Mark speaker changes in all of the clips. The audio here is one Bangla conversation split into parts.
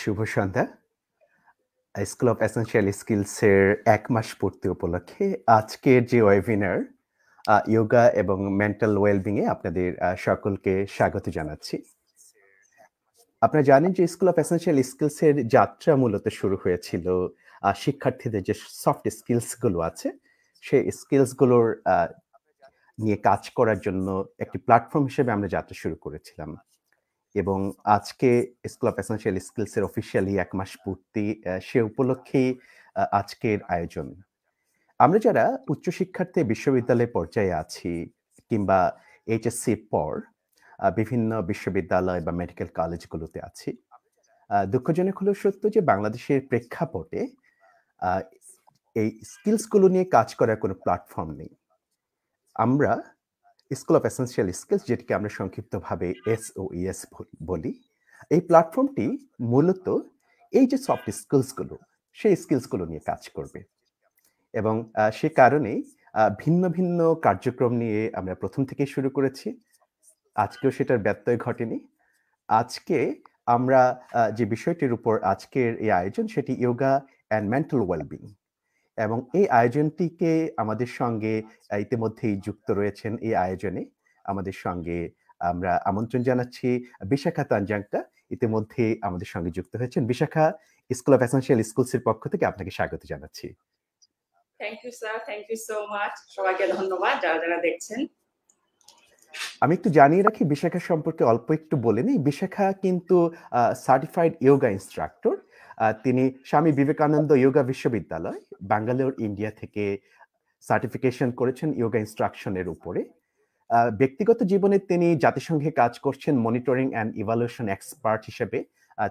Speaker 1: শুভ সন্ধ্যা। স্কুল অফ এসেন্সিয়াল স্কিলসের এক মাস পূর্তি উপলক্ষে আজকের যে ওয়েবিনার ইয়োগা এবং মেন্টাল ওয়েলবিং এ আপনাদের সকলকে স্বাগত জানাচ্ছি। আপনারা জানেন যে স্কুল অফ এসেন্সিয়াল স্কিলসের যাত্রা মূলত শুরু হয়েছিল শিক্ষার্থীদের যে সফট স্কিলসগুলো আছে, সেই স্কিলসগুলোর নিয়ে কাজ করার জন্য একটি প্ল্যাটফর্ম হিসেবে আমরা যাত্রা শুরু করেছিলাম। এবং আজকে স্কুল অফ এসেন্সিয়াল স্কিলসের অফিসিয়ালি এক মাস পূর্তি সে উপলক্ষেই আজকের আয়োজন। আমরা যারা উচ্চ উচ্চশিক্ষার্থী বিশ্ববিদ্যালয় পর্যায়ে আছি কিংবা এইচএসসির পর বিভিন্ন বিশ্ববিদ্যালয় বা মেডিকেল কলেজগুলোতে আছি দুঃখজনক হলো সত্য যে বাংলাদেশের প্রেক্ষাপটে এই স্কিলসগুলো নিয়ে কাজ করার কোনো প্ল্যাটফর্ম নেই। আমরা স্কুল অফ এসেন্সিয়াল স্কিলস, যেটিকে আমরা সংক্ষিপ্তভাবে এস ও ইএস বলি, এই প্ল্যাটফর্মটি মূলত এই যে সফট স্কিলসগুলো, সেই স্কিলসগুলো নিয়ে কাজ করবে। এবং সে কারণেই ভিন্ন ভিন্ন কার্যক্রম নিয়ে আমরা প্রথম থেকে শুরু করেছি। আজকেও সেটার ব্যত্যয় ঘটেনি। আজকে আমরা যে বিষয়টির উপর আজকের এই আয়োজন, সেটি ইয়োগা অ্যান্ড মেন্টাল ওয়েলবিং এবং এই আয়োজনটিকে আমাদের সঙ্গে ইতিমধ্যেই যুক্ত রয়েছেন এই আয়োজনে। আমাদের সঙ্গে আমরা আমন্ত্রণ জানাচ্ছি বিশাখা তানজাঙ্কা ইতিমধ্যে আমাদের সঙ্গে যুক্ত হয়েছেন বিশাখা স্কুল অফ এসেন্সিয়াল স্কুলসের পক্ষ থেকে আপনাকে স্বাগত জানাচ্ছি।
Speaker 2: Thank you sir thank you so much সবাইকে ধন্যবাদ যারা যারা দেখছেন।
Speaker 1: আমি একটু জানিয়ে রাখি বিশাখা সম্পর্কে অল্প একটু বলে নিই। বিশাখা কিন্তু সার্টিফাইড ইয়োগা ইনস্ট্রাক্টর তিনি স্বামী বিবেকানন্দ ইয়োগা বিশ্ববিদ্যালয় ব্যাঙ্গালোর ইন্ডিয়া থেকে সার্টিফিকেশন করেছেন ইয়োগা ইনস্ট্রাকশনের উপরে। ব্যক্তিগত জীবনে তিনি জাতিসংঘে কাজ করছেন মনিটরিং অ্যান্ড ইভালুয়েশন এক্সপার্ট হিসেবে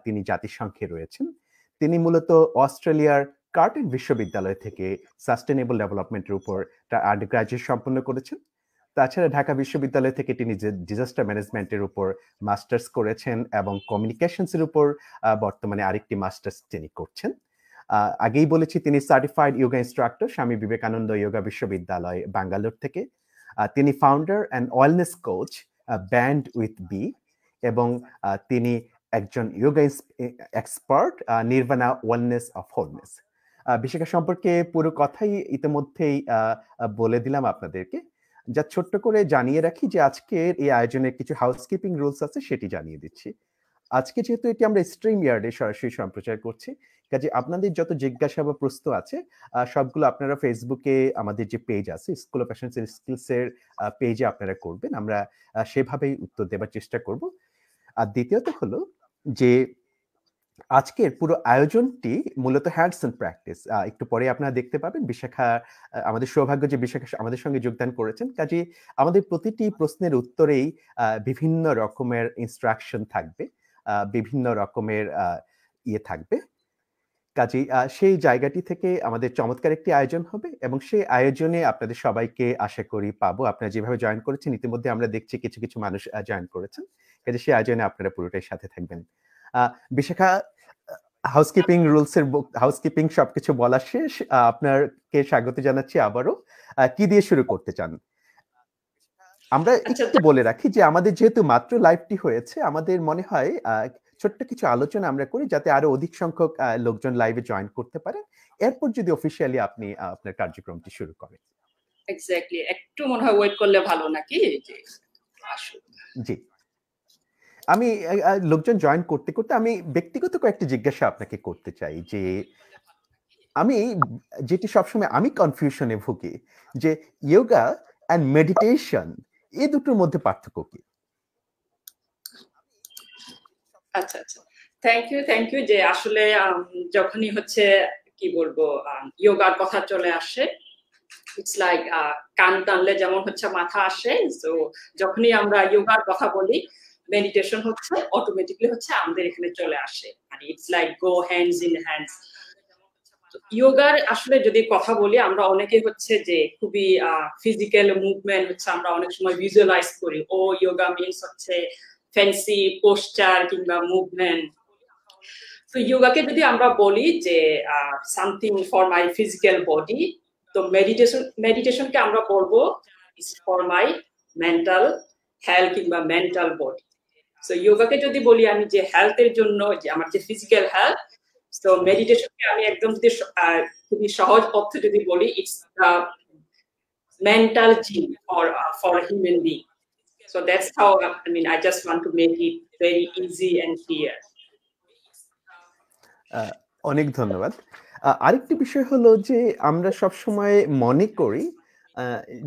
Speaker 1: তিনি জাতিসংঘে রয়েছেন। তিনি মূলত অস্ট্রেলিয়ার কার্টেন বিশ্ববিদ্যালয় থেকে সাস্টেনেবল ডেভেলপমেন্টের উপর তার আন্ডার গ্রাজুয়েট সম্পন্ন করেছেন। তাছাড়া ঢাকা বিশ্ববিদ্যালয় থেকে তিনি ডিজাস্টার ম্যানেজমেন্টের উপর মাস্টার্স করেছেন এবং কমিউনিকেশনসের উপর বর্তমানে আরেকটি মাস্টার্স তিনি করছেন। আগেই বলেছি তিনি সার্টিফাইড ইয়োগা ইনস্ট্রাক্টর স্বামী বিবেকানন্দ ইয়োগা বিশ্ববিদ্যালয় ব্যাঙ্গালোর থেকে। তিনি founder and wellness coach band with B এবং তিনি একজন yoga expert Nirvana wellness of wholeness Bishakha সম্পর্কে পুরো কথাই ইতিমধ্যেই বলে দিলাম আপনাদেরকে। যা ছোট্ট করে জানিয়ে রাখি যে আজকের এই আয়োজনের কিছু হাউসকিপিং রুলস আছে, সেটি জানিয়ে দিচ্ছি। আজকে যেহেতু এটি আমরা স্ট্রিম ইয়ার্ডে সরাসরি সম্প্রচার করছি, কাজে আপনাদের যত জিজ্ঞাসা বা প্রশ্ন আছে সবগুলো আপনারা ফেসবুকে আমাদের যে পেজ আছে স্কুল অফ ফ্যাশন স্কিলসের পেজে আপনারা করবেন। আমরা সেভাবেই উত্তর দেবার চেষ্টা করব। আর দ্বিতীয়ত হলো যে আজকের পুরো আয়োজনটি মূলত হ্যান্ডস অ্যান্ড প্র্যাকটিস একটু পরে আপনারা দেখতে পাবেন বিশাখা আমাদের সৌভাগ্য যে বিশাখা আমাদের সঙ্গে যোগদান করেছেন। কাজে আমাদের প্রতিটি প্রশ্নের উত্তরেই বিভিন্ন রকমের ইনস্ট্রাকশন থাকবে বিভিন্ন রকমের ইয়ে থাকবে। কাজেই সেই জায়গাটি থেকে আমাদের চমৎকার একটি আয়োজন হবে এবং সেই আয়োজনে আপনাদের সবাইকে আশা করি পাবো। আপনারা যেভাবে জয়েন করেছেন, ইতিমধ্যে আমরা দেখছি কিছু কিছু মানুষ জয়েন করেছেন। কাজে সেই আয়োজনে আপনারা পুরোটাই সাথে থাকবেন। বিশাখা হাউসকিপিং রুলস এর হাউসকিপিং সবকিছু বলা শেষ। আপনাকে স্বাগত জানাচ্ছি আবারও। কি দিয়ে শুরু করতে চান? আমরা একটু বলে রাখি যে আমাদের যেহেতু মাত্র লাইভটি হয়েছে আমাদের মনে হয় ছোট্ট কিছু আলোচনা আমরা করি যাতে আরও অধিক সংখ্যক লোকজন লাইভে জয়েন করতে পারেন। এরপর যদি অফিসিয়ালি আপনি আপনার কার্যক্রমটি শুরু করেন।
Speaker 2: এক্স্যাক্টলি একটু মনে হয় ওয়েট করলে ভালো নাকি?
Speaker 1: জি। আমি লোকজন জয়েন করতে করতে আমি ব্যক্তিগত কয়েকটি জিজ্ঞাসা আপনাকে করতে চাই যে, আমি যেটি সবসময় আমি কনফিউশনে ভুগি যে ইয়োগা অ্যান্ড মেডিটেশন এই দুটোর মধ্যে পার্থক্য কি?
Speaker 2: আচ্ছা আচ্ছা। থ্যাংক ইউ থ্যাংক ইউ যে আসলে যখনই হচ্ছে, কি বলব ইয়োগার কথা চলে আসে ইটস লাইক কান টানলে যেমন হচ্ছে মাথা আসে তো যখনই আমরা ইয়োগার কথা বলি মেডিটেশন হচ্ছে অটোমেটিকলি হচ্ছে আমাদের এখানে চলে আসে। মানে it's like go hands in hands ইয়োগার আসলে যদি কথা বলি, আমরা অনেকে হচ্ছে যে খুবই ফিজিক্যাল মুভমেন্ট হচ্ছে আমরা অনেক সময় ভিজুয়ালাইজ করি। ও ইয়োগা মিনস হচ্ছে ফ্যান্সি পোস্টার কিংবা মুভমেন্ট তো ইয়োগাকে যদি আমরা বলি যে something for my physical body তো মেডিটেশন মেডিটেশনকে আমরা বলব ফর মাই মেন্টাল হেলথ কিংবা মেন্টাল বডি সো যোগাকে যদি বলি আমি যে হেলথের জন্য, যে আমার যে ফিজিক্যাল হেলথ তো মেডিটেশনকে আমি একদম যদি খুবই সহজ অর্থে যদি বলি it's mental gym for for human being so that's how I mean I just want to make it very easy and clear
Speaker 1: অনেক ধন্যবাদ। আরেকটি বিষয় হলো যে আমরা সব সময় মনে করি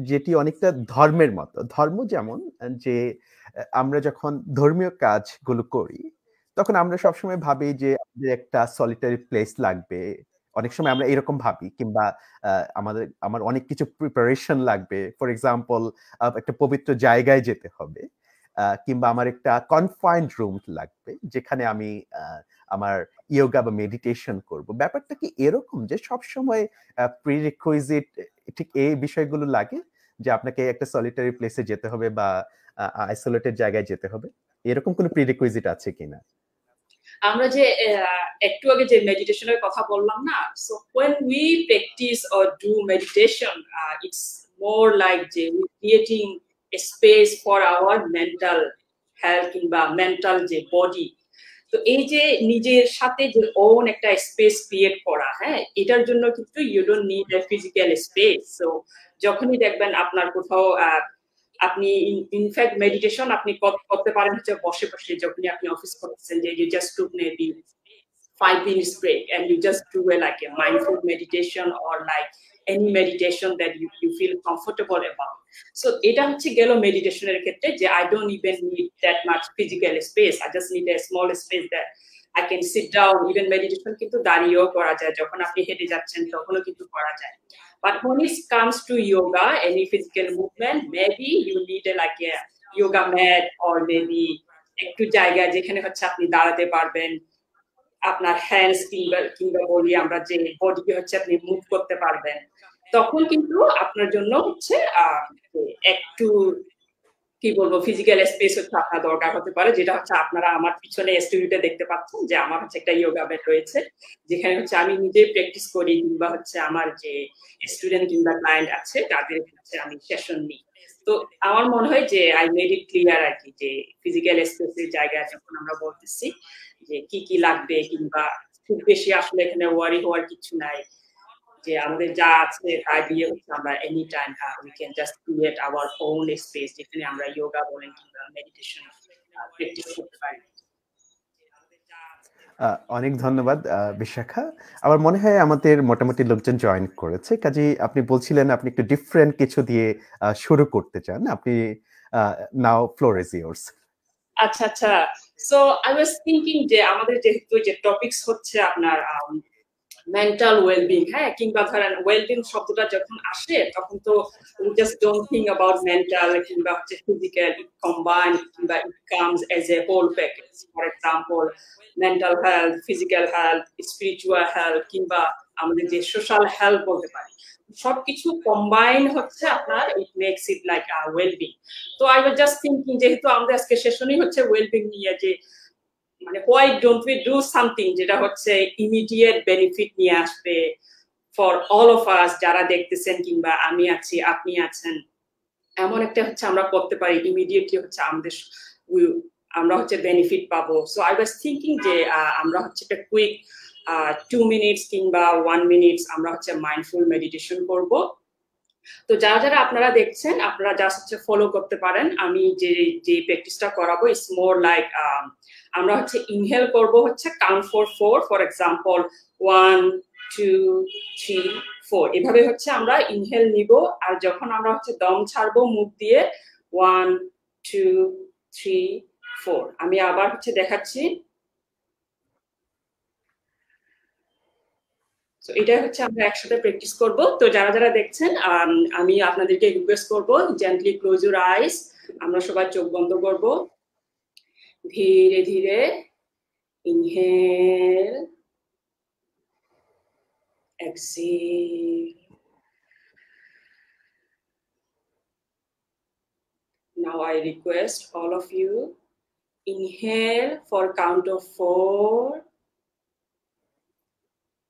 Speaker 1: যেটি অনেকটা ধর্মের মতো। ধর্ম যেমন, যে, আমরা যখন ধর্মীয় কাজগুলো করি, তখন আমরা সবসময় ভাবি যে একটা সলিটারি প্লেস লাগবে। অনেক সময় আমরা এরকম ভাবি, কিংবা আমাদের, আমার অনেক কিছু প্রিপারেশন লাগবে। ফর এক্সাম্পল একটা পবিত্র জায়গায় যেতে হবে কিংবা আমার একটা কনফাইন্ড রুম লাগবে, যেখানে আমি আমার ইয়োগা বা মেডিটেশন করব। ব্যাপারটা কি এরকম যে সব সময় প্রি রিকুইজিট ঠিক এই বিষয়গুলো লাগে যে আপনাকে একটা সলিটারি প্লেসে যেতে হবে বা আইসোলেটেড জায়গায় যেতে হবে। এরকম কোনো প্রি রিকুইজিট আছে কিনা?
Speaker 2: আমরা যে একটু আগে যে মেডিটেশনের কথা বললাম না so we practice or do meditation uh, it's more like যে we creating a space for our mental কিংবা mental যে body তো এই যে নিজের সাথে যে ওন একটা স্পেস ক্রিয়েট করা হ্যাঁ এটার জন্য কিন্তু you don't need a physical space so যখনই দেখবেন আপনার কোথাও আপনি ইনফ্যাক্ট মেডিটেশন আপনি করতে পারেন, হচ্ছে বসে বসে যখনই আপনি অফিস করতেছেন, যে just took maybe five minutes break and you just do a, like a mindful meditation or like any meditation that you, you feel comfortable about so এটা হচ্ছে গেল মেডিটেশনের ক্ষেত্রে যে I don't even need that much physical space I just need a small space that I can sit down even meditation কিন্তু দাঁড়িয়েও করা যায় যখন আপনি হেঁটে যাচ্ছেন তখনও কিন্তু করা যায় but when it comes to yoga any physical movement maybe you need a, like a yoga mat or maybe একটু জায়গা যেখানে হচ্ছে আপনি দাঁড়াতে পারবেন আপনার হ্যান্ডস কিংবা কিংবা বলি আমরা যে বডিকে হচ্ছে আপনি মুভ করতে পারবেন। তখন কিন্তু আপনার জন্য হচ্ছে একটু কি বলব ফিজিক্যাল স্পেস হচ্ছে আপনার দরকার হতে পারে, যেটা হচ্ছে আপনারা আমার পিছনে স্টুডিওতে দেখতে পাচ্ছেন যে আমার হচ্ছে একটা ইয়োগা ব্যাট রয়েছে, যেখানে হচ্ছে আমি নিজে প্র্যাকটিস করি কিংবা হচ্ছে আমার যে স্টুডেন্ট কিংবা ক্লায়েন্ট আছে, তাদের হচ্ছে আমি সেশন নিই। তো আমার মনে হয় যে আই মেড ইট ক্লিয়ার আর কি যে ফিজিক্যাল স্পেসের জায়গায় যখন আমরা বলতেছি যে কি কি লাগবে কিংবা খুব বেশি আসলে এখানে ওয়ারি হওয়ার কিছু নাই। যে আমাদের যা আছে তা দিয়ে হচ্ছে আমরা any time we can just create our own space যেখানে আমরা যোগা বলেন কিংবা মেডিটেশন প্র্যাকটিস করতে পারি।
Speaker 1: অনেক ধন্যবাদ বিশাখা। আমার মনে হয় আমাদের মোটামুটি লোকজন জয়েন করেছে। কাজে আপনি বলছিলেন আপনি একটু ডিফারেন্ট কিছু দিয়ে শুরু করতে চান। আপনি নাও ফ্লোর ইজ
Speaker 2: আচ্ছা আচ্ছা। সো আই ওয়াজ থিংকিং যে আমাদের যেহেতু যে টপিকস হচ্ছে আপনার মেন্টাল ওয়েলবিং হ্যাঁ? কিংবা ধরেন ওয়েলবিং শব্দটা যখন আসে, তখন তো just don't think about mental কিংবা হচ্ছে ফিজিক্যাল ইট কম্বাইন কিংবা it comes as a whole package for example mental health physical health spiritual health কিংবা আমাদের যে সোশ্যাল হেলথ বলতে পারি। সবকিছু কম্বাইন হচ্ছে আপনার it makes it like a wellbeing তো আই ওয়াজ জাস্ট থিঙ্কিং যেহেতু আমাদের আজকে সেশনই হচ্ছে ওয়েলবিং নিয়ে যে মানে why don't we do something যেটা হচ্ছে ইমিডিয়েট বেনিফিট নিয়ে আসবে ফর অল অফ আস যারা দেখতেছেন কিংবা আমি আছি, আপনি আছেন। এমন একটা হচ্ছে আমরা করতে পারি ইমিডিয়েটলি হচ্ছে আমাদের আমরা হচ্ছে বেনিফিট পাবো। সো আই ওয়াজ থিঙ্কিং যে আমরা হচ্ছে একটা কুইক টু মিনিটস কিংবা ওয়ান মিনিটস আমরা হচ্ছে মাইন্ডফুল মেডিটেশন করব। তো যারা যারা আপনারা দেখছেন, আপনারা জাস্ট হচ্ছে ফলো করতে পারেন। আমি যে যে প্র্যাকটিসটা করাবো ইটস মোর লাইক আমরা হচ্ছে ইনহেল করব হচ্ছে count four four for example one two three four এভাবে হচ্ছে আমরা ইনহেল নিব আর যখন আমরা হচ্ছে দম ছাড়বো মুখ দিয়ে ওয়ান টু থ্রি ফোর আমি আবার হচ্ছে দেখাচ্ছি। তো এটা হচ্ছে আমরা একসাথে প্র্যাকটিস করব। তো যারা যারা দেখছেন, আমি আপনাদেরকে রিকোয়েস্ট করব জেন্টলি ক্লোজ ইউর আইস আমরা সবাই চোখ বন্ধ করব। धीरे धीरे inhale. Exhale. Now i request all of you inhale for count of four.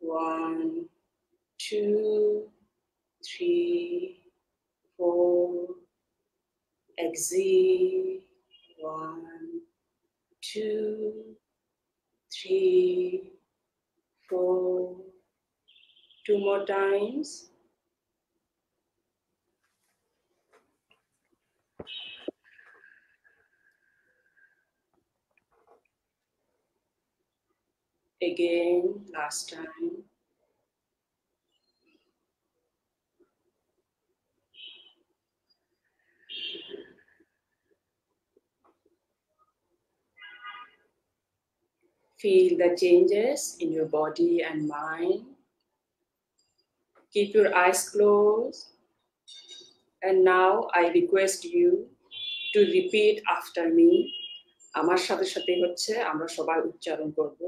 Speaker 2: One two three four. Exhale. One two, three, four. Two more times. Again, last time. Feel the changes in your body and mind. Keep your eyes closed. And now I request you to repeat after me. আমার সাথে সাথে হচ্ছে আমরা সবাই উচ্চারণ করব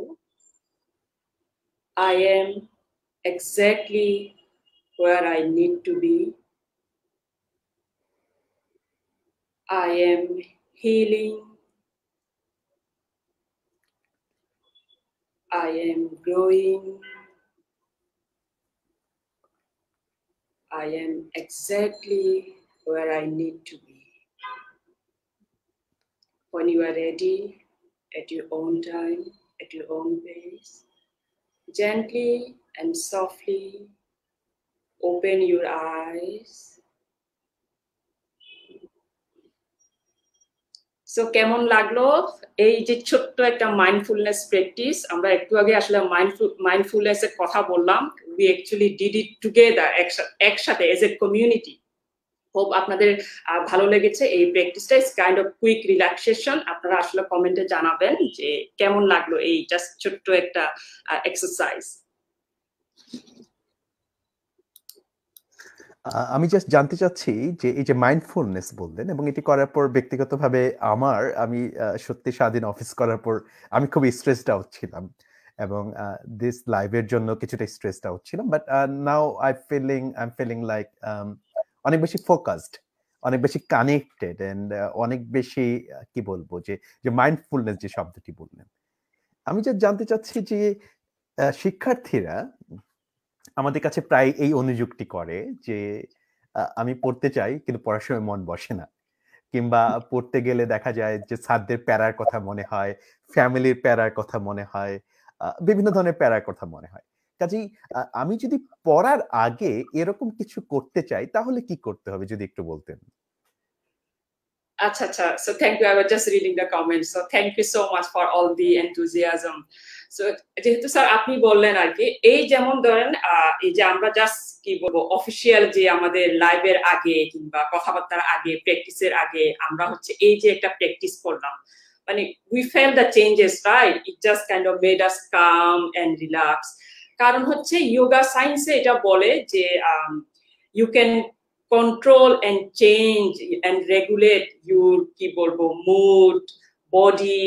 Speaker 2: I am exactly where I need to be. I am healing I am growing. I am exactly where I need to be. When you are ready, at your own time, at your own pace, gently and softly open your eyes. So কেমন লাগল? এই যে ছোট্ট একটা মাইন্ডফুলনেস প্র্যাকটিস আমরা একটু আগে আসলে মাইন্ডফুল মাইন্ডফুলনেস এর কথা বললাম। We actually did it together একসাথে এজ এ কমিউনিটি হোপ আপনাদের ভালো লেগেছে এই প্র্যাকটিসটা is kind of quick relaxation আপনারা আসলে কমেন্টে জানাবেন যে কেমন লাগল এই জাস্ট ছোট্ট একটা এক্সারসাইজ
Speaker 1: আমি জাস্ট জানতে চাচ্ছি যে এই যে মাইন্ডফুলনেস বললেন এবং এটি করার পর ব্যক্তিগতভাবে আমার আমি সত্যি স্বাধীন অফিস করার পর আমি খুব স্ট্রেসড আউট ছিলাম এবং দিস লাইভের জন্য কিছুটা স্ট্রেসড আউট ছিলাম but now I feeling I feeling like অনেক বেশি ফোকাসড অনেক বেশি কানেক্টেড অ্যান্ড অনেক বেশি কি বলব যে যে মাইন্ডফুলনেস যে শব্দটি বললেন। আমি যা জানতে চাচ্ছি যে শিক্ষার্থীরা আমাদের কাছে প্রায় এই অনুযুক্তি করে যে আমি পড়তে চাই কিন্তু পড়ার সময় মন বসে না। কিংবা পড়তে গেলে দেখা যায় যে সাদদের প্যারার কথা মনে হয় ফ্যামিলির প্যারার কথা মনে হয় বিভিন্ন ধরনের প্যারার কথা মনে হয়। কাজেই আমি যদি পড়ার আগে এরকম কিছু করতে চাই তাহলে কি করতে হবে যদি একটু বলতেন?
Speaker 2: Acha, acha. So thank you. I was just reading the comments. So thank you so much for all the enthusiasm. So যেহেতু স্যার আপনি বললেন আর কি এই যেমন ধরেন এই যে আমরা জাস্ট কি বলব অফিসিয়াল যে আমাদের লাইভের আগে কিংবা কথাবার্তার আগে প্র্যাকটিসের আগে আমরা হচ্ছে এই যে একটা প্র্যাকটিস করলাম মানে we fell the changes right it just kind of made us calm and relax কারণ হচ্ছে ইয়োগা সায়েন্সে এটা বলে যে you can control and change and regulate your কি বলবো mood body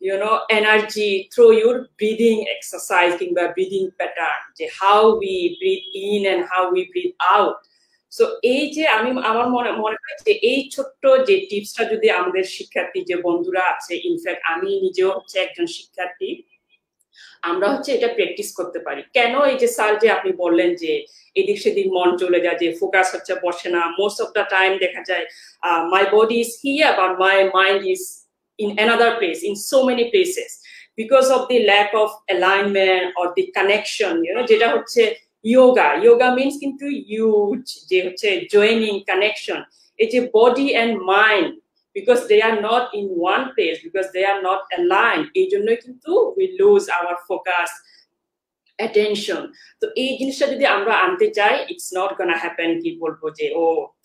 Speaker 2: you know energy through your breathing exercise কিংবা breathing pattern যে how we breathe in and how we breathe out so এই যে আমি আমার মনে মনে হয় যে এই ছোট্ট যে টিপসটা যদি আমাদের শিক্ষার্থী যে বন্ধুরা আছে ইনফ্যাক্ট আমি নিজেও হচ্ছে একজন শিক্ষার্থী আমরা হচ্ছে এটা প্র্যাকটিস করতে পারি। কেন এই যে স্যার যে আপনি বললেন যে এদিক সেদিক মন চলে যায়, যে ফোকাস হচ্ছে, বসে না মোস্ট অফ দা টাইম দেখা যায় মাই বডি ইজ হিয়ার বা my mind is in another place in so many places because of the lack of alignment or the connection যেটা হচ্ছে ইয়োগা ইয়োগা মিনস কিন্তু ইউজ যে হচ্ছে জয়েনিং কানেকশন এই যে body and mind because they are not in one place because they are not aligned এই জন্যই কিন্তু we lose our focus attention তো এই জিনিসটা যদি আমরা আনতে চাই ইটস নট গোনা হ্যাপেন কি বলবো যে ও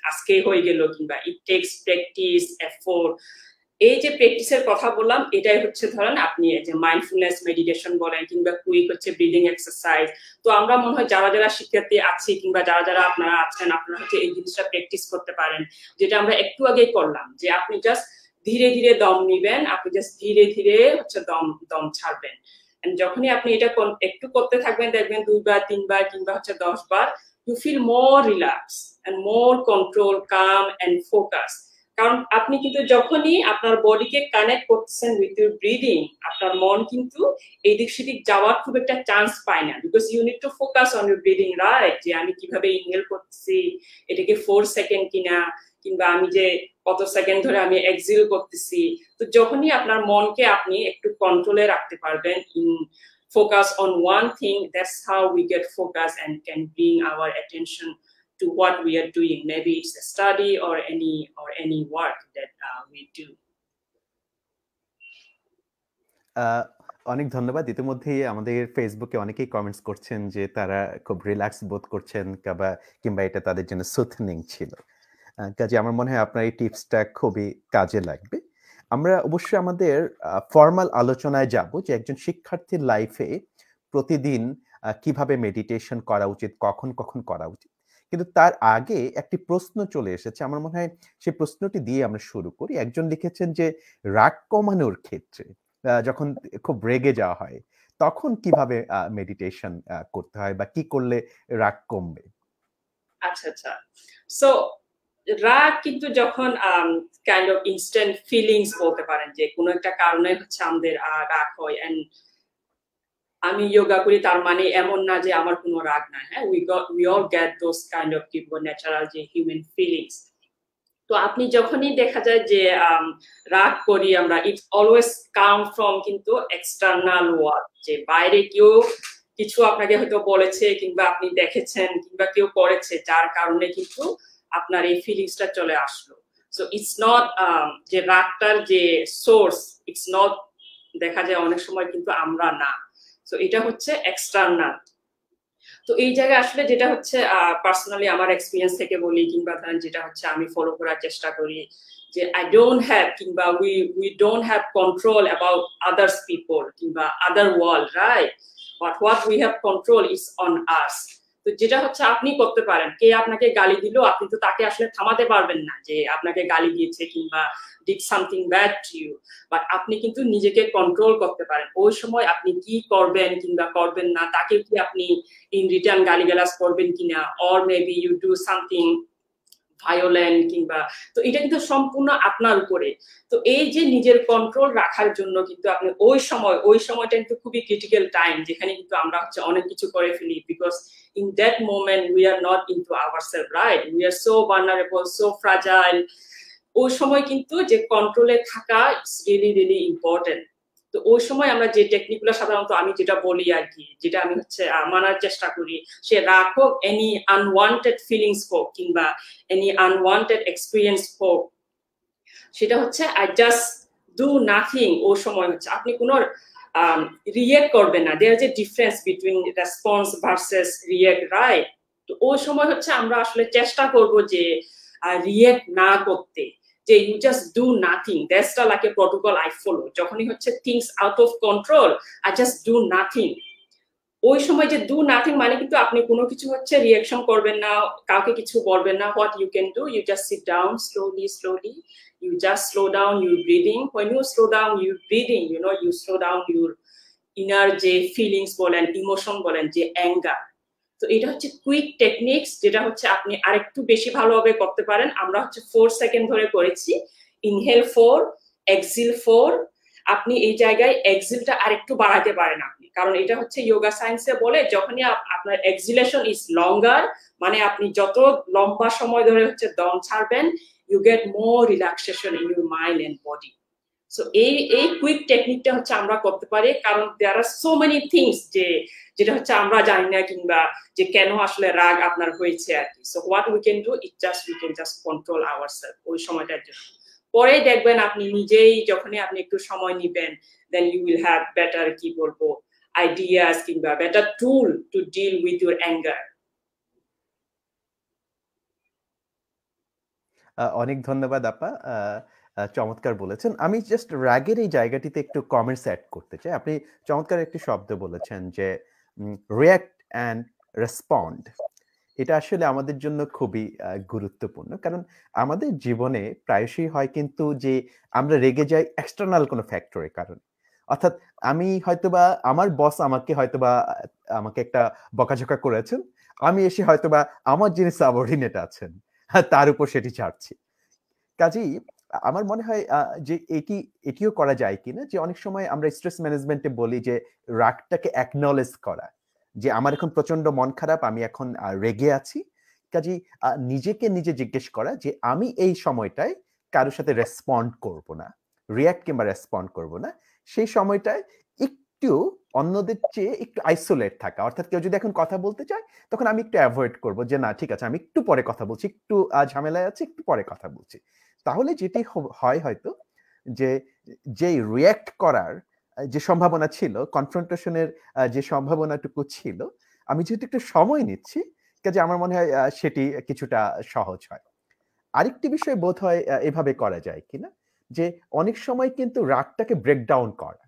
Speaker 2: আজকে হয়ে গেল কিংবা ইট টেক্স প্র্যাকটিস এফোর্ট এই যে প্র্যাকটিসের কথা বললাম, এটাই হচ্ছে ধরেন আপনি এই যে মাইন্ডফুলনেস মেডিটেশন বলেন কিংবা কুইক হচ্ছে ব্রিদিং এক্সারসাইজ তো আমরা মনে হয় যারা যারা শিক্ষার্থী আছি কিংবা যারা যারা আপনারা আছেন, আপনারা হচ্ছে এই জিনিসটা প্র্যাকটিস করতে পারেন। যেটা আমরা একটু আগেই করলাম যে আপনি জাস্ট ধীরে ধীরে দম নিবেন, আপনি জাস্ট ধীরে ধীরে হচ্ছে দম দম ছাড়বেন। যখনই আপনি এটা একটু করতে থাকবেন, দেখবেন দুইবার, তিনবার কিংবা হচ্ছে দশ বার you feel more relax and more control calm and focus কারণ আপনি কিন্তু যখনই আপনার বডিকে কানেক্ট করতেছেন উইথ ইউর ব্রিদিং আপনার মন কিন্তু এদিক সেদিক যাওয়ার খুব একটা চান্স পায় না because you need to focus on your breathing right যে আমি কীভাবে ইনহেল করতেছি এটাকে ফোর সেকেন্ড কিনা, কিংবা আমি যে কত সেকেন্ড ধরে আমি এক্সিল করতেছি। তো যখনই আপনার মনকে আপনি একটু কন্ট্রোলে রাখতে পারবেন in focus on one thing that's how we get focus and can bring our attention to what we are doing. Maybe it's a study or any or any work that uh, we do.
Speaker 1: Uh, অনেক ধন্যবাদ। ইতিমধ্যেই আমাদের ফেসবুকে অনেকেই কমেন্টস করছেন যে তারা খুব রিল্যাক্স বোধ করছেন কিংবা কিংবা এটা তাদের জন্য সুথনিং ছিল। কাজে আমার মনে হয় আপনার এই টিপসটা খুবই কাজে লাগবে। আমরা অবশ্যই আমাদের ফর্মাল আলোচনায় যাব যে একজন শিক্ষার্থীর লাইফে প্রতিদিন কীভাবে মেডিটেশন করা উচিত কখন কখন করা উচিত। কিন্তু তার আগে একটি প্রশ্ন চলে এসেছে। আমার মনে হয় সেই প্রশ্নটি দিয়ে আমরা শুরু করি। একজন লিখেছেন যে, রাগ কমানোর ক্ষেত্রে যখন খুব রেগে যাওয়া হয়, তখন কীভাবে মেডিটেশন করতে হয় বা কি করলে রাগ কমবে?
Speaker 2: আচ্ছা আচ্ছা। সো রাগ কিন্তু যখন কাইন্ড অফ ইনস্ট্যান্ট ফিলিংস বলতে পারেন যে, কোনো একটা কারণে হচ্ছে আমাদের রাগ হয় এন্ড আমি যোগা করি, তার মানে এমন না যে আমার কোনো রাগ নাই। হ্যাঁ we got we all get those kind of কি ন্যাচারাল যে হিউম্যান ফিলিংস তো আপনি যখনই দেখা যায় যে রাগ করি আমরা ইটস অলওয়েজ কাম ফ্রম কিন্তু এক্সটার্নাল ওয়ার্ড যে বাইরে কেউ কিছু আপনাকে হয়তো বলেছে কিংবা আপনি দেখেছেন কিংবা কেউ করেছে, যার কারণে কিন্তু আপনার এই ফিলিংসটা চলে আসলো। সো ইটস নট যে রাগটার যে সোর্স ইটস নট দেখা যায় অনেক সময় কিন্তু আমরা না। তো এটা হচ্ছে এক্সটার্নাল তো এই জায়গায় আসলে যেটা হচ্ছে পার্সোনালি আমার এক্সপিরিয়েন্স থেকে বলি কিংবা ধরেন যেটা হচ্ছে আমি ফলো করার চেষ্টা করি যে আই ডোন্ট হ্যাভ কিংবা we we don't have control about others people কিংবা other world right but what we have control is on us তো যেটা হচ্ছে আপনি করতে পারেন। কে আপনাকে গালি দিল, আপনি তো তাকে আসলে থামাতে পারবেন না যে আপনাকে গালি দিয়েছে কিংবা did something bad to you but আপনি কিন্তু নিজেকে কন্ট্রোল করতে পারেন। ওই সময় আপনি কি করবেন কিংবা করবেন না, তাকে কি আপনি ইন রিটার্ন গালিগালাজ করবেন কিনা or maybe you do something violent কিংবা, তো এটা কিন্তু সম্পূর্ণ আপনার উপরে। তো এই যে নিজের কন্ট্রোল রাখার জন্য কিন্তু আপনি ওই সময়, ওই সময়টা কিন্তু খুবই ক্রিটিক্যাল টাইম যেখানে কিন্তু আমরা হচ্ছে অনেক কিছু করে ফেলি। Because in that moment we are not in to our self right we are so vulnerable so fragile ওই সময় কিন্তু যে কন্ট্রোলে থাকা ইটস রিয়েলি রিয়েলি ইম্পর্টেন্ট তো ওই সময় আমরা যে টেকনিকগুলো সাধারণত আমি যেটা বলি আর কি, যেটা আমি হচ্ছে মানার চেষ্টা করি, সে রাগ হোক এনি আনওয়ান্টেড ফিলিংস হোক কিংবা এনি আনওয়ান্টেড এক্সপিরিয়েন্স হোক, সেটা হচ্ছে আই জাস্ট ডু নাথিং ওই সময় হচ্ছে। আপনি কোনো রিয়েক্ট করবেন না। দেয়ার যে difference between response versus react right তো ওই সময় হচ্ছে আমরা আসলে চেষ্টা করব যে রিয়েক্ট না করতে। যে you just do nothing that's like a protocol I follow যখনই হচ্ছে things out of control I just do nothing ওই সময় যে ডু নাথিং মানে কিন্তু আপনি কোনো কিছু হচ্ছে রিয়াকশন করবেন না, কাউকে কিছু বলবেন না what you can do you just sit down slowly slowly you just slow down your breathing when you slow down your breathing you know you slow down your inner যে ফিলিংস বলেন ইমোশন বলেন, যে অ্যাঙ্গার তো এটা হচ্ছে কুইক টেকনিক্স যেটা হচ্ছে আপনি আরেকটু বেশি ভালোভাবে করতে পারেন। আমরা হচ্ছে ফোর সেকেন্ড ধরে করেছি। ইনহেল ফোর এক্সিল ফোর আপনি এই জায়গায় এক্সিলটা আরেকটু বাড়াতে পারেন আপনি। কারণ এটা হচ্ছে যোগা সায়েন্সে বলে, যখনই আপনার এক্সিলেশন ইজ লঙ্গার মানে আপনি যত লম্বা সময় ধরে হচ্ছে দম ছাড়বেন you get more relaxation in your mind and body so এই এই কুইক টেকনিকটা হচ্ছে আমরা করতে পারি, কারণ there are so many things যে, যেটা হচ্ছে আমরা জানি না কিংবা যে কেন আসলে রাগ আপনার হয়েছে আর কি। So what we can do it just we can just control our self ওই সময়টার জন্য। পরে দেখবেন আপনি নিজেই যখনই আপনি একটু সময় নিবেন then you will have better কি বলব আইডিয়াস কিংবা better tool to deal with your anger
Speaker 1: অনেক ধন্যবাদ আপা। চমৎকার বলেছেন। আমি জাস্ট র্যাগের এই জায়গাটিতে একটু কমেন্টস অ্যাড করতে চাই। আপনি চমৎকার একটি শব্দ বলেছেন যে রিয়াক্ট অ্যান্ড রেসপন্ড এটা আসলে আমাদের জন্য খুবই গুরুত্বপূর্ণ। কারণ আমাদের জীবনে প্রায়শই হয় কিন্তু যে, আমরা রেগে যাই এক্সটার্নাল কোনো ফ্যাক্টরের কারণে। অর্থাৎ আমি হয়তোবা, আমার বস আমাকে হয়তোবা, আমাকে একটা বকাঝকা করেছেন। আমি এসে হয়তোবা আমার যিনি সাবঅর্ডিনেট আছেন, তার উপর সেটি ছাড়ছি। কাজেই আমার মনে হয় যে এটি এটিও করা যায় কিনা, যে অনেক সময় আমরা স্ট্রেস ম্যানেজমেন্টে বলি যে রাগটাকে অ্যাকনলেজ করা, যে আমার এখন প্রচণ্ড মন খারাপ, আমি এখন রেগে আছি। কাজেই নিজেকে নিজে জিজ্ঞেস করা যে আমি এই সময়টায় কারোর সাথে রেসপন্ড করব না রিয়াক্ট কিংবা রেসপন্ড করব না। সেই সময়টায় একটু অন্যদের চেয়ে একটু আইসোলেট থাকা, অর্থাৎ কেউ যদি এখন কথা বলতে চায়, তখন আমি একটু অ্যাভয়েড করব যে না, ঠিক আছে, আমি একটু পরে কথা বলছি, একটু ঝামেলায় আছে, একটু পরে কথা বলছি। তাহলে যেটি হয় হয়তো যে যে রিয়্যাক্ট করার যে সম্ভাবনা ছিল কনফ্রন্টেশনের যে সম্ভাবনাটুকু ছিল, আমি যেহেতু একটু সময় নিচ্ছি, কাজে আমার মনে হয় সেটি কিছুটা সহজ হয়। আরেকটি বিষয় বোধ হয় এভাবে করা যায় কিনা, যে অনেক সময় কিন্তু রাগটাকে ব্রেকডাউন করা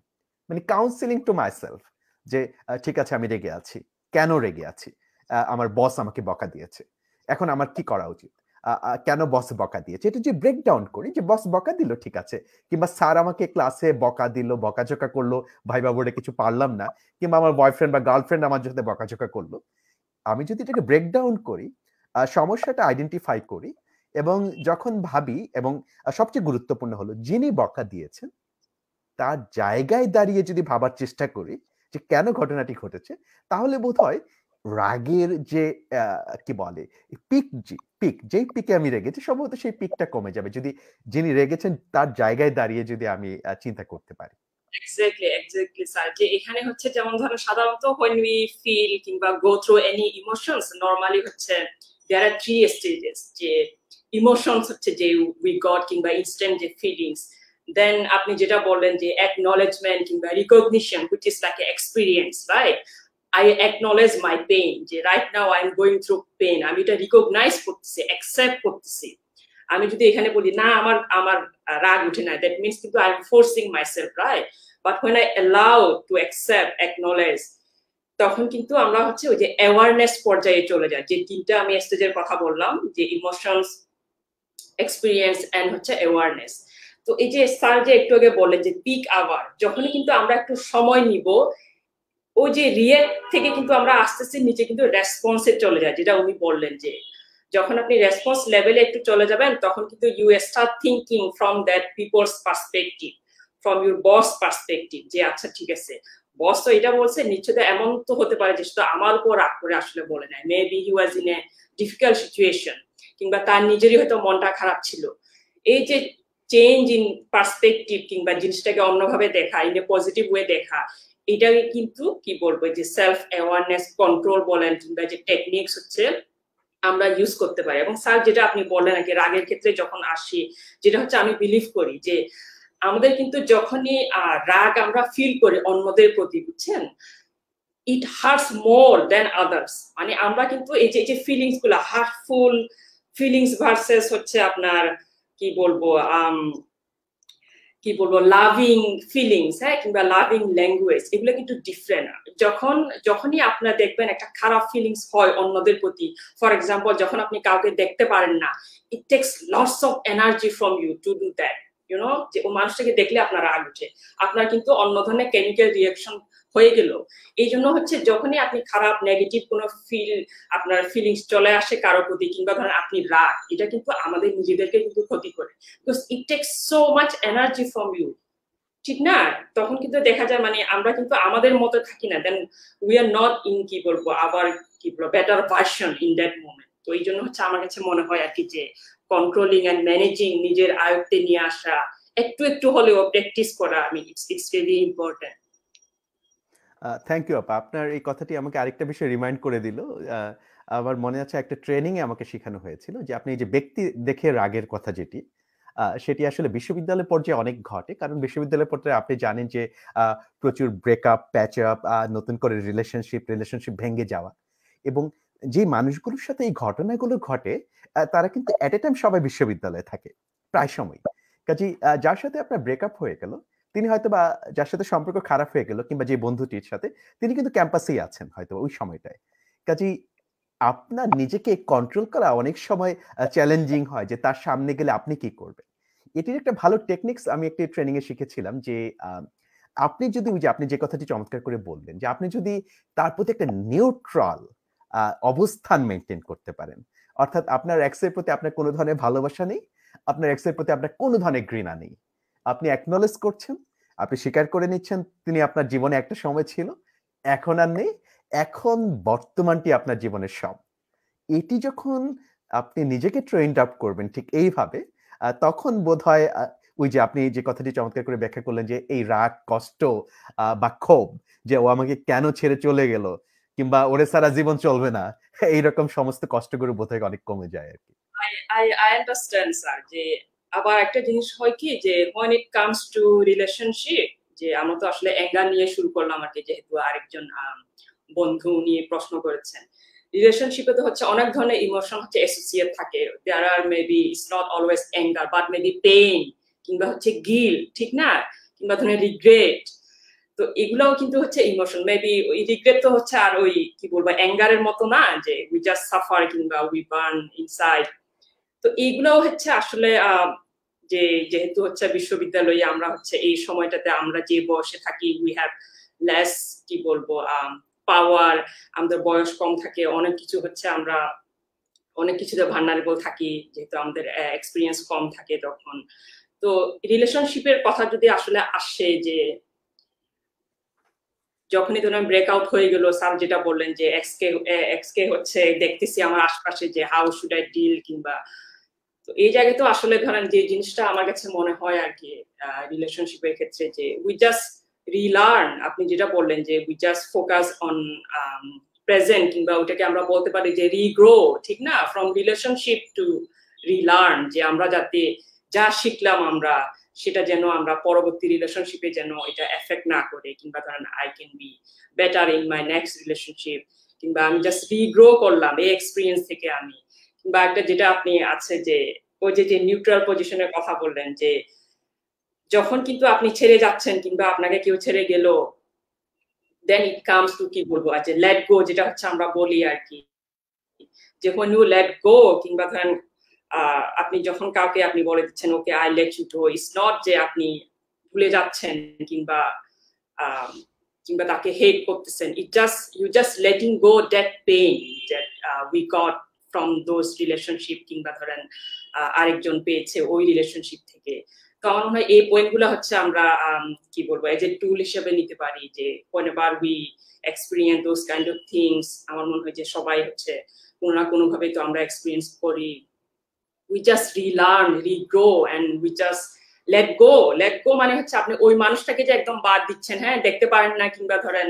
Speaker 1: মানে কাউন্সিলিং টু মাই সেলফ যে ঠিক আছে, আমি রেগে আছি, কেন রেগে আছি আমার বস আমাকে বকা দিয়েছে, এখন আমার কি করা উচিত? কেন বস বকা দিয়েছে? এটা যে ব্রেকডাউন করি যে বস বকা দিল, ঠিক আছে। কিংবা স্যার আমাকে ক্লাসে বকা দিল, বকাঝোকা করল ভাই বাবুরে কিছু পারলাম না। কিংবা আমার বয়ফ্রেন্ড বা গার্লফ্রেন্ড আমার সাথে বকাঝোকা করল। আমি যদি এটাকে ব্রেকডাউন করি সমস্যাটা আইডেন্টিফাই করি এবং যখন ভাবি এবং সবচেয়ে গুরুত্বপূর্ণ হলো, যিনি বকা দিয়েছেন, তার জায়গায় দাঁড়িয়ে যদি ভাবার চেষ্টা করি যে কেন ঘটনাটি ঘটেছে, তাহলে বোধ হয় রাগের যে কি বলে পিক পিক যেই পিকে আমি রেগেছি, সম্ভবত সেই পিকটা কমে যাবে। যদি যিনি রেগেছেন, তার জায়গায় দাঁড়িয়ে যদি আমি চিন্তা করতে পারি।
Speaker 2: এক্স্যাক্টলি এক্স্যাক্টলি স্যার যে এখানে হচ্ছে, যেমন ধরো সাধারণত when we feel কিংবা go through any emotions, normally হচ্ছে, there are three stages, যে ইমোশনস হচ্ছে, যে উই গট কিংবা ইনস্ট্যান্ট যে ফিলিংস দেন আপনি যেটা বললেন, যে অ্যাকনলেজমেন্ট কিংবা recognition which is like experience right I acknowledge my pain যে right now I am going through pain আমি এটা রিকগনাইজ করতেছি অ্যাকসেপ্ট করতেছি। আমি যদি এখানে বলি, না, আমার আমার রাগ উঠে না। দ্যাট মিনস কিন্তু I am forcing myself right but when I allow to accept acknowledge তখন কিন্তু আমরা হচ্ছে ওই যে অ্যাওয়ারনেস পর্যায়ে চলে যাই। যে তিনটা আমি স্টেজের কথা বললাম, যে ইমোশনস এক্সপিরিয়েন্স অ্যান্ড হচ্ছে অ্যাওয়ারনেস তো এই যে স্যার যে একটু আগে বললেন যে পিক আওয়ার যখনই কিন্তু আমরা একটু সময় নিব ওই যে রিয়েক্ট থেকে কিন্তু আমরা আস্তে আস্তে নিচে কিন্তু রেসপন্সে চলে যায়, যেটা উনি বললেন যে যখন আপনি রেসপন্স লেভেলে একটু চলে যাবেন, তখন কিন্তু you start thinking from that people's perspective from your boss perspective যে আচ্ছা ঠিক আছে বস তো এটা বলছে নিশ্চয় এমন তো হতে পারে যে শুধু আমার উপর রাগ করে আসলে বলে নেয় maybe he was in a difficult situation কিংবা তার নিজেরই হয়তো মনটা খারাপ ছিল। এই যে চেঞ্জ ইন পার্সপেক্টিভ কিংবা জিনিসটাকে অন্যভাবে দেখা ইন এ পজিটিভ ওয়ে দেখা এটাকে কিন্তু কি বলব যে সেলফ অ্যাওয়ারনেস কন্ট্রোল বলেন কিংবা যে টেকনিক্স হচ্ছে, আমরা ইউজ করতে পারি। এবং স্যার যেটা আপনি বললেন আর কি, রাগের ক্ষেত্রে যখন আসি, যেটা হচ্ছে আমি বিলিভ করি যে, আমাদের কিন্তু যখনই রাগ আমরা ফিল করি অন্যদের প্রতি, বুঝছেন? It hurts more then others মানে আমরা কিন্তু এই যে যে ফিলিংসগুলো হার্টফুল ফিলিংস ভার্সেস হচ্ছে আপনার, কি বলব কি বলব লাভিং ফিলিংস হ্যাঁ কিংবা লাভিং ল্যাঙ্গুয়েজ এগুলো কিন্তু ডিফারেন্ট যখন, যখনই আপনারা দেখবেন একটা খারাপ ফিলিংস হয় অন্যদের প্রতি ফর এক্সাম্পল যখন আপনি কাউকে দেখতে পারেন না it takes lots of energy from you to do that you know যে ও মানুষটাকে দেখলে আপনার রাগ উঠে। আপনার কিন্তু অন্য ধরনের কেমিক্যাল রিয়াকশন হয়ে গেল। এই জন্য হচ্ছে যখনই আপনি খারাপ নেগেটিভ কোনো ফিল আপনার ফিলিংস চলে আসে কারও প্রতি কিংবা ধরেন আপনি রাগ, এটা কিন্তু আমাদের নিজেদেরকে কিন্তু ক্ষতি করে। Because it takes so much energy from you ঠিক না? তখন কিন্তু দেখা যায় মানে আমরা কিন্তু আমাদের মতো থাকি না then we are not in কি বলব আবার কি বলব better version in that moment তো এই জন্য হচ্ছে আমার কাছে মনে হয় আর কি যে কন্ট্রোলিং অ্যান্ড ম্যানেজিং নিজের আয়ত্তে নিয়ে আসা, একটু একটু হলেও প্র্যাকটিস করা আমি it's it's very important
Speaker 1: thank you আপা। আপনার এই কথাটি আমাকে আরেকটা বিষয় রিমাইন্ড করে দিল। আমার মনে আছে একটা ট্রেনিং এ আমাকে শেখানো হয়েছিল যে আপনি এই যে ব্যক্তি দেখে রাগের কথা যেটি সেটি আসলে বিশ্ববিদ্যালয় পর্যায়ে অনেক ঘটে। কারণ বিশ্ববিদ্যালয় পর্যায়ে আপনি জানেন যে প্রচুর ব্রেকআপ প্যাচ আপ নতুন করে রিলেশনশিপ রিলেশনশিপ ভেঙে যাওয়া। এবং যে মানুষগুলোর সাথে এই ঘটনাগুলো ঘটে তারা কিন্তু অ্যাট এ টাইম সবাই বিশ্ববিদ্যালয়ে থাকে, প্রায় সময় কাজে যার সাথে আপনার ব্রেকআপ হয়ে গেল তিনি হয়তো বা যার সাথে সম্পর্ক খারাপ হয়ে গেল কিংবা যে বন্ধুটির সাথে, তিনি কিন্তু ক্যাম্পাসেই আছেন হয়তো ওই সময়টায়। কাজেই আপনার নিজেকে কন্ট্রোল করা অনেক সময় চ্যালেঞ্জিং হয় যে তার সামনে গেলে আপনি কি করবেন। এটির একটা ভালো টেকনিক্স আমি একটি ট্রেনিং এ শিখেছিলাম যে আপনি যদি ওই যে আপনি যে কথাটি চমৎকার করে বললেন যে আপনি যদি তার প্রতি একটা নিউট্রাল অবস্থান মেনটেন করতে পারেন, অর্থাৎ আপনার এক্সের প্রতি আপনার কোনো ধরনের ভালোবাসা নেই, আপনার এক্সের প্রতি আপনার কোনো ধরনের ঘৃণা নেই আপনি অ্যাকনোলেজ করছেন, আপনি স্বীকার করে নিচ্ছেন, তিনি আপনার জীবনে একটা সময় ছিল, এখন আর নেই, এখন বর্তমানটি আপনার জীবনের সব। এটি যখন আপনি নিজেকে ট্রেন্ড আপ করবেন ঠিক এইভাবে তখন বোধ হয় ওই যে আপনি যে কথাটি চমৎকার করে ব্যাখ্যা করলেন যে এই রাগ, কষ্ট বা ক্ষোভ যে ও আমাকে কেন ছেড়ে চলে গেল কিংবা ওরে সারা জীবন চলবে না, এইরকম সমস্ত কষ্টগুলো বোধ হয় অনেক কমে যায় আর কি।
Speaker 2: আই আই আন্ডারস্ট্যান্ড স্যার যে আবার একটা জিনিস হয় কি যে when it comes to relationship, যে আমরা তো আসলে অ্যাঙ্গার নিয়ে শুরু করলাম আর কি, যেহেতু আরেকজন বন্ধু নিয়ে প্রশ্ন করেছেন। রিলেশনশিপে তো হচ্ছে অনেক ধরনের ইমোশন হচ্ছে অ্যাসোসিয়েট থাকে। There are maybe it's not always anger but maybe pain কিংবা হচ্ছে গিল ঠিক না? কিংবা ধরনের রিগ্রেট তো এগুলোও কিন্তু হচ্ছে ইমোশন মেবি ওই রিগ্রেট তো হচ্ছে আর ওই, কি বলব অ্যাঙ্গারের মতো না যে উই জাস্ট সাফার কিংবা উই বার্ন ইনসাইড তো এইগুলোও হচ্ছে আসলে যে যেহেতু হচ্ছে বিশ্ববিদ্যালয়ে আমরা হচ্ছে এই সময়টাতে আমরা যে বয়সে থাকি উই হ্যাভ লেস কি বলব পাওয়ার আমাদের বয়স কম থাকে, অনেক কিছু হচ্ছে আমরা, অনেক কিছুতে ভান্ডারেবল থাকি, যেহেতু আমাদের এক্সপিরিয়েন্স কম থাকে তখন। তো রিলেশনশিপের কথা যদি আসলে আসে যে, যখনই ধরুন ব্রেকআউট হয়ে গেল স্যার যেটা বললেন যে এক্স কে এক্স কে হচ্ছে দেখতেছি আমার আশপাশে যে হাউ শুড আই ডিল কিংবা তো এই জায়গায় তো আসলে ধরেন যে জিনিসটা আমার কাছে মনে হয় আর কি রিলেশনশিপের ক্ষেত্রে যে উই জাস্ট রিলার্ন আপনি যেটা বললেন যে we just focus on present কিংবা ওটাকে আমরা বলতে পারি যে রিগ্রো ঠিক না? ফ্রম রিলেশনশিপ টু রিলার্ন যে আমরা যাতে যা শিখলাম আমরা, সেটা যেন আমরা পরবর্তী রিলেশনশিপে যেন এটা এফেক্ট না করে কিংবা ধরেন I can be better in my next relationship কিংবা আমি জাস্ট রিগ্রো করলাম এই এক্সপিরিয়েন্স থেকে আমি। কিংবা একটা যেটা আপনি আছে যে, ওই যে যে নিউট্রাল পজিশনের কথা বললেন যে, যখন কিন্তু আপনি ছেড়ে যাচ্ছেন কিংবা আপনাকে কেউ ছেড়ে গেল দেন ইট কামস টু কি বলব যে লেট গো যেটা হচ্ছে আমরা বলি আর কি। যে when you let go কিংবা ধরেন আপনি যখন কাউকে আপনি বলে দিচ্ছেন okay I let you to it's not যে আপনি ভুলে যাচ্ছেন কিংবা কিংবা তাকে হেট করতেছেন। It just you just letting go that pain that we got from those relationship কিংবা ধরেন আরেকজন পেয়েছে ওই রিলেশনশিপ থেকে। তো আমার মনে হয় এই পয়েন্টগুলো হচ্ছে আমরা কি বলব এজ এ টুল হিসেবে নিতে পারি যে whenever we experience those kind of things, আমার মনে হয় যে সবাই হচ্ছে কোনো না কোনো ভাবে তো আমরা এক্সপিরিয়েন্স করি। We just relearn regrow and we just let go let go মানে হচ্ছে আপনি ওই মানুষটাকে যে একদম বাদ দিচ্ছেন হ্যাঁ দেখতে পারেন না কিংবা ধরেন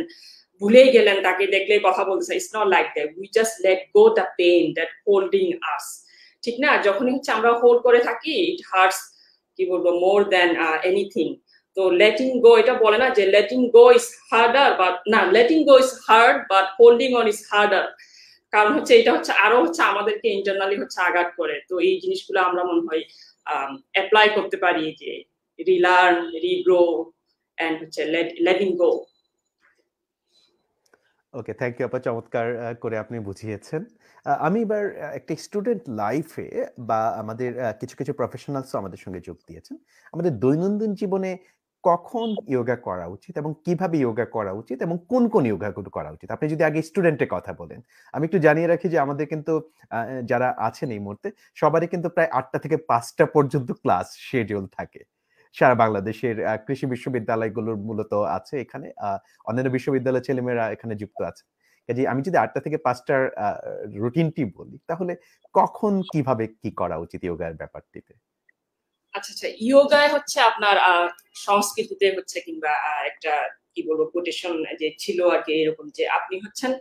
Speaker 2: ভুলেই গেলেন তাকে দেখলে কথা বলতেছে it's not like that we just let go the pain that holding us ঠিক না? যখনই হচ্ছে আমরা হোল্ড করে থাকি ইট হার্টস কি বলব মোর দেন এনিথিং তো লেটিং গো এটা বলে না যে letting go is harder but না letting go is hard but holding on is harder কারণ হচ্ছে এটা হচ্ছে, আরও হচ্ছে আমাদেরকে ইন্টারনালি হচ্ছে আঘাত করে। তো এই জিনিসগুলো আমরা মনে হয় অ্যাপ্লাই করতে পারি যে রিলার্ন রিগ্রো অ্যান্ড হচ্ছে letting go
Speaker 1: okay thank you আপা, চমৎকার করে আপনি বুঝিয়েছেন। আমি এবার একটা স্টুডেন্ট লাইফে বা আমাদের কিছু কিছু প্রফেশনালস আমাদের সঙ্গে যোগ দিয়েছেন। আমাদের দৈনন্দিন জীবনে কখন ইয়োগা করা উচিত এবং কীভাবে ইয়োগা করা উচিত এবং কোন কোন ইয়োগাগুলো করা উচিত? আপনি যদি আগে স্টুডেন্টের কথা বলেন। আমি একটু জানিয়ে রাখি যে আমাদের কিন্তু যারা আছেন এই মুহূর্তে, সবারই কিন্তু প্রায় আটটা থেকে পাঁচটা পর্যন্ত ক্লাস শিডিউল থাকে। সারা বাংলাদেশের কৃষি বিশ্ববিদ্যালয়গুলোর মূলত আছে এখানে অন্যান্য বিশ্ববিদ্যালয়ের ছেলেমেয়েরা এখানে যুক্ত আছে। কাজে আমি যদি আটটা থেকে পাঁচটার রুটিনটি বলি, তাহলে কখন কীভাবে কি করা উচিত ইয়োগার ব্যাপারটিতে?
Speaker 2: আচ্ছা আচ্ছা ইয়োগায় হচ্ছে আপনার সংস্কৃতিতে হচ্ছে কিংবা একটা, কি বলব কোটেশন যে ছিল আর কি এরকম যে আপনি হচ্ছেন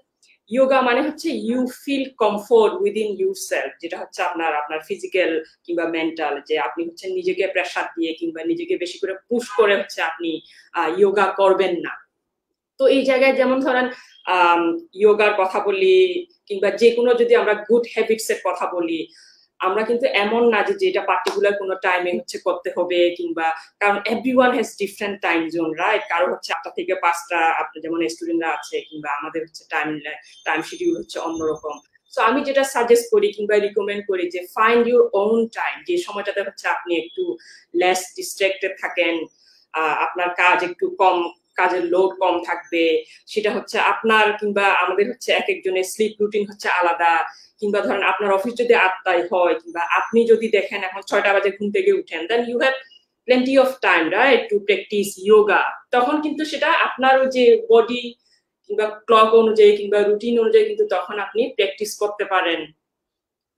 Speaker 2: ইয়োগা মানে হচ্ছে you feel comfort within yourself যেটা হচ্ছে আপনার আপনার ফিজিক্যাল কিংবা মেন্টাল যে আপনি হচ্ছে নিজেকে প্রেশার দিয়ে কিংবা নিজেকে বেশি করে পুশ করে হচ্ছে আপনি ইয়োগা করবেন না। তো এই জায়গায় যেমন ধরেন ইয়োগার কথা বলি কিংবা যে কোনো যদি আমরা গুড হ্যাবিটস এর কথা বলি আমরা কিন্তু এমন না যে যেটা পার্টিকুলার কোনো টাইমে হচ্ছে করতে হবে কিংবা কারণ everyone has different time zone right কারও হচ্ছে আটটা থেকে পাঁচটা আপনার যেমন স্টুডেন্টরা আছে কিংবা আমাদের হচ্ছে টাইম টাইম শিডিউল হচ্ছে অন্যরকম। সো আমি যেটা সাজেস্ট করি কিংবা রিকমেন্ড করি যে ফাইন্ড ইউর ওন টাইম যে সময়টাতে হচ্ছে আপনি একটু লেস ডিস্ট্রাক্টেড থাকেন আপনার কাজ একটু কম, কাজের লোড কম থাকবে, সেটা হচ্ছে আপনার কিংবা আমাদের হচ্ছে এক একজনের স্লিপ রুটিন হচ্ছে আলাদা। কিংবা ধরেন আপনার অফিস যদি আটটায় হয় কিংবা আপনি যদি দেখেন এখন ছয়টা বাজে ঘুম থেকে উঠেন then you have plenty of time right to practice yoga তখন কিন্তু সেটা আপনার ওই যে বডি কিংবা ক্লক অনুযায়ী কিংবা রুটিন অনুযায়ী কিন্তু তখন আপনি প্র্যাকটিস করতে পারেন।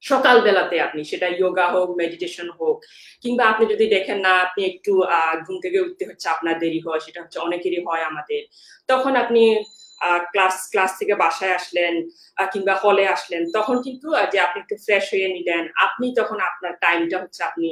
Speaker 2: সকাল বেলাতে আপনি সেটা ইয়োগা হোক মেডিটেশন হোক, কিংবা আপনি যদি দেখেন না, আপনি একটু ঘুম থেকে উঠতে হচ্ছে, আপনার দেরি হয়, সেটা হচ্ছে অনেকেরই হয় আমাদের, তখন আপনি ক্লাস ক্লাস থেকে বাসায় আসলেন কিংবা হলে আসলেন, তখন কিন্তু যে আপনি একটু ফ্রেশ হয়ে নিলেন, আপনি তখন আপনার টাইমটা হচ্ছে আপনি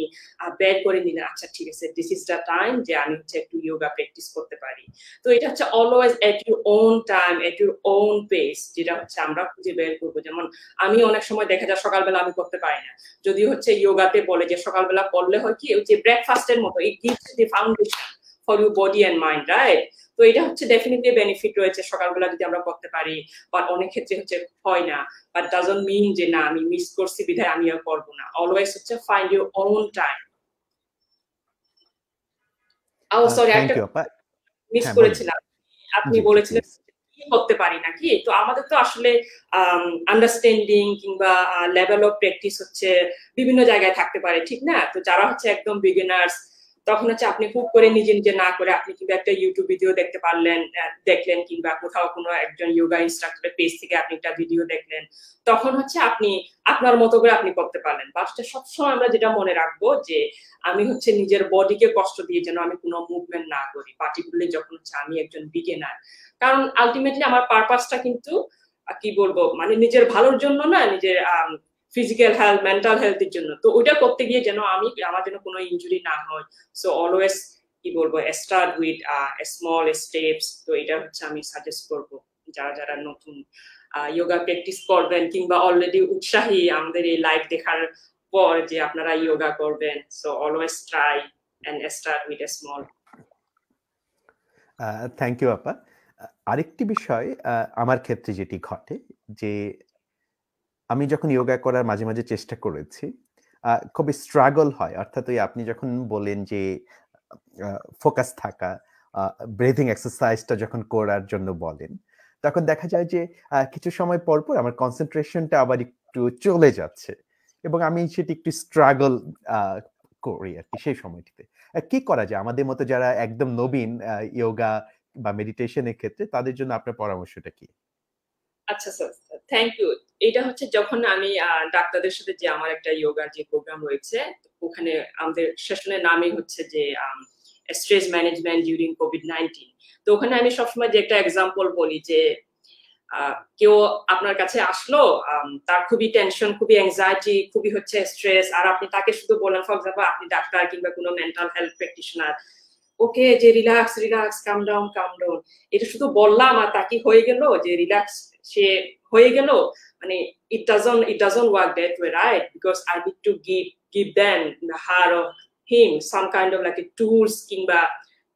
Speaker 2: বের করে নিলেন। আচ্ছা ঠিক আছে দিস ইজ দ্য টাইম যে আমি হচ্ছে একটু ইয়োগা প্র্যাকটিস করতে পারি। তো এটা হচ্ছে always at your own time at your own pace যেটা হচ্ছে আমরা খুঁজে বের করব। যেমন, আমি অনেক সময় দেখা যায় সকালবেলা আমি করতে পারি না। যদি হচ্ছে ইয়োগাতে বলে যে সকালবেলা করলে হয় কি, ওই যে ব্রেকফাস্টের মতো it gives the foundation for your body and mind right তো এটা হচ্ছে ডেফিনেটলি বেনিফিট রয়েছে সকালবেলা যদি আমরা করতে পারি। বা অনেক ক্ষেত্রে হচ্ছে হয় না। বাট ডাজন মিন যে না আমি মিস করছি বিধায় আমি আর করব না। অলওয়েজ হচ্ছে find your own time oh sorry একটা মিস করেছিলাম। আপনি বলেছিলেন করতে পারি নাকি তো আমাদের তো আসলে আন্ডারস্ট্যান্ডিং কিংবা লেভেল অফ প্র্যাকটিস হচ্ছে বিভিন্ন জায়গায় থাকতে পারে ঠিক না? তো যারা হচ্ছে একদম বিগিনার্স তখন হচ্ছে আপনি হুক করে নিজে নিজে না করে আপনি কিংবা একটা ইউটিউব ভিডিও দেখতে পারলেন দেখলেন কিংবা কোথাও কোনো একজন ইয়োগা ইনস্ট্রাক্টরের পেজ থেকে আপনি একটা ভিডিও দেখলেন, তখন হচ্ছে আপনি আপনার মতো করে আপনি করতে পারলেন। বা সবসময় আমরা যেটা মনে রাখব যে আমি হচ্ছে নিজের বডিকে কষ্ট দিয়ে যেন আমি কোনো মুভমেন্ট না করি পার্টিকুলারলি যখন হচ্ছে আমি একজন বিগেনার কারণ আলটিমেটলি আমার পারপাসটা কিন্তু কি বলব মানে নিজের ভালোর জন্য না, নিজের ফিজিক্যাল হেলথ মেন্টাল হেলথের জন্য। তো ওইটা করতে গিয়ে যেন আমি, আমার যেন কোনো ইঞ্জুরি না হয়। সো অলওয়েজ কি বলব স্টার্ট উইথ স্মল স্টেপস তো এটা হচ্ছে আমি সাজেস্ট করব। যারা যারা নতুন ইয়োগা প্র্যাকটিস করবেন কিংবা অলরেডি উৎসাহী আমাদের এই লাইভ দেখার পর যে আপনারা ইয়োগা করবেন so always try and start with small
Speaker 1: thank you আপা। আরেকটি বিষয় আমার ক্ষেত্রে যেটি ঘটে, যে আমি যখন ইয়োগা করার মাঝে মাঝে চেষ্টা করেছি খুবই স্ট্রাগল হয়। অর্থাৎ ওই আপনি যখন বলেন যে ফোকাস থাকা ব্রেথিং এক্সারসাইজটা যখন করার জন্য বলেন, তখন দেখা যায় যে কিছু সময় পর পর আমার কনসেন্ট্রেশনটা আবার একটু চলে যাচ্ছে এবং আমি সেটি একটু স্ট্রাগল করি আর কি সেই সময়টিতে। কি করা যায়? আমাদের মতো যারা একদম নবীন ইয়োগা বা মেডিটেশনের ক্ষেত্রে তাদের জন্য আপনার পরামর্শটা কি?
Speaker 2: আচ্ছা স্যার থ্যাংক ইউ এটা হচ্ছে যখন আমি ডাক্তারদের সাথে যে আমার একটা ইয়োগার যে প্রোগ্রাম রয়েছে, ওখানে আমাদের সেশনের নামই হচ্ছে যে stress management during Covid nineteen তো ওখানে আমি সবসময় যে একটা এক্সাম্পল বলি যে কেউ আপনার কাছে আসলো তার খুবই টেনশন খুবই অ্যাংজাইটি খুবই হচ্ছে স্ট্রেস আর আপনি তাকে শুধু বলেন ফর এক্সাম্পল আপনি ডাক্তার কিংবা কোনো মেন্টাল হেলথ প্র্যাকটিশনার ওকে যে relax relax calm down calm down এটা শুধু বললাম আর তাকে হয়ে গেল? যে রিল্যাক্স সে হয়ে গেল? মানে it doesn't it doesn't work that way right because I need to give give them the her of him some kind of like tools কিংবা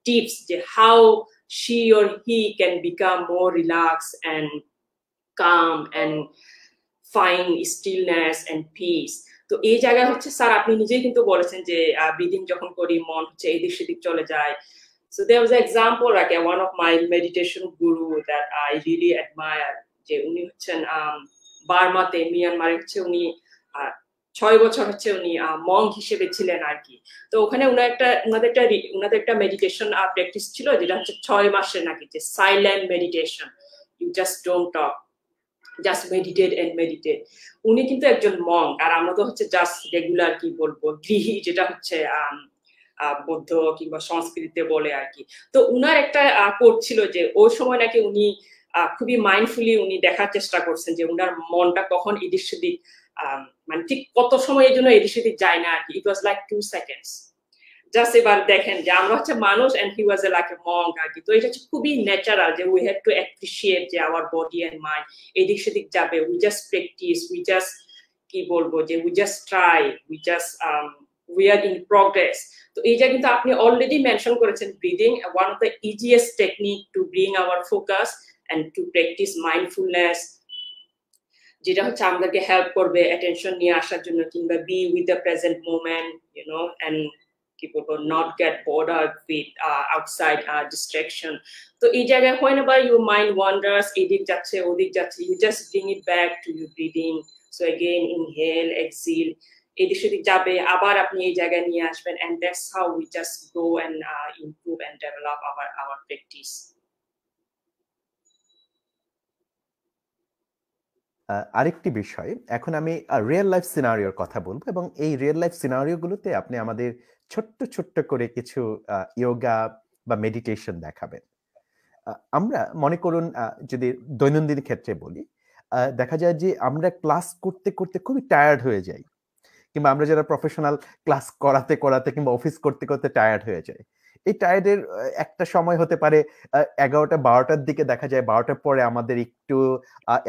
Speaker 2: টিপস যে how she or he can become more relaxed and calm and find stillness and peace তো এই জায়গায় হচ্ছে স্যার আপনি নিজেই কিন্তু বলেছেন যে ব্রিদিং যখন করি, মন হচ্ছে এদিক সেদিক চলে যায়। So there was an example, like one of my meditation guru that I really যে উনি হচ্ছেন বার্মাতে, মিয়ানমারে হচ্ছে উনি ছয় বছর হচ্ছে উনি মং হিসেবে ছিলেন আর কি তো ওখানে উনার একটা, উনাদের একটা উনাদের একটা মেডিটেশন প্র্যাকটিস ছিল, যেটা হচ্ছে ছয় মাসের নাকি, যে silent meditation you just don't talk just meditate and meditate উনি কিন্তু একজন মং আর আমরা তো হচ্ছে জাস্ট রেগুলার কি বলব, গৃহী, যেটা হচ্ছে বৌদ্ধ কিংবা সংস্কৃতিতে বলে আর কি তো উনার একটা কোড ছিল যে ওই সময় নাকি উনি খুবই মাইন্ডফুলি উনি দেখার চেষ্টা করছেন যে, উনার মনটা কখন এদিক সেদিক মানে ঠিক কত সময় এই জন্য এদিক সেদিক যায় না আর কি it was like two seconds just এবার দেখেন যে আমরা হচ্ছে মানুষ and he was a like a monk আর কি তো এটা হচ্ছে খুবই ন্যাচারাল যে উই হ্যাভ টু অ্যাপ্রিসিয়েট যে আওয়ার বডি এন্ড মাইন্ড এদিক সেদিক যাবে। We just practice we just কি বলব যে we just try we just we are in progress তো এই জায়গায় কিন্তু আপনি অলরেডি মেনশন করেছেন breathing one of the easiest technique to bring our focus and to practice mindfulness যেটা হচ্ছে আমাদেরকে হেল্প করবে অ্যাটেনশন নিয়ে আসার জন্য কিংবা be with the present moment you know and কি বলব not get bothered with uh, outside uh, distraction তো এই জায়গায় whenever your mind wanders এদিক যাচ্ছে ওদিক যাচ্ছে you just bring it back to your breathing so again inhale exhale এদিক সেদিক যাবে আবার আপনি এই জায়গায় নিয়ে আসবেন and that's how we just go and uh, improve and develop our our practice
Speaker 1: আরেকটি বিষয় এখন আমি রিয়েল লাইফ সিনারিওর কথা বলব এবং এই রিয়েল লাইফ সিনারিওগুলোতে আপনি আমাদের ছোট্ট ছোট্ট করে কিছু ইয়োগা বা মেডিটেশন দেখাবেন। আমরা মনে করুন যদি দৈনন্দিন ক্ষেত্রে বলি দেখা যায় যে আমরা ক্লাস করতে করতে খুবই টায়ার্ড হয়ে যাই। কিংবা আমরা যারা প্রফেশনাল ক্লাস করাতে করাতে কিংবা অফিস করতে করতে টায়ার্ড হয়ে যায় এই টায়ার্ডের একটা সময় হতে পারে এগারোটা, বারোটার দিকে দেখা যায়, বারোটার পরে আমাদের একটু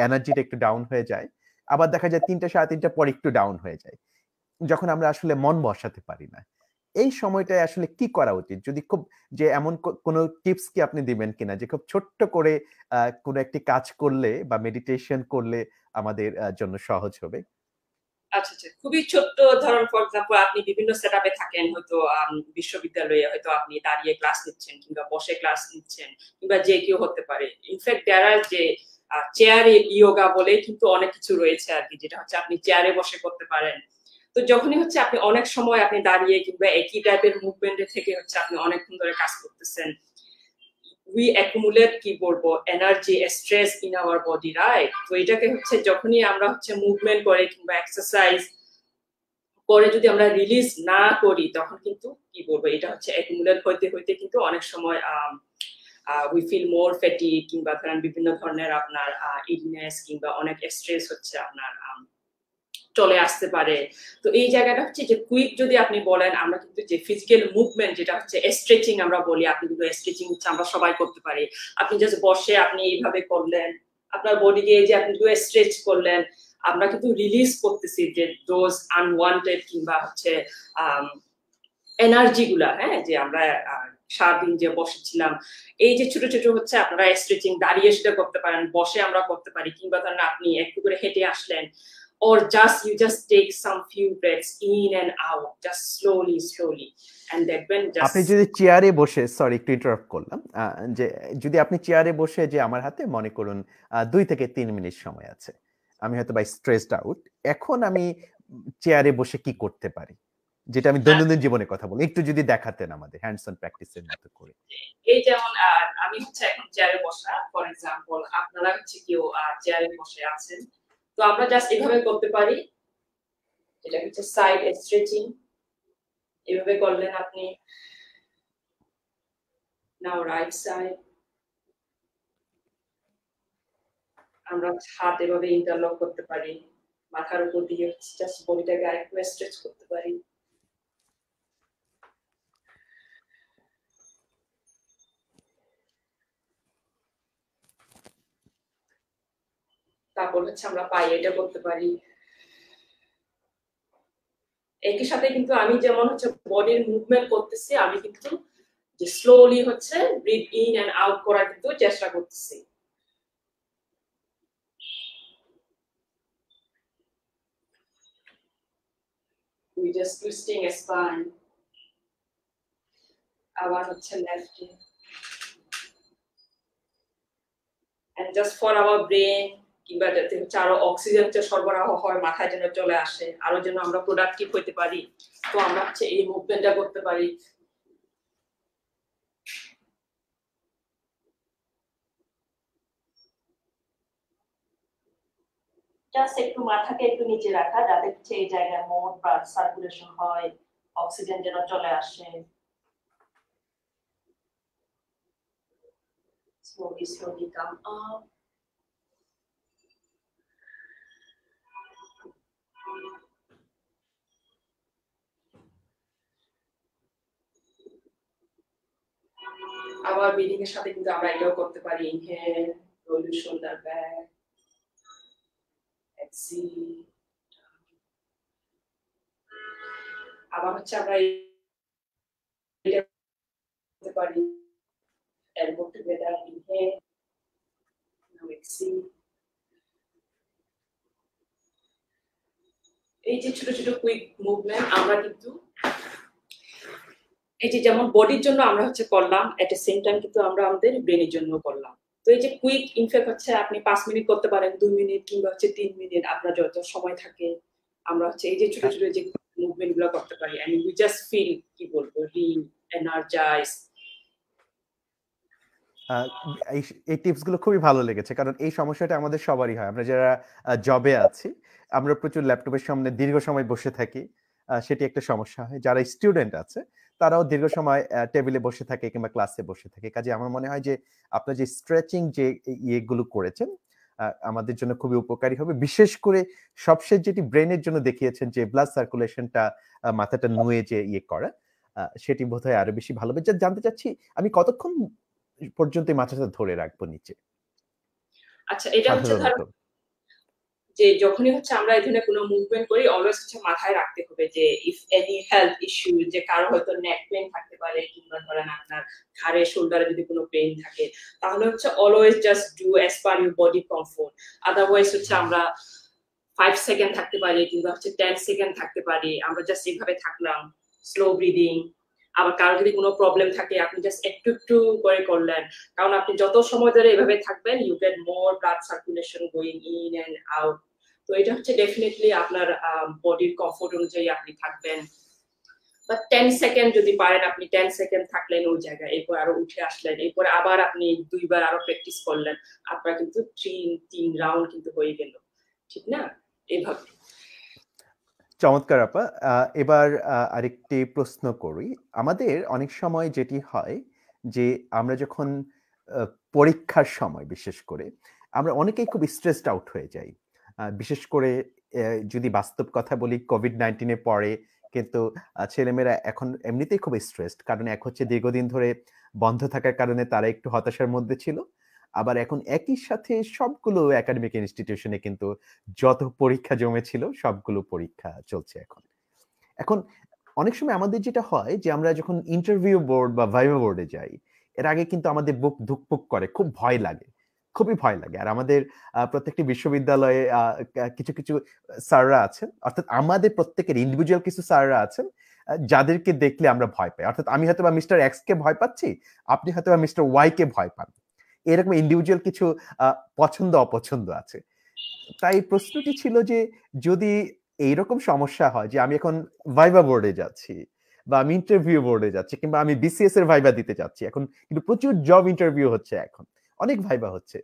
Speaker 1: এনার্জিটা একটু ডাউন হয়ে যায়। আবার দেখা যায় তিনটা, সাড়ে তিনটা পর একটু ডাউন হয়ে যায়। যখন আমরা আসলে মন বসাতে পারি না। এই সময়টায় আসলে কি করা উচিত? যদি খুব যে এমন কোনো টিপস কি আপনি দিবেন কিনা? যে খুব ছোট্ট করে কোনো একটি কাজ করলে বা মেডিটেশন করলে আমাদের জন্য সহজ হবে?
Speaker 2: আচ্ছা আচ্ছা। খুবই ছোট্ট ধরুন ফর এক্সাম্পল আপনি বিভিন্ন সেট থাকেন, হয়তো বিশ্ববিদ্যালয়ে হয়তো আপনি দাঁড়িয়ে ক্লাস নিচ্ছেন কিংবা বসে ক্লাস নিচ্ছেন কিংবা যে কেউ হতে পারে। ইনফ্যাক্ট যারা যে চেয়ারে ইয়োগা বলে কিন্তু অনেক কিছু রয়েছে আর কি যেটা হচ্ছে আপনি চেয়ারে বসে করতে পারেন। তো যখনই হচ্ছে আপনি অনেক সময় আপনি দাঁড়িয়ে কিংবা একই টাইপের মুভমেন্টে থেকে হচ্ছে আপনি অনেকক্ষণ ধরে কাজ করতেছেন উই অ্যাকুমুলেট কি বলব energy stress in our body right তো এটাকে হচ্ছে যখনই আমরা হচ্ছে মুভমেন্ট করে কিংবা এক্সারসাইজ পরে যদি আমরা রিলিজ না করি, তখন কিন্তু কি বলব, এটা হচ্ছে অ্যাকুমুলেট হইতে হইতে কিন্তু অনেক সময় উই ফিল মোর ফ্যাটি কিংবা বিভিন্ন ধরনের আপনার ইলনেস কিংবা অনেক স্ট্রেস হচ্ছে আপনার চলে আসতে পারে। তো এই জায়গাটা হচ্ছে যে কুইক যদি আপনি বলেন, আমরা কিন্তু যে ফিজিক্যাল মুভমেন্ট যেটা হচ্ছে স্ট্রেচিং আমরা বলি, আপনি কিন্তু স্ট্রেচিং হচ্ছে আমরা সবাই করতে পারি। আপনি জাস্ট বসে আপনি এইভাবে করলেন, আপনার বডিকে যে আপনি স্ট্রেচ করলেন, আমরা কিন্তু রিলিজ করতেছি যে ডোজ আনওয়ান্টেড কিংবা হচ্ছে এনার্জি গুলা হ্যাঁ যে আমরা সারাদিন যে বসেছিলাম। এই যে ছোট ছোট হচ্ছে আপনারা স্ট্রেচিং দাঁড়িয়ে সেটা করতে পারেন, বসে আমরা করতে পারি, কিংবা ধরেন আপনি একটু করে হেঁটে আসলেন or just you just take some few breaths in and out just slowly slowly. And that when just
Speaker 1: আপনি যদি চেয়ারে বসে সরি একটু ইন্টারাপ্ট করলাম যে যদি আপনি চেয়ারে বসে যে আমার হাতে মনে করুন দুই থেকে তিন মিনিট সময় আছে আমি হয়তো বাই স্ট্রেসড আউট এখন আমি চেয়ারে বসে কি করতে পারি? যেটা আমি দৈনন্দিন জীবনে কথা বলি একটু যদি দেখাতেন আমাদের হ্যান্ডস অন প্র্যাকটিসের মতো করে।
Speaker 2: এই যেমন আমি হচ্ছে এখন চেয়ারে বসা ফর এক্সাম্পল আপনারা হচ্ছে কেউ চেয়ারে বসে আছেন তো আমরা জাস্ট এভাবে করতে পারি। এটা হচ্ছে সাইড স্ট্রেচিং এভাবে করলেন আপনি। নাও রাইট সাইড আমরা হাত এভাবে ইন্টারলক করতে পারি। মাথার উপর দিয়ে জাস্ট বডিটাকে আরেকটু স্ট্রেচ করতে পারি। তারপর হচ্ছে আমরা পায়ে এটা করতে পারি। একই সাথে কিন্তু আমি যেমন হচ্ছে বডির মুভমেন্ট করতেছি, আমি কিন্তু যে স্লোলি হচ্ছে ব্রিথ ইন এন্ড আউট করার কিন্তু চেষ্টা করতেছি। We just twisting a spine. আবার হচ্ছে and just for our brain কিংবা যাতে হচ্ছে আরও অক্সিজেন সরবরাহ হয় মাথায় যেন চলে আসে আরও যেন আমরা প্রোডাক্টিভ হইতে পারি। তো আমরা হচ্ছে এই মুভমেন্টটা করতে পারি। জাস্ট একটু মাথাকে একটু নিচে রাখা যাতে হচ্ছে এই জায়গায় মোট বা সার্কুলেশন হয় অক্সিজেন যেন চলে আসে। Slowly, slowly come up. আবার ব্রিদিং এর সাথে কিন্তু আমরা এটাও করতে পারি। Inhale roll shoulder back exhale আবার হচ্ছে আমরা এটা করতে পারি। Elbow together, inhale এই যে ছোট ছোট কুইক মুভমেন্ট আমরা কিন্তু এই যে যেমন বডির জন্য আমরা হচ্ছে করলাম এট সেম টাইম কিন্তু আমরা আমাদের ব্রেনের জন্য করলাম। তো এই যে কুইক ইনফেক্ট হচ্ছে, আপনি পাঁচ মিনিট করতে পারেন দুই মিনিট কিংবা হচ্ছে তিন মিনিট আপনার যত সময় থাকে, আমরা হচ্ছে এই যে ছোট ছোট যে মুভমেন্টগুলো করতে পারি। এন্ড উই জাস্ট ফিল কি বলব রি এনার্জাইজ
Speaker 1: এই টিপসগুলো খুবই ভালো লেগেছে, কারণ এই সমস্যাটা আমাদের সবারই হয়। আমরা যারা জবে আছি, আমরা প্রচুর ল্যাপটপের সামনে দীর্ঘ সময় বসে থাকি। সেটি একটা সমস্যা হয়। যারা স্টুডেন্ট আছে তারাও দীর্ঘ সময় টেবিলে বসে থাকে কিংবা ক্লাসে বসে থাকে। কাজে আমার মনে হয় যে আপনার যে স্ট্রেচিং যে ইয়েগুলো করেছেন আমাদের জন্য খুবই উপকারী হবে। বিশেষ করে সবশেষ যেটি ব্রেনের জন্য দেখিয়েছেন যে ব্লাড সার্কুলেশনটা মাথাটা নুয়ে যে ইয়ে করা সেটি বোধ হয় আরও বেশি ভালো হবে। জানতে চাচ্ছি আমি কতক্ষণ পর্যন্ত মাথাটা ধরে রাখব নিচে?
Speaker 2: আচ্ছা এটা হচ্ছে যে যখনই হচ্ছে আমরা এই ধরনের কোনো মুভমেন্ট করি অলওয়েজ হচ্ছে মাথায় রাখতে হবে যে ইফ এনি হেলথ ইস্যু যে কারও হয়তো নেক পেন থাকতে পারে কিংবা ধরেন আপনার ঘাড়ে শোল্ডারে যদি কোনো পেন থাকে, তাহলে হচ্ছে always just do as per your body comfort otherwise হচ্ছে আমরা ফাইভ সেকেন্ড থাকতে পারি কিংবা হচ্ছে টেন সেকেন্ড থাকতে পারি, আমরা জাস্ট এইভাবে থাকলাম স্লো ব্রিদিং আবার কারও যদি কোনো প্রবলেম থাকে, আপনি জাস্ট একটু একটু করে করলেন। কারণ আপনি যত সময় ধরে এভাবে থাকবেন you get more blood circulation going in and out তো এটা হচ্ছে ডেফিনেটলি আপনার বডির কমফোর্ট অনুযায়ী আপনি থাকবেন। বা টেন সেকেন্ড যদি পারেন, আপনি টেন সেকেন্ড থাকলেন ওই জায়গায়, এরপর আরও উঠে আসলেন, এরপর আবার আপনি দুইবার আরও প্র্যাকটিস করলেন, আপনার কিন্তু তিন তিন রাউন্ড কিন্তু হয়ে গেল। ঠিক না? এভাবে।
Speaker 1: চমৎকার আপা। এবার আরেকটি প্রশ্ন করি। আমাদের অনেক সময় যেটি হয় যে, আমরা যখন পরীক্ষার সময় বিশেষ করে, আমরা অনেকেই খুব স্ট্রেসড আউট হয়ে যাই। বিশেষ করে যদি বাস্তব কথা বলি কোভিড নাইন্টিনের পরে কিন্তু ছেলেমেয়েরা এখন এমনিতেই খুব স্ট্রেসড কারণ এক হচ্ছে দীর্ঘদিন ধরে বন্ধ থাকার কারণে তারা একটু হতাশার মধ্যে ছিল। আবার এখন একই সাথে সবগুলো একাডেমিক ইনস্টিটিউশনে কিন্তু যত পরীক্ষা জমেছিল, সবগুলো পরীক্ষা চলছে এখন। এখন অনেক সময় আমাদের যেটা হয় যে, আমরা যখন ইন্টারভিউ বোর্ড বা ভাইভা বোর্ডে যাই, এর আগে কিন্তু আমাদের বুক ধুকপুক করে, খুব ভয় লাগে, খুবই ভয় লাগে। আর আমাদের প্রত্যেকটি বিশ্ববিদ্যালয়ে কিছু কিছু স্যাররা আছেন, অর্থাৎ আমাদের প্রত্যেকের ইন্ডিভিজুয়াল কিছু স্যাররা আছেন যাদেরকে দেখলে আমরা ভয় পাই। অর্থাৎ আমি হয়তো বা মিস্টার এক্স কে ভয় পাচ্ছি, আপনি হয়তো বা মিস্টার ওয়াই কে ভয় পান। এরকম ইন্ডিভিজুয়াল কিছু পছন্দ, অপছন্দ আছে। তাই প্রশ্নটি ছিল যে, যদি এইরকম সমস্যা হয় যে, আমি এখন ভাইবা বোর্ডে যাচ্ছি বা আমি ইন্টারভিউ বোর্ডে যাচ্ছি কিংবা আমি বিসিএস এর ভাইবা দিতে যাচ্ছি, এখন কিন্তু প্রচুর জব ইন্টারভিউ হচ্ছে এখন, অনেক ভাইবা হচ্ছে।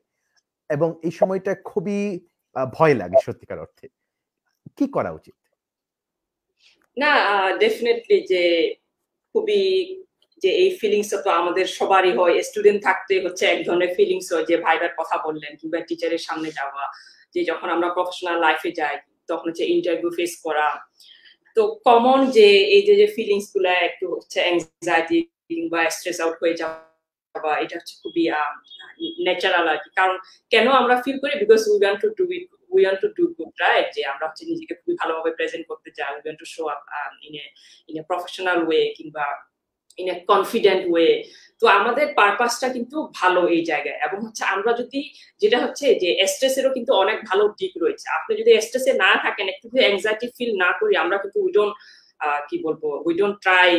Speaker 1: এবং এই সময়টা খুবই ভয় লাগে সত্যিকার অর্থে। কি করা উচিত?
Speaker 2: না ডেফিনেটলি যে, খুবই যে এই ফিলিংস তো আমাদের সবারই হয়। স্টুডেন্ট থাকতে হচ্ছে এক ধরনের ফিলিংস হয় যে ভাইবার কথা বললেন কিংবা টিচারের সামনে যাওয়া, যে যখন আমরা প্রফেশনাল লাইফে যাই, তখন হচ্ছে ইন্টারভিউ ফেস করা। তো কমন যে এই যে যে ফিলিংসগুলা একটু হচ্ছে অ্যাংজাইটি কিংবা স্ট্রেস আউট হয়ে যাওয়া, এটা হচ্ছে খুবই ন্যাচারাল আর কি। কারণ কেন আমরা ফিল করি? Because we want to do it we want to do good right যে আমরা হচ্ছে নিজেকে খুবই ভালোভাবে প্রেজেন্ট করতে চাই we want to show up in a in a professional way কিংবা ইন এ কনফিডেন্ট ওয়ে তো আমাদের পারপাসটা কিন্তু ভালো এই জায়গায়। এবং হচ্ছে আমরা যদি, যেটা হচ্ছে যে স্ট্রেসেরও কিন্তু অনেক ভালো দিক রয়েছে। আপনি যদি স্ট্রেসে না থাকেন, একটু অ্যাংজাইটি ফিল না করি, আমরা কিন্তু উই ডোন্ট কি বলব উই ডোন্ট ট্রাই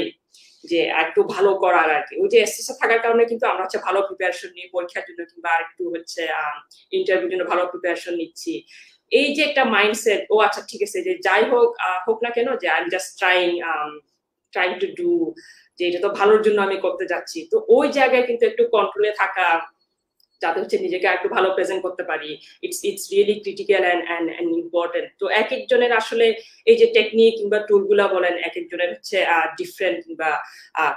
Speaker 2: যে একটু ভালো করার আর কি ওই যে স্ট্রেসে থাকার কারণে কিন্তু আমরা হচ্ছে ভালো প্রিপারেশন নিই, পরীক্ষার জন্য কিংবা একটু হচ্ছে ইন্টারভিউর জন্য ভালো প্রিপারেশন নিচ্ছি। এই যে একটা মাইন্ডসেট ও আচ্ছা ঠিক আছে, যে যাই হোক হোক না কেন, যে I am just trying trying to do যে এটা তো ভালোর জন্য আমি করতে যাচ্ছি। তো ওই জায়গায় কিন্তু একটু কন্ট্রোলে থাকা, যাতে হচ্ছে নিজেকে একটু ভালো প্রেজেন্ট করতে পারি। It's it's really critical and and important তো এক একজনের আসলে এই যে টেকনিক কিংবা টুলগুলা বলেন, এক একজনের হচ্ছে ডিফারেন্ট কিংবা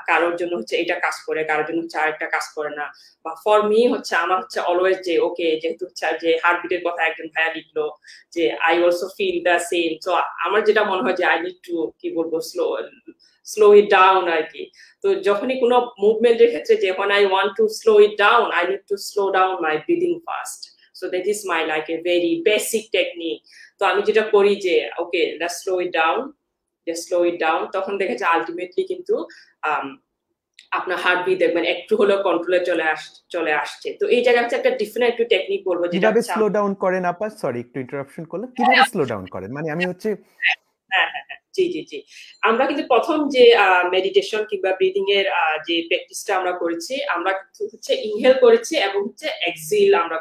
Speaker 2: কারোর জন্য হচ্ছে এটা কাজ করে, কারোর জন্য হচ্ছে আরেকটা কাজ করে না। বা ফর মি হচ্ছে আমার হচ্ছে অলওয়েজ যে ওকে যেহেতু হচ্ছে যে হার্টবিটের কথা একজন ভাইয়া লিখলো, যে I also feel the same তো আমার যেটা মনে হয় যে আই নিড টু কি বলব স্লো স্লো ইট ডাউন আর কি তো যখনই কোনো মুভমেন্টের ক্ষেত্রে যে when I want to slow it down I need to slow down my breathing fast so that is my like a very basic technique তো আমি যেটা করি যে ওকে it down just slow it down তখন দেখা যায় আলটিমেটলি কিন্তু আপনার হার্টবিট দেখবেন একটু হলেও কন্ট্রোলে চলে আস চলে আসছে। তো এই জায়গায় একটা ডিফারেন্ট একটু টেকনিক বলব
Speaker 1: যেটা স্লো ডাউন করেন আপা? সরি একটু ইন্টারাপশন করলাম। কীভাবে স্লো ডাউন করেন? মানে আমি হচ্ছে
Speaker 2: হ্যাঁ হ্যাঁ। জি জি জি আমরা কিন্তু প্রথম যে মেডিটেশন কিংবা ব্রিদিং এর যে প্র্যাকটিসটা আমরা করেছি আমরা হচ্ছে ইনহেল করেছি এবং হচ্ছে এক্সিল আমরা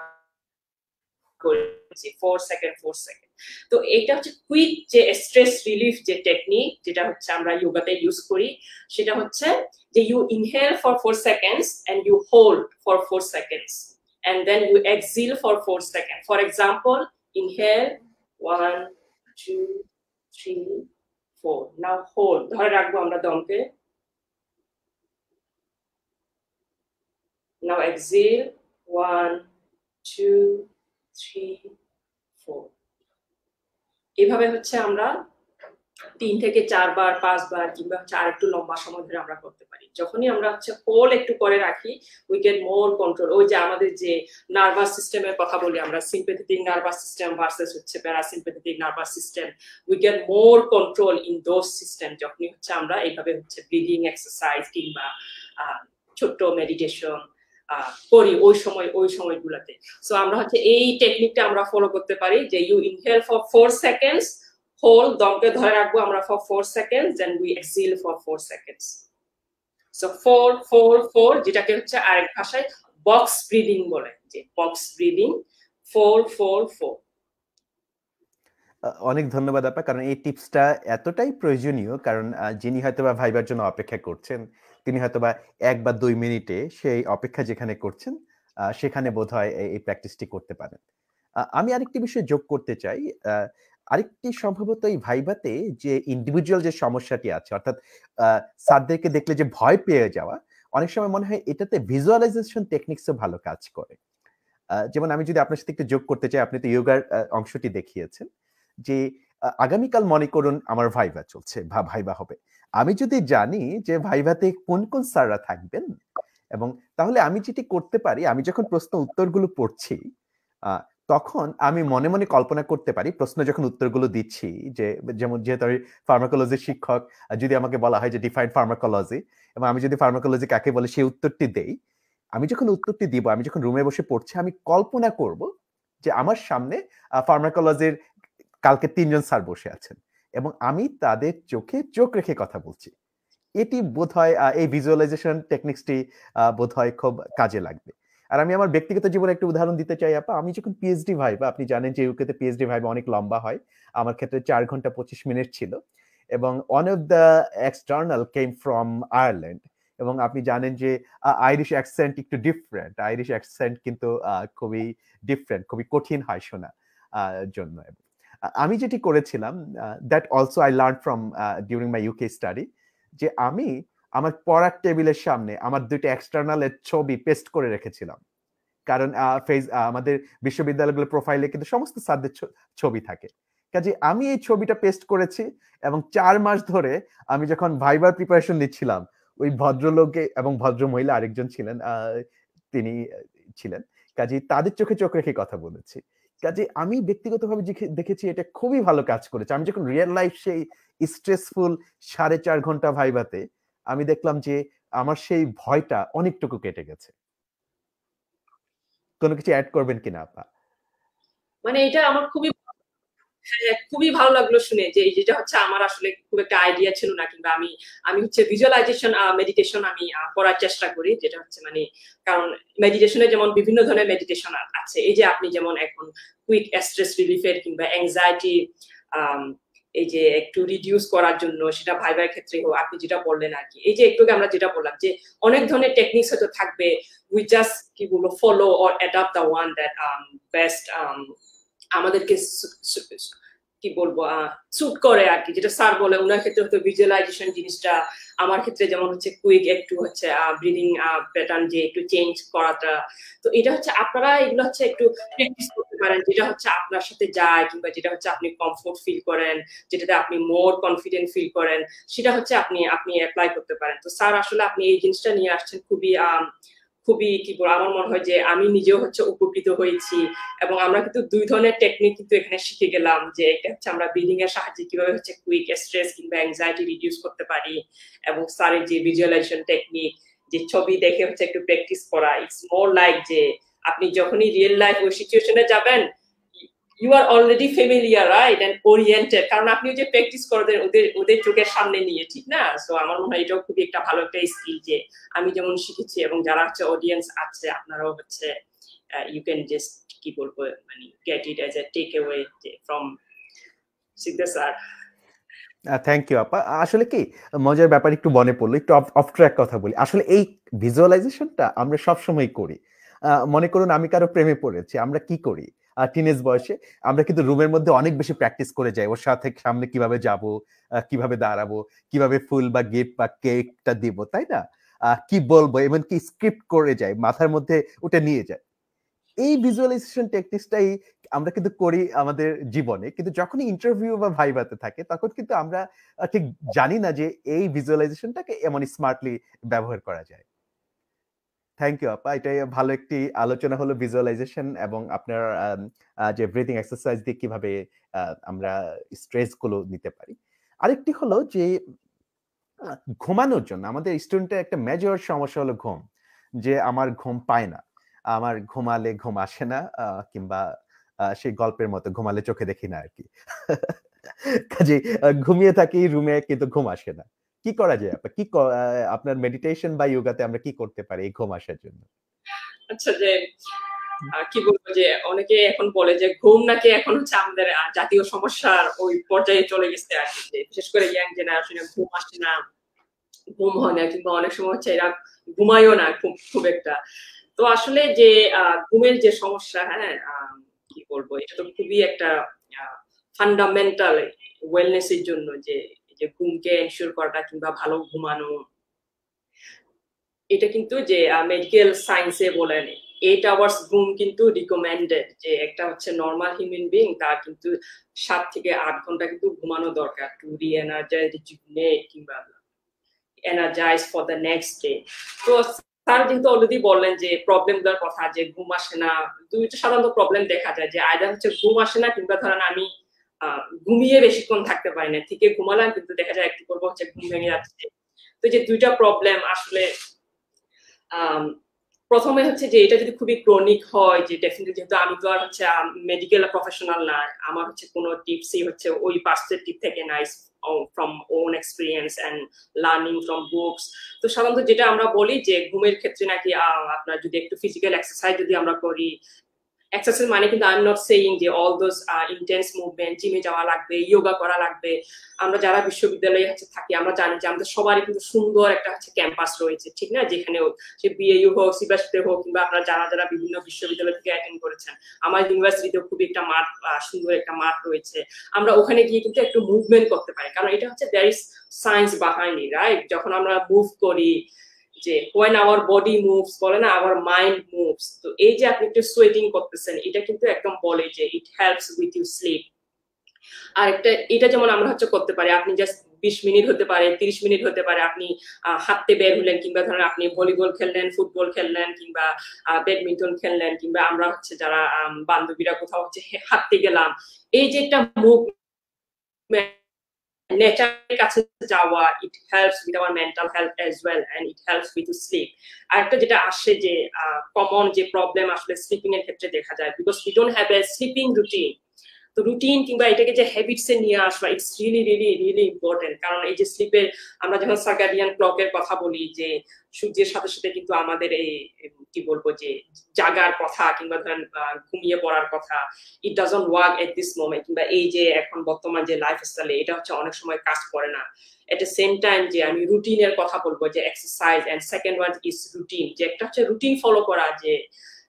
Speaker 2: করেছি ফোর সেকেন্ড ফোর সেকেন্ড তো এটা হচ্ছে কুইক যে স্ট্রেস রিলিফ যে টেকনিক যেটা হচ্ছে আমরা ইয়োগাতে ইউজ করি সেটা হচ্ছে যে you inhale for four seconds and you hold for four seconds and then you exhale for four seconds. For example, inhale, one, two, three, four. Now hold. ধরে রাখব আমরা দমকে Now exhale, one, two, three, four. এভাবে হচ্ছে আমরা তিন থেকে চারবার পাঁচবার কিংবা হচ্ছে আর একটু লম্বা সময় ধরে আমরা করতে পারি যখনই আমরা হচ্ছে হোল একটু করে রাখি উই গেট মোর কন্ট্রোল ওই যে আমাদের যে নার্ভাস সিস্টেমের কথা বলি আমরা সিম্পেথেটিক নার্ভাস সিস্টেম ভার্সেস হচ্ছে parasympathetic nervous system we get more control in those system যখনই হচ্ছে আমরা এইভাবে হচ্ছে ব্রিদিং এক্সারসাইজ কিংবা ছোট্ট মেডিটেশন করি ওই সময়, ওই সময়গুলোতে। সো আমরা হচ্ছে এই টেকনিকটা আমরা ফলো করতে পারি যে you inhale for four seconds hold দমকে ধরে রাখব আমরা for four seconds then we exhale for four seconds so four four four যেটাকে হচ্ছে আরেক ভাষায় বক্স ব্রিদিং বলে, যে box breathing four four four
Speaker 1: অনেক ধন্যবাদ আপা, কারণ এই টিপসটা এতটাই প্রয়োজনীয়, কারণ যিনি হয়তোবা ভাইবার জন্য অপেক্ষা করছেন, তিনি হয়তোবা এক বা দুই মিনিটে সেই অপেক্ষা যেখানে করছেন সেখানে বোধ হয় এই প্র্যাকটিসটি করতে পারেন। আমি আরেকটি বিষয় যোগ করতে চাই আরেকটি সম্ভবত এই ভাইবাতে যে ইন্ডিভিজুয়াল যে সমস্যাটি আছে, অর্থাৎ স্যারদেরকে দেখলে যে ভয় পেয়ে যাওয়া, অনেক সময় মনে হয় এটাতে ভিজুয়ালাইজেশন টেকনিক্সও ভালো কাজ করে। যেমন আমি যদি আপনার সাথে একটু যোগ করতে চাই, আপনি তো ইয়োগার অংশটি দেখিয়েছেন যে আগামীকাল মনে করুন আমার ভাইবা চলছে বা ভাইবা হবে। আমি যদি জানি যে ভাইভাতে কোন কোন স্যাররা থাকবেন এবং তাহলে আমি যেটি করতে পারি, আমি যখন প্রশ্ন উত্তরগুলো পড়ছি তখন আমি মনে মনে কল্পনা করতে পারি, প্রশ্ন যখন উত্তরগুলো দিচ্ছি যে, যেমন যেহেতু আমি ফার্মাকোলজির শিক্ষক যদি আমাকে বলা হয় যে ডিফাইন্ড ফার্মাকোলজি এবং আমি যদি ফার্মাকোলজি কাকে বলে সেই উত্তরটি দেই, আমি যখন উত্তরটি দিব, আমি যখন রুমে বসে পড়ছি, আমি কল্পনা করব যে আমার সামনে ফার্মাকোলজির কালকে তিনজন স্যার বসে আছেন, এবং আমি তাদের চোখে চোখ রেখে কথা বলছি। এটি বোধ হয় এই ভিজুয়ালাইজেশন টেকনিক্সটি বোধ হয় খুব কাজে লাগবে। আর আমি আমার ব্যক্তিগত জীবনে একটা উদাহরণ দিতে চাই, আপা। আমি যখন পিএইচডি ভাইবা, আপনি জানেন যে ইউকেতে পিএইচডি ভাইবা অনেক লম্বা হয়। আমার ক্ষেত্রে চার ঘণ্টা পঁচিশ মিনিট ছিল এবং one of the external came from Ireland এবং আপনি জানেন যে আইরিশ অ্যাকসেন্ট একটু ডিফারেন্ট আইরিশ অ্যাকসেন্ট কিন্তু খুবই ডিফারেন্ট খুবই কঠিন হয় শোনা জন্য। আমি যেটি করেছিলাম that also I learn from during my UK study যে আমি আমার পড়ার টেবিলের সামনে আমার দুইটা এক্সটার্নালের ছবি পেস্ট করে রেখেছিলাম। কারণ ফেস আমাদের বিশ্ববিদ্যালয়গুলোর প্রোফাইলে কিন্তু সমস্ত স্যারদের ছবি থাকে। কাজে আমি এই ছবিটা পেস্ট করেছি এবং চার মাস ধরে আমি যখন ভাইবার প্রিপারেশন নিচ্ছিলাম, ওই ভদ্রলোকে এবং ভদ্র মহিলা আরেকজন ছিলেন তিনি ছিলেন। কাজে তাদের চোখে চোখ রেখে কথা বলেছি। কাজে আমি ব্যক্তিগতভাবে দেখেছি এটা খুবই ভালো কাজ করেছে। আমি যখন রিয়েল লাইফ সেই স্ট্রেসফুল সাড়ে চার ঘণ্টা ভাইবাতে আমি দেখলাম যে আমার সেই ভয়টা অনেকটুকু কেটে গেছে। কোনো কিছু অ্যাড করবেন কিনা, আপা?
Speaker 2: মানে এটা আমার খুবই হ্যাঁ খুবই ভালো লাগল শুনে যে যেটা হচ্ছে আমার আসলে খুব একটা আইডিয়া ছিল না কিংবা আমি আমি হচ্ছে ভিজুয়ালাইজেশন মেডিটেশন আমি করার চেষ্টা করি, যেটা হচ্ছে মানে কারণ মেডিটেশনে যেমন বিভিন্ন ধরনের মেডিটেশন আছে। এই যে আপনি যেমন এখন কুইক স্ট্রেস রিলিফের কিংবা অ্যাংজাইটি এই যে একটু রিডিউস করার জন্য, সেটা ভাই ভাই ক্ষেত্রে হোক, আপনি যেটা বললেন আর কি। এই যে একটু আমরা যেটা বললাম যে, অনেক ধরনের টেকনিক্স হয়তো থাকবে। উই জাস্ট কি বলব follow or adapt the one that best আমাদেরকে কি বলব সুট করে আর কি যেটা স্যার বলে ওনার ক্ষেত্রে হয়তো ভিজুয়ালাইজেশন জিনিসটা, আমার ক্ষেত্রে যেমন হচ্ছে কুইক একটু হচ্ছে ব্রিদিং প্যাটার্ন যে একটু চেঞ্জ করাটা। তো এটা হচ্ছে আপনারা এগুলো হচ্ছে একটু প্র্যাকটিস করতে পারেন, যেটা হচ্ছে আপনার সাথে যায় কিংবা যেটা হচ্ছে আপনি কমফোর্ট ফিল করেন, যেটাতে আপনি মোর কনফিডেন্ট ফিল করেন, সেটা হচ্ছে আপনি আপনি অ্যাপ্লাই করতে পারেন। তো স্যার আসলে আপনি এই জিনিসটা নিয়ে আসছেন খুবই খুবই কি বলব, আমার মনে হয় যে আমি নিজেও হচ্ছে উপকৃত হয়েছি এবং আমরা কিন্তু দুই ধরনের টেকনিক কিন্তু এখানে শিখে গেলাম যে এটা হচ্ছে আমরা ব্রিদিং এর সাহায্যে কীভাবে হচ্ছে কুইক স্ট্রেস কিংবা অ্যাংজাইটি রিডিউস করতে পারি এবং স্যারের যে ভিজুয়ালাইজেশন টেকনিক যে ছবি দেখে হচ্ছে একটু প্র্যাকটিস করা ইটস মোর লাইক যে আপনি যখনই রিয়েল লাইফ ওই সিচুয়েশনে যাবেন you are already familiar right and oriented কারণ আপনি যে প্র্যাকটিস করেন ওদের ওদের চোখের সামনে নিয়ে, ঠিক না? সো আমার মনে হয় এটাও খুবই একটা ভালো একটা স্কিল যে আমি যেমন শিখেছি এবং যারা হচ্ছে অডিয়েন্স আছে, আপনারাও হচ্ছে ইউ ক্যান জাস্ট কি বলব মানে get it as a takeaway from Siddha sir.
Speaker 1: Thank you আপা। আসলে কি, মজার ব্যাপার একটু মনে পড়ল, একটু অফ ট্র্যাক কথা বলি। আসলে এই ভিজুয়ালাইজেশনটা আমরা সবসময় করি। মনে করুন আমি কারও প্রেমে পড়েছি, আমরা কি করি? টিনেজ বয়সে, আমরা কিন্তু রুমের মধ্যে অনেক বেশি প্র্যাকটিস করে যাই। ওর সাথে সামনে কীভাবে যাব কীভাবে দাঁড়াবো, কীভাবে ফুল বা গিফট বা কেকটা দিব, তাই না? কি বলব? এমন কি স্ক্রিপ্ট করে যাই, মাথার মধ্যে ওটা নিয়ে যায় এই ভিজুয়ালাইজেশন টেকনিক্সটাই আমরা কিন্তু করি আমাদের জীবনে। কিন্তু যখনই ইন্টারভিউ বা ভাইবাতে থাকে, তখন কিন্তু আমরা ঠিক জানি না যে এই ভিজুয়ালাইজেশনটাকে এমন স্মার্টলি ব্যবহার করা যায়। থ্যাংক ইউ আপা। এটাই ভালো একটি আলোচনা হলো ভিজুয়ালাইজেশন এবং আপনার যে ব্রিথিং এক্সারসাইজ দিয়ে কীভাবে আমরা স্ট্রেসগুলো নিতে পারি। আরেকটি হলো যে ঘুমানোর জন্য আমাদের স্টুডেন্টের একটা মেজর সমস্যা হলো ঘুম, যে আমার ঘুম পায় না। আমার ঘুমালে ঘুম আসে না কিংবা সেই গল্পের মতো ঘুমালে চোখে দেখি না আর কি। কাজে ঘুমিয়ে থাকি রুমে কিন্তু ঘুম আসে না। কি করা যায়? কি আপনার মেডিটেশন বা ইয়োগাতে আমরা কি করতে পারি এই ঘুম আসার জন্য?
Speaker 2: আচ্ছা যে কি বলব যে অনেকে এখন বলে যে ঘুম নাকি এখন হচ্ছে আমাদের জাতীয় সমস্যার ওই পর্যায়ে চলে গেছে আর কি বিশেষ করে ইয়াং জেনারেশনে ঘুম আসছে না ঘুম হয় না কিংবা অনেক সময় হচ্ছে এরা ঘুমায়ও না খুব খুব একটা। তো আসলে যে ঘুমের যে সমস্যা হ্যাঁ কি বলব এটা তো খুবই একটা ফান্ডামেন্টাল ওয়েলনেস এর জন্য যে যে ঘুমকে এনশিওর করাটা কিংবা ভালো ঘুমানো। এটা কিন্তু যে মেডিকেল সায়েন্সে বলেন এইট আওয়ার্স ঘুম কিন্তু রিকমেন্ডেড যে, একটা হচ্ছে নর্মাল হিউম্যান বিং তার কিন্তু সাত থেকে আট ঘণ্টা কিন্তু ঘুমানো দরকার টু রি এনার্জাইজ কিংবা energize for the next day তো স্যার কিন্তু অলরেডি বললেন যে প্রবলেমগুলোর কথা যে, ঘুম আসে না। দুইটা সাধারণত প্রবলেম দেখা যায় যে আয়দা হচ্ছে ঘুম আসে না কিংবা ধরেন আমি ঘুমিয়ে বেশিক্ষণ থাকতে পারি না। থেকে ঘুমালাম, কিন্তু দেখা যায় একটু করব হচ্ছে ঘুম ভেঙে যাচ্ছে। তো যে দুইটা প্রবলেম আসলে প্রথমে হচ্ছে যে এটা যদি খুবই ক্রনিক হয়, যে ডেফিনেটলি যেহেতু আমি তো আর হচ্ছে মেডিকেল প্রফেশনাল না, আমার হচ্ছে কোনো টিপসই হচ্ছে ওই পার্সের টিপ থেকে নাই from own experience and learning from books তো সাধারণত যেটা আমরা বলি যে, ঘুমের ক্ষেত্রে নাকি আপনার যদি একটু ফিজিক্যাল এক্সারসাইজ যদি আমরা করি এক্সারসাইজ মানে কিন্তু আই এম নট সেইং যে অল দোজ ইন্টেন্স মুভমেন্ট জিমে যাওয়া লাগবে ইয়োগা করা লাগবে। আমরা যারা বিশ্ববিদ্যালয়ে হচ্ছে থাকি, আমরা জানি যে আমাদের সবারই কিন্তু সুন্দর একটা হচ্ছে ক্যাম্পাস রয়েছে, ঠিক না? যেখানে সে বিএইউ হোক সিবাসিতে হোক, কিংবা আপনারা যারা যারা বিভিন্ন বিশ্ববিদ্যালয় থেকে অ্যাটেন্ড করেছেন, আমার ইউনিভার্সিটিতেও খুবই একটা মাঠ সুন্দর একটা মাঠ রয়েছে। আমরা ওখানে গিয়ে কিন্তু একটু মুভমেন্ট করতে পারি, কারণ এটা হচ্ছে there is science behind right যখন আমরা মুভ করি যে ওয়েন আওয়ার বডি মুভস বলে না আওয়ার মাইন্ড মুভস তো এই যে আপনি একটু সোয়েটিং করতেছেন, এটা কিন্তু একদম বলে যে it helps with you sleep আর একটা এটা যেমন আমরা হচ্ছে করতে পারি, আপনি জাস্ট বিশ মিনিট হতে পারে, তিরিশ মিনিট হতে পারে, আপনি হাঁটতে বের হলেন কিংবা ধরেন আপনি ভলিবল খেললেন, ফুটবল খেললেন কিংবা ব্যাডমিন্টন খেললেন কিংবা আমরা হচ্ছে যারা বান্ধবীরা কোথাও হচ্ছে হাঁটতে গেলাম, এই যে একটা মুভ নেচারের কাছে যাওয়া it helps with our mental health as well and it helps with sleep আরেকটা যেটা আসে যে কমন যে প্রবলেম আসলে স্লিপিং এর ক্ষেত্রে দেখা যায় because we don't have a sleeping routine তো রুটিন কিংবা এটাকে যে হ্যাবিটসে নিয়ে আসা it's really really really important কারণ এই যে স্লিপের আমরা যখন সার্কাডিয়ান ক্লকের কথা বলি যে, সূর্যের সাথে সাথে কিন্তু আমাদের এই কি বলব যে, জাগার কথা কিংবা ধরেন ঘুমিয়ে পড়ার কথা it doesn't work at this moment কিংবা এই যে এখন বর্তমান যে লাইফ স্টাইলে এটা হচ্ছে অনেক সময় কাজ করে না। এট দ্য সেম টাইম যে আমি রুটিনের কথা বলব যে exercise and second one is routine যে একটা হচ্ছে রুটিন ফলো করা যে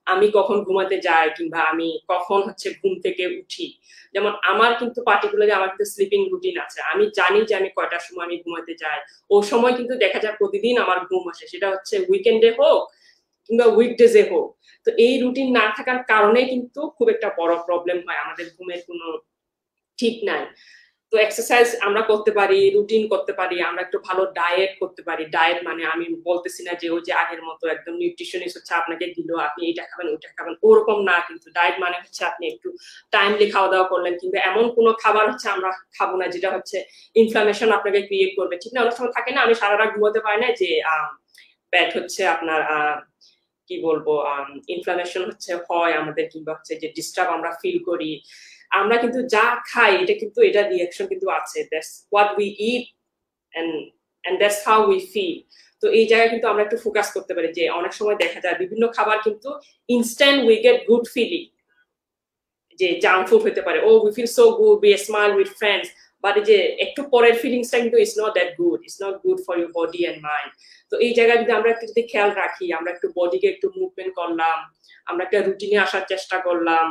Speaker 2: আমি কখন ঘুমাতে যাই কিংবা আমি কখন হচ্ছে ঘুম থেকে উঠি। যেমন আমার কিন্তু পার্টিকুলারলি আমার কিন্তু স্লিপিং রুটিন আছে। আমি জানি যে আমি কয়টার সময় আমি ঘুমাতে যাই। ও সময় কিন্তু দেখা যায় প্রতিদিন আমার ঘুম আসে। সেটা হচ্ছে উইকেন্ডে হোক কিংবা উইকডেজে হোক। তো এই রুটিন না থাকার কারণে কিন্তু খুব একটা বড় প্রবলেম হয়। আমাদের ঘুমের কোনো ঠিক নাই। তো এক্সারসাইজ আমরা করতে পারি রুটিন করতে পারি, আমরা একটু ভালো ডায়েট করতে পারি। ডায়েট মানে আমি বলতেছি না যে ও যে আগের মতো একদম নিউট্রিশনিস্ট হচ্ছে আপনাকে দিল, আপনি এইটা খাবেন, ওইটা খাবেন, ওরকম না কিন্তু। ডায়েট মানে হচ্ছে আপনি একটু টাইমলি খাওয়া দাওয়া করলেন কিন্তু এমন কোনো খাবার হচ্ছে আমরা খাব না যেটা হচ্ছে ইনফ্লামেশন আপনাকে ক্রিয়েট করবে। ঠিক না? অনেক সময় থাকে না, আমি সারা রাত ঘুমাতে পারি না যে প্যাট হচ্ছে আপনার কি বলব ইনফ্লামেশন হচ্ছে, হয় আমাদের কিংবা হচ্ছে যে ডিস্টার্ব আমরা ফিল করি। আমরা কিন্তু যা খাই, এটা কিন্তু, এটা রিয়াকশন কিন্তু আছে। That's what we eat and and that's how we feel তো এই জায়গায় কিন্তু আমরা একটু ফোকাস করতে পারি যে অনেক সময় দেখা যায় বিভিন্ন খাবার কিন্তু instant we get good feeling যে জাঙ্ক ফুড হতে পারে। ও we feel so good we smile with friends but যে একটু পরের ফিলিংসটা কিন্তু it's not that good it's not good for your body and mind তো এই জায়গায় যদি আমরা একটু যদি খেয়াল রাখি, আমরা একটু বডিকে একটু মুভমেন্ট করলাম, আমরা একটা রুটিনে আসার চেষ্টা করলাম।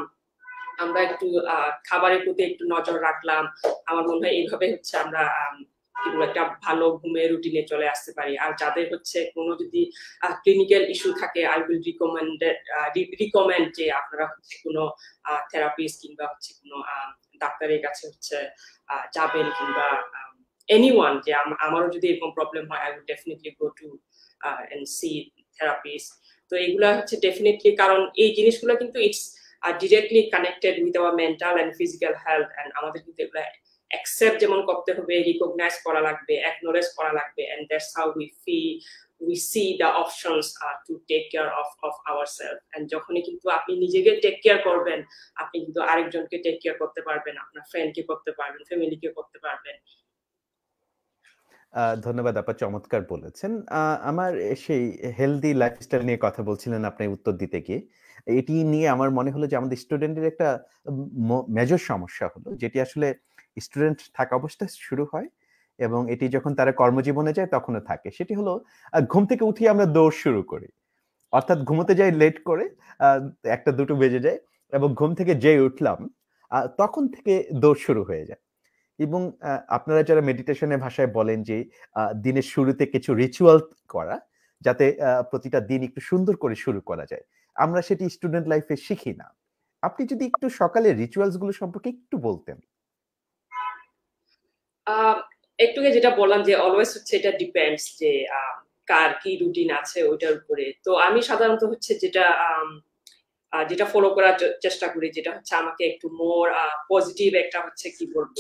Speaker 2: আমরা একটু খাবারের প্রতি একটু নজর রাখলাম। আমার মনে হয় এইভাবে হচ্ছে আমরা একটা ভালো ঘুমের রুটিনে চলে আসতে পারি। আর যাদের হচ্ছে কোনো যদি ক্লিনিক্যাল ইস্যু থাকে আই উইল রিকমেন্ডেড রিকমেন্ড যে আপনারা হচ্ছে কোনো থেরাপিস্ট কিংবা হচ্ছে কোনো ডাক্তারের কাছে হচ্ছে যাবেন কিংবা এনিওয়ান যে আমারও যদি এরকম প্রবলেম হয় I will definitely go to and see therapist তো এগুলা হচ্ছে ডেফিনেটলি কারণ এই জিনিসগুলো কিন্তু it's directly connected with our mental and physical health and আমাদের কিন্তু এগুলো অ্যাকসেপ্ট যেমন করতে হবে রিকগনাইজ করা লাগবে অ্যাকনোলেজ করা লাগবে and that's how we fee we see the options to take care of of our self and যখনই কিন্তু আপনি নিজেকে টেক কেয়ার করবেন, আপনি কিন্তু আরেকজনকে টেক কেয়ার করতে পারবেন, আপনার ফ্রেন্ডকে করতে পারবেন ফ্যামিলিকে করতে পারবেন।
Speaker 1: ধন্যবাদ আপা, চমৎকার বলেছেন। আমার সেই হেলদি লাইফস্টাইল নিয়ে কথা বলছিলেন, আপনি উত্তর দিতে গিয়ে। এটি নিয়ে আমার মনে হলো যে আমাদের স্টুডেন্টের একটা মেজর সমস্যা হলো। যেটি আসলে স্টুডেন্ট থাকা অবস্থায় শুরু হয় এবং এটি যখন তারা কর্মজীবনে যায় তখনও থাকে। সেটি হলো ঘুম থেকে উঠিয়ে আমরা দৌড় শুরু করি। অর্থাৎ ঘুমোতে যাই লেট করে একটা দুটো বেজে যায় এবং ঘুম থেকে যেই উঠলাম তখন থেকে দৌড় শুরু হয়ে যায়। এবং আপনারা যারা মেডিটেশনের ভাষায় বলেন যে দিনের শুরুতে কিছু রিচুয়াল করা, যাতে প্রতিটা দিন একটু সুন্দর করে শুরু করা যায় আমরা সেটি স্টুডেন্ট লাইফে শিখি না। আপনি যদি একটু সকালে রিচুয়ালসগুলো সম্পর্কে একটু বলতেন।
Speaker 2: একটু যেটা বললাম যে অলওয়েজ হচ্ছে এটা ডিপেন্ডস যে কার কি রুটিন আছে ওইটার উপরে। তো আমি সাধারণত হচ্ছে যেটা যেটা ফলো করার চেষ্টা করি যেটা হচ্ছে আমাকে একটু মোর পজিটিভ একটা হচ্ছে কি বলব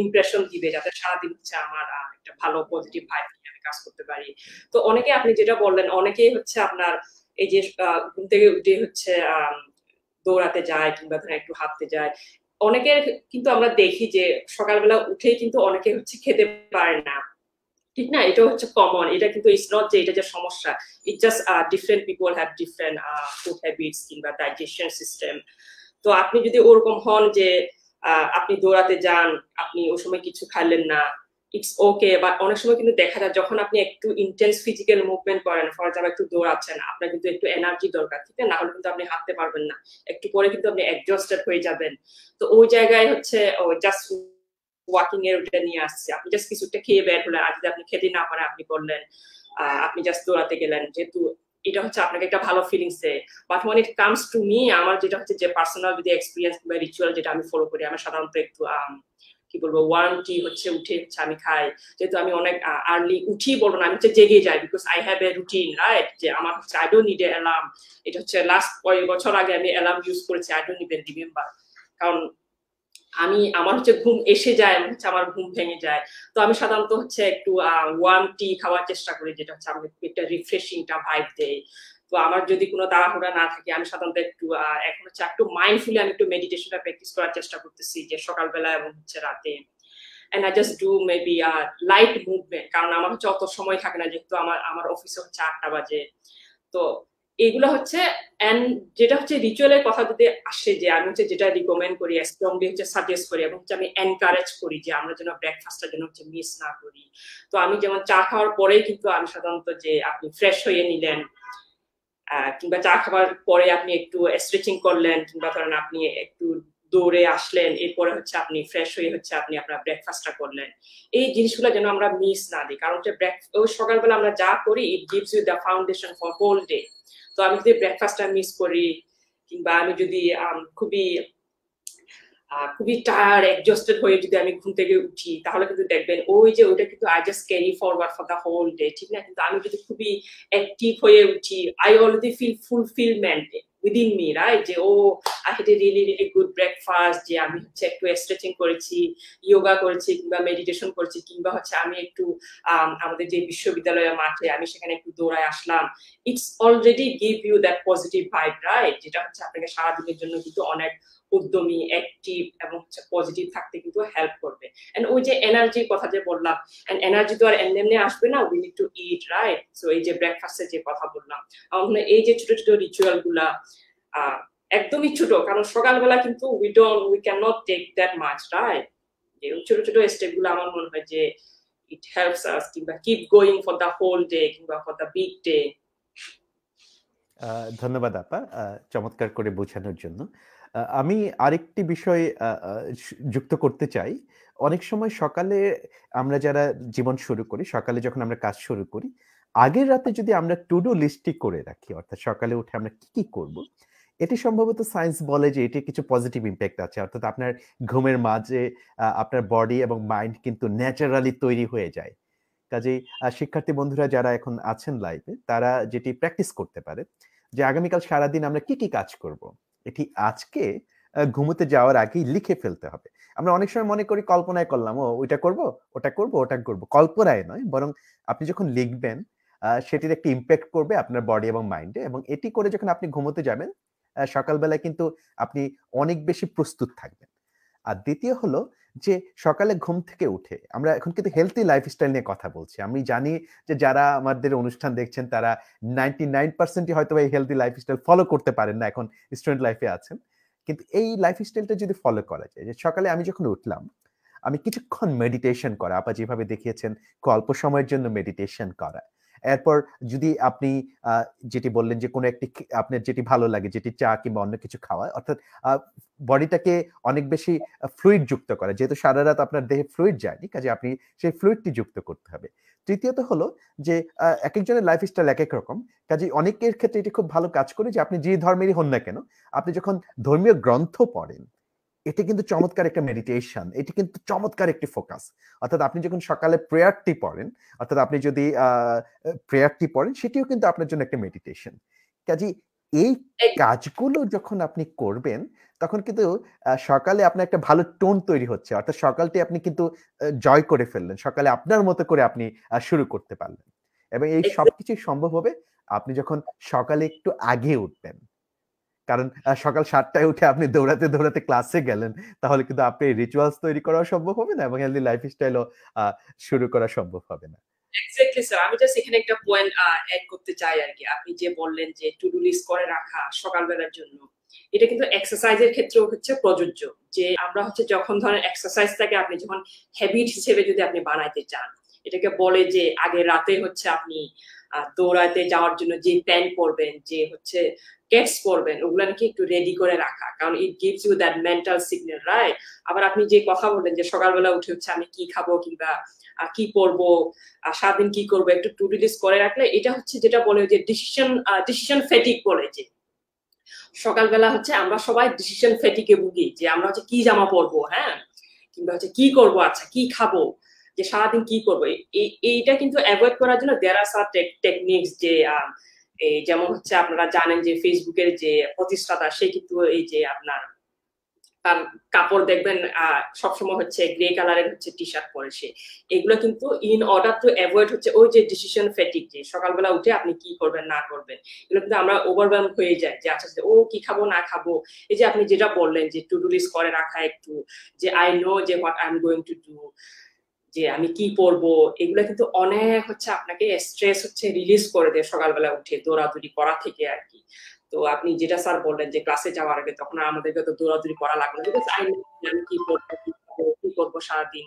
Speaker 2: ইমপ্রেশন দিবে যাতে সারাদিন হচ্ছে আমার একটা ভালো পজিটিভ ভাইব আমি কাজ করতে পারি। তো অনেকে আপনি যেটা বললেন, অনেকেই হচ্ছে আপনার এই যে ঘুম থেকে উঠে হচ্ছে দৌড়াতে যায় কিংবা ধরেন একটু হাঁটতে যায়। অনেকের কিন্তু আমরা দেখি যে, সকালবেলা উঠেই কিন্তু অনেকে হচ্ছে খেতে পারে না। ঠিক না? এটা হচ্ছে কমন এটা কিন্তু ইটস নট যে, এটা যে সমস্যা। It just different people have different food habits কিংবা ডাইজেশন সিস্টেম তো আপনি যদি ওরকম হন যে আপনি দৌড়াতে যান, আপনি ওই সময় কিছু খাইলেন না ইটস ওকে বা অনেক সময় কিন্তু দেখা যায় যখন আপনি একটু ইন্টেন্স ফিজিক্যাল মুভমেন্ট করেন ফর এক্সাম্পল একটু দৌড়াচ্ছেন, আপনার কিন্তু একটু এনার্জি দরকার, ঠিক না হলে কিন্তু আপনি হাঁটতে পারবেন না। একটু পরে কিন্তু আপনি এক্সস্টেড হয়ে যাবেন। তো ওই জায়গায় হচ্ছে জাস্ট ওয়াকিং এর ওটা নিয়ে আসছে। আপনি জাস্ট কিছুটা খেয়ে বের হলেন, আর যদি আপনি খেতে না পারেন, আপনি করলেন আপনি জাস্ট দৌড়াতে গেলেন। যেহেতু এটা হচ্ছে আপনাকে একটা ভালো ফিলিংস দেয় but when it comes to me আমার যেটা হচ্ছে যে পার্সোনাল যদি এক্সপিরিয়েন্স বা রিচুয়াল যেটা আমি ফলো করি, আমার সাধারণত একটু কি বলব ওয়ান টি হচ্ছে উঠে হচ্ছে আমি খাই। যেহেতু আমি অনেক আর্লি উঠি বলব না, আমি হচ্ছে জেগে যাই because I have a routine right যে আমার হচ্ছে I don't need a alarm এটা হচ্ছে লাস্ট কয়েক বছর আগে আমি অ্যালার্ম ইউজ করেছি আই ডোন্ট ইভেন রিমেম্বার কারণ আমি, আমার হচ্ছে ঘুম এসে যায় হচ্ছে আমার ঘুম ভেঙে যায়। তো আমি সাধারণত হচ্ছে একটু ওয়ার্ম টি খাওয়ার চেষ্টা করি, যেটা হচ্ছে আমাকে একটা রিফ্রেশিংটা ভাইব দেয়। তো আমার যদি কোনো তাড়াহুড়া না থাকে, আমি সাধারণত একটু এখন হচ্ছে একটু মাইন্ডফুলি আমি একটু মেডিটেশনটা প্র্যাকটিস করার চেষ্টা করতেছি যে সকালবেলা এবং হচ্ছে রাতে। And I just do maybe light movement কারণ আমার হচ্ছে অত সময় থাকে না, যেহেতু আমার আমার অফিসে হচ্ছে আটটা বাজে। তো এগুলো হচ্ছে অ্যান্ড যেটা হচ্ছে রিচুয়ালের কথা যদি আসে যে আমি হচ্ছে যেটা রিকমেন্ড করি স্ট্রংলি হচ্ছে সাজেস্ট করি এবং হচ্ছে আমি এনকারেজ করি যে আমরা যেন ব্রেকফাস্টটা যেন হচ্ছে মিস না করি। তো আমি যেমন চা খাওয়ার পরেই কিন্তু আমি সাধারণত যে আপনি ফ্রেশ হয়ে নিলেন কিংবা চা খাবার পরে আপনি একটু স্ট্রেচিং করলেন, কিংবা ধরেন আপনি একটু দৌড়ে আসলেন, এরপরে হচ্ছে আপনি ফ্রেশ হয়ে হচ্ছে আপনি আপনার ব্রেকফাস্টটা করলেন। এই জিনিসগুলো যেন আমরা মিস না দিই। কারণ হচ্ছে সকালবেলা আমরা যা করি it gives you the foundation for whole day তো আমি যদি ব্রেকফাস্টটা মিস করি, কিংবা আমি যদি খুবই খুবই টায়ার এক্সস্টেড হয়ে যদি আমি ঘুম থেকে উঠি, তাহলে কিন্তু দেখবেন ওই যে ওইটা কিন্তু I just carry forward for the whole day ঠিক না? কিন্তু আমি যদি খুবই অ্যাক্টিভ হয়ে উঠি I already feel fulfillment within me right যে ও I had a really really good breakfast যে, আমি হচ্ছে একটু স্ট্রেচিং করেছি ইয়োগা করেছি কিংবা মেডিটেশন করেছি কিংবা হচ্ছে আমি একটু আমাদের যে বিশ্ববিদ্যালয়ের মাঠে আমি সেখানে একটু দৌড়ায় আসলাম। It's already give you that positive vibe right যেটা হচ্ছে আপনাকে সারাদিনের জন্য কিন্তু অনেক উদ্যমী অ্যাক্টিভ এবং হচ্ছে পজিটিভ থাকতে কিন্তু হেল্প করবে। এন্ড ওই যে এনার্জির কথা যে বললাম এন্ড এনার্জি তো আর এমনি এমনি আসবে না we need to eat right so এই যে ব্রেকফাস্টের যে কথা বললাম, আমার মনে এই যে ছোট ছোট রিচুয়ালগুলা একদমই ছোট, কারণ সকালবেলা কিন্তু we don't we can not take that much right যে ছোট ছোট স্টেপগুলো আমার মনে হয় যে ইট হেল্পস আস কিংবা keep going for the whole day কিংবা ফর দ্য বিগ ডে
Speaker 1: ধন্যবাদ আপা চমৎকার করে বোঝানোর জন্য। আমি আরেকটি বিষয় যুক্ত করতে চাই। অনেক সময় সকালে আমরা যারা জীবন শুরু করি, সকালে যখন আমরা কাজ শুরু করি, আগের রাতে যদি আমরা টু ডু লিস্টটি করে রাখি, অর্থাৎ সকালে উঠে আমরা কি কি করব, এটি সম্ভবত সায়েন্স বলে যে এটি কিছু পজিটিভ ইম্প্যাক্ট আছে। অর্থাৎ আপনার ঘুমের মাঝে আপনার বডি এবং মাইন্ড কিন্তু ন্যাচারালি তৈরি হয়ে যায়। কাজেই শিক্ষার্থী বন্ধুরা যারা এখন আছেন লাইফে তারা যেটি প্র্যাকটিস করতে পারে, যে আগামীকাল সারাদিন আমরা কি কি কাজ করব? এটি আজকে ঘুমোতে যাওয়ার আগেই লিখে ফেলতে হবে। আমরা অনেক সময় মনে করি কল্পনায় করলাম, ও, ওইটা করব, ওটা করব ওটা করব। কল্পনায় নয়, বরং আপনি যখন লিখবেন সেটির একটি ইম্প্যাক্ট করবে আপনার বডি এবং মাইন্ডে এবং এটি করে যখন আপনি ঘুমোতে যাবেন সকালবেলায় কিন্তু আপনি অনেক বেশি প্রস্তুত থাকবেন। আর দ্বিতীয় হলো যে সকালে ঘুম থেকে উঠে আমরা এখন কিন্তু হেলথি লাইফস্টাইল নিয়ে কথা বলছি। আমি জানি যে যারা আমাদের অনুষ্ঠান দেখছেন তারা নাইনটি নাইন পার্সেন্টই হয়তো এই হেলথি লাইফস্টাইল ফলো করতে পারেন না, এখন স্টুডেন্ট লাইফে আছেন। কিন্তু এই লাইফস্টাইলটা যদি ফলো করা যায়, যে সকালে আমি যখন উঠলাম, আমি কিছুক্ষণ মেডিটেশন করা, আপা যেভাবে দেখিয়েছেন অল্প সময়ের জন্য মেডিটেশন করা এরপর যদি আপনি যেটি বললেন যে কোনো একটি আপনার যেটি ভালো লাগে, যেটি চা কিংবা অন্য কিছু খাওয়া অর্থাৎ বডিটাকে অনেক বেশি ফ্লুইড যুক্ত করা, যেহেতু সারা রাত আপনার দেহে ফ্লুইড যায়নি কাজে আপনি সেই ফ্লুইডটি যুক্ত করতে হবে। তৃতীয়ত হলো যে এক একজনের লাইফ স্টাইল এক এক রকম, কাজে অনেকের ক্ষেত্রে এটি খুব ভালো কাজ করে যে আপনি যে ধর্মেরই হন না কেন, আপনি যখন ধর্মীয় গ্রন্থ পড়েন এটি কিন্তু চমৎকার একটা মেডিটেশন এটি কিন্তু চমৎকার একটি ফোকাস অর্থাৎ আপনি যখন সকালে প্রেয়ারটি পড়েন অর্থাৎ আপনি যদি প্রেয়ারটি পড়েন সেটিও কিন্তু আপনার জন্য একটা মেডিটেশন কাজে এই কাজগুলো যখন আপনি করবেন তখন কিন্তু সকালে আপনার একটা ভালো টোন তৈরি হচ্ছে। অর্থাৎ সকালটি আপনি কিন্তু জয় করে ফেললেন। সকালে আপনার মতো করে আপনি শুরু করতে পারলেন। এবং এই সবকিছু সম্ভব হবে আপনি যখন সকালে একটু আগে উঠবেন। কারণ সকাল সাতটায় উঠে আপনি দৌড়াতে দৌড়াতে ক্লাসে গেলেন, তাহলে কিন্তু আপনি রিচুয়ালস তৈরি করা সম্ভব হবে না এবং হেলদি লাইফস্টাইলও শুরু করা সম্ভব হবে না।
Speaker 2: এক্স্যাক্টলি স্যার আমি জাস্ট এখানে একটা পয়েন্ট অ্যাড করতে চাই আর কি আপনি যে বললেন যে টু ডু লিস্ট করে রাখা সকালবেলার জন্য, এটা কিন্তু এক্সারসাইজের ক্ষেত্রেও হচ্ছে প্রযোজ্য। যে আমরা হচ্ছে যখন ধরেন এক্সারসাইজটাকে আপনি যখন হ্যাবিট হিসেবে যদি আপনি বানাইতে চান, এটাকে বলে যে আগে রাতে হচ্ছে আপনি দৌড়াতে যাওয়ার জন্য যে প্যান্ট পরবেন, যে হচ্ছে কেটস পরবেন ওগুলো নাকি একটু রেডি করে রাখা। কারণ it gives you that mental signal right আবার আপনি যে কথা বললেন যে সকালবেলা উঠে হচ্ছে আমি কি খাব কিংবা কি পরবো সারাদিন কি করব, একটু টু লিস্ট করে রাখলে এটা হচ্ছে যেটা বলে যে ডিসিশন ডিসিশন ফেটিক বলে যে। সকালবেলা হচ্ছে আমরা সবাই ডিসিশন ফেটিকে ভুগি যে আমরা হচ্ছে কি জামা পরবো হ্যাঁ? কিংবা হচ্ছে কি করব আচ্ছা কি খাব, যে সারাদিন কি করব? এইটা কিন্তু অ্যাভয়েড করার জন্য দেয়ার আর সার টেকনিক্স যে এই যেমন হচ্ছে আপনারা জানেন যে ফেসবুকের যে প্রতিষ্ঠাতা, সে কিন্তু এই যে আপনার, তার কাপড় দেখবেন সবসময় হচ্ছে গ্রে কালারের হচ্ছে টি শার্ট পরে সে। এগুলো কিন্তু ইন অর্ডার টু অ্যাভয়েড হচ্ছে ওই যে ডিসিশন ফেটিক যে সকালবেলা উঠে আপনি কি করবেন, না করবেন, এগুলো কিন্তু আমরা ওভারওয়েল হয়ে যাই যে আচ্ছা ও কি খাব, না খাব। এই যে আপনি যেটা বললেন যে টু ডু লিস্ট করে রাখা একটু, যে আই নো যে what I am going to do যে আমি কি পড়ব এগুলো কিন্তু অনেক হচ্ছে আপনাকে স্ট্রেস হচ্ছে রিলিজ করে দেয় সকালবেলা উঠে দৌড়াদৌড়ি করা থেকে আর কি। তো আপনি যেটা স্যার বললেন যে ক্লাসে যাওয়ার আগে তখন আমাদেরকে তো দৌড়াদৌড়ি করা লাগল আমি কি করব কি করব সারাদিন।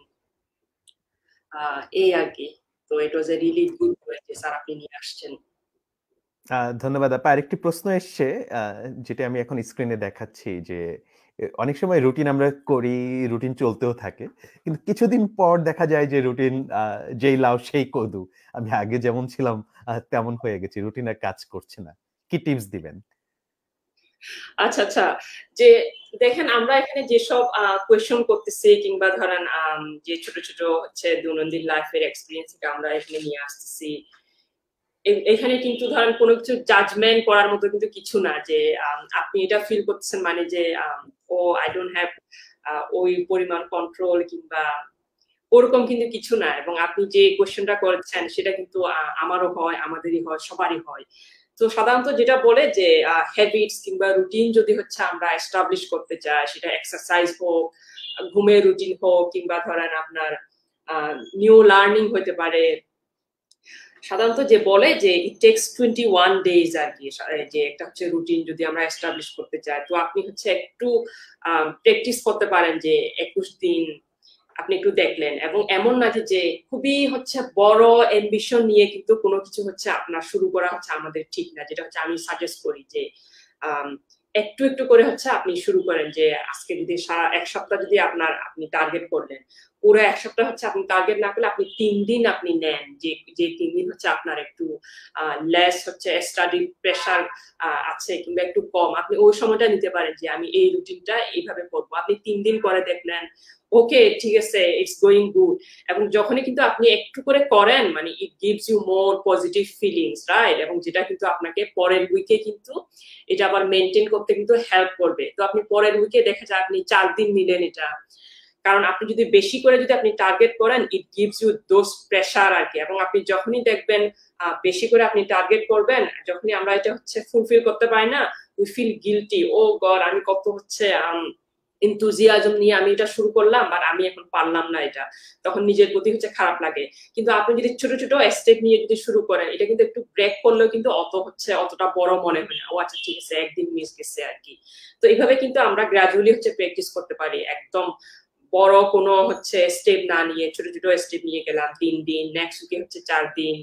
Speaker 2: এই আর কি। তো it was a really good যে স্যার আপনি নিয়ে আসছেন।
Speaker 1: ধন্যবাদ। আপা, আরেকটি প্রশ্ন এসছে যেটা আমি এখন স্ক্রিনে দেখাচ্ছি যে অনেক সময় রুটিন আমরা করি রুটিন চলতেও থাকে। কিন্তু কিছুদিন পর দেখা যায় যে রুটিন যেই লাউ, সেই কদু। আমি আগে যেমন ছিলাম তেমন হয়ে গেছি। রুটিন আর কাজ করছে না। কি টিপস দিবেন?
Speaker 2: আচ্ছা আচ্ছা। যে দেখেন, আমরা এখানে যেসব কোয়েশ্চন করতেছি কিংবা ধরেন যে ছোট ছোট হচ্ছে দৈনন্দিন লাইফের এক্সপিরিয়েন্স আমরা এখানে নিয়ে আসতেছি। এখানে কিন্তু ধরেন কোনো কিছু জাজমেন্ট করার মতো কিন্তু কিছু না যে আপনি এটা ফিল করতেছেন মানে যে ও আই ডোন্ট হ্যাভ ওই পরিমাণ কন্ট্রোল কিংবা ওরকম কিন্তু কিছু না। এবং আপনি যে কোয়েশ্চেনটা করছেন, সেটা কিন্তু আমারও হয়, আমাদেরই হয়, সবারই হয়। তো সাধারণত যেটা বলে যে হ্যাবিটস কিংবা রুটিন যদি হচ্ছে আমরা এস্টাবলিশ করতে চাই, সেটা এক্সারসাইজ হোক, ঘুমের রুটিন হোক কিংবা ধরেন আপনার নিউ লার্নিং হতে পারে সাধারণত যে বলে যে it takes twenty one days আর কি যে একটা হচ্ছে রুটিন যদি আমরা এস্টাবলিশ করতে চাই। তো আপনি হচ্ছে একটু প্র্যাকটিস করতে পারেন যে একুশ দিন আপনি একটু দেখলেন এবং এমন না যে খুবই হচ্ছে বড় এম্বিশন নিয়ে কিন্তু কোনো কিছু হচ্ছে আপনার শুরু করা হচ্ছে আমাদের ঠিক না। যেটা হচ্ছে আমি সাজেস্ট করি যে একটু একটু করে হচ্ছে আপনি শুরু করেন যে আজকে যদি সারা, এক সপ্তাহ যদি আপনার আপনি টার্গেট করলেন পুরো এক সপ্তাহ হচ্ছে আপনি টার্গেট না করলে আপনি তিন দিন আপনি নেন। যে যে তিন দিন হচ্ছে আপনার একটু লেস হচ্ছে স্টাডি প্রেশার আছে কিংবা একটু কম। আপনি ওই সময়টা নিতে পারেন যে, আমি এই রুটিনটা এইভাবে করব। আপনি তিন দিন করে দেখলেন, ওকে, ঠিক আছে ইটস গোয়িং গুড এবং যখনই কিন্তু আপনি একটু করে করেন মানে it gives you more positive feelings right এবং যেটা কিন্তু আপনাকে পরের উইকে কিন্তু এটা আবার মেনটেন করতে কিন্তু হেল্প করবে। তো আপনি পরের উইকে দেখা যায় আপনি চার দিন নিলেন এটা। কারণ আপনি যদি বেশি করে যদি আপনি টার্গেট করেন it gives you those pressure আর কি এবং আপনি যখনই দেখবেন বেশি করে আপনি টার্গেট করবেন, যখনই আমরা এটা হচ্ছে ফুলফিল করতে পারি না we feel guilty oh god, আমি কত হচ্ছে ইন্তুজিয়াজম নিয়ে আমি এটা শুরু করলাম আর আমি এখন পারলাম না এটা। তখন নিজের প্রতি হচ্ছে খারাপ লাগে। কিন্তু আপনি যদি ছোট ছোট স্টেপ নিয়ে যদি শুরু করেন, এটা কিন্তু একটু ব্রেক করলেও কিন্তু অত হচ্ছে, অতটা বড় মনে হয় না। ও আচ্ছা ঠিক আছে, একদিন মিস গেছে আর কি তো এইভাবে কিন্তু আমরা গ্রাজুয়ালি হচ্ছে প্র্যাকটিস করতে পারি। একদম বড় কোনো হচ্ছে স্টেপ না নিয়ে, ছোট ছোট স্টেপ নিয়ে গেলাম, তিন দিন নেক্সট উইকে হচ্ছে চার দিন,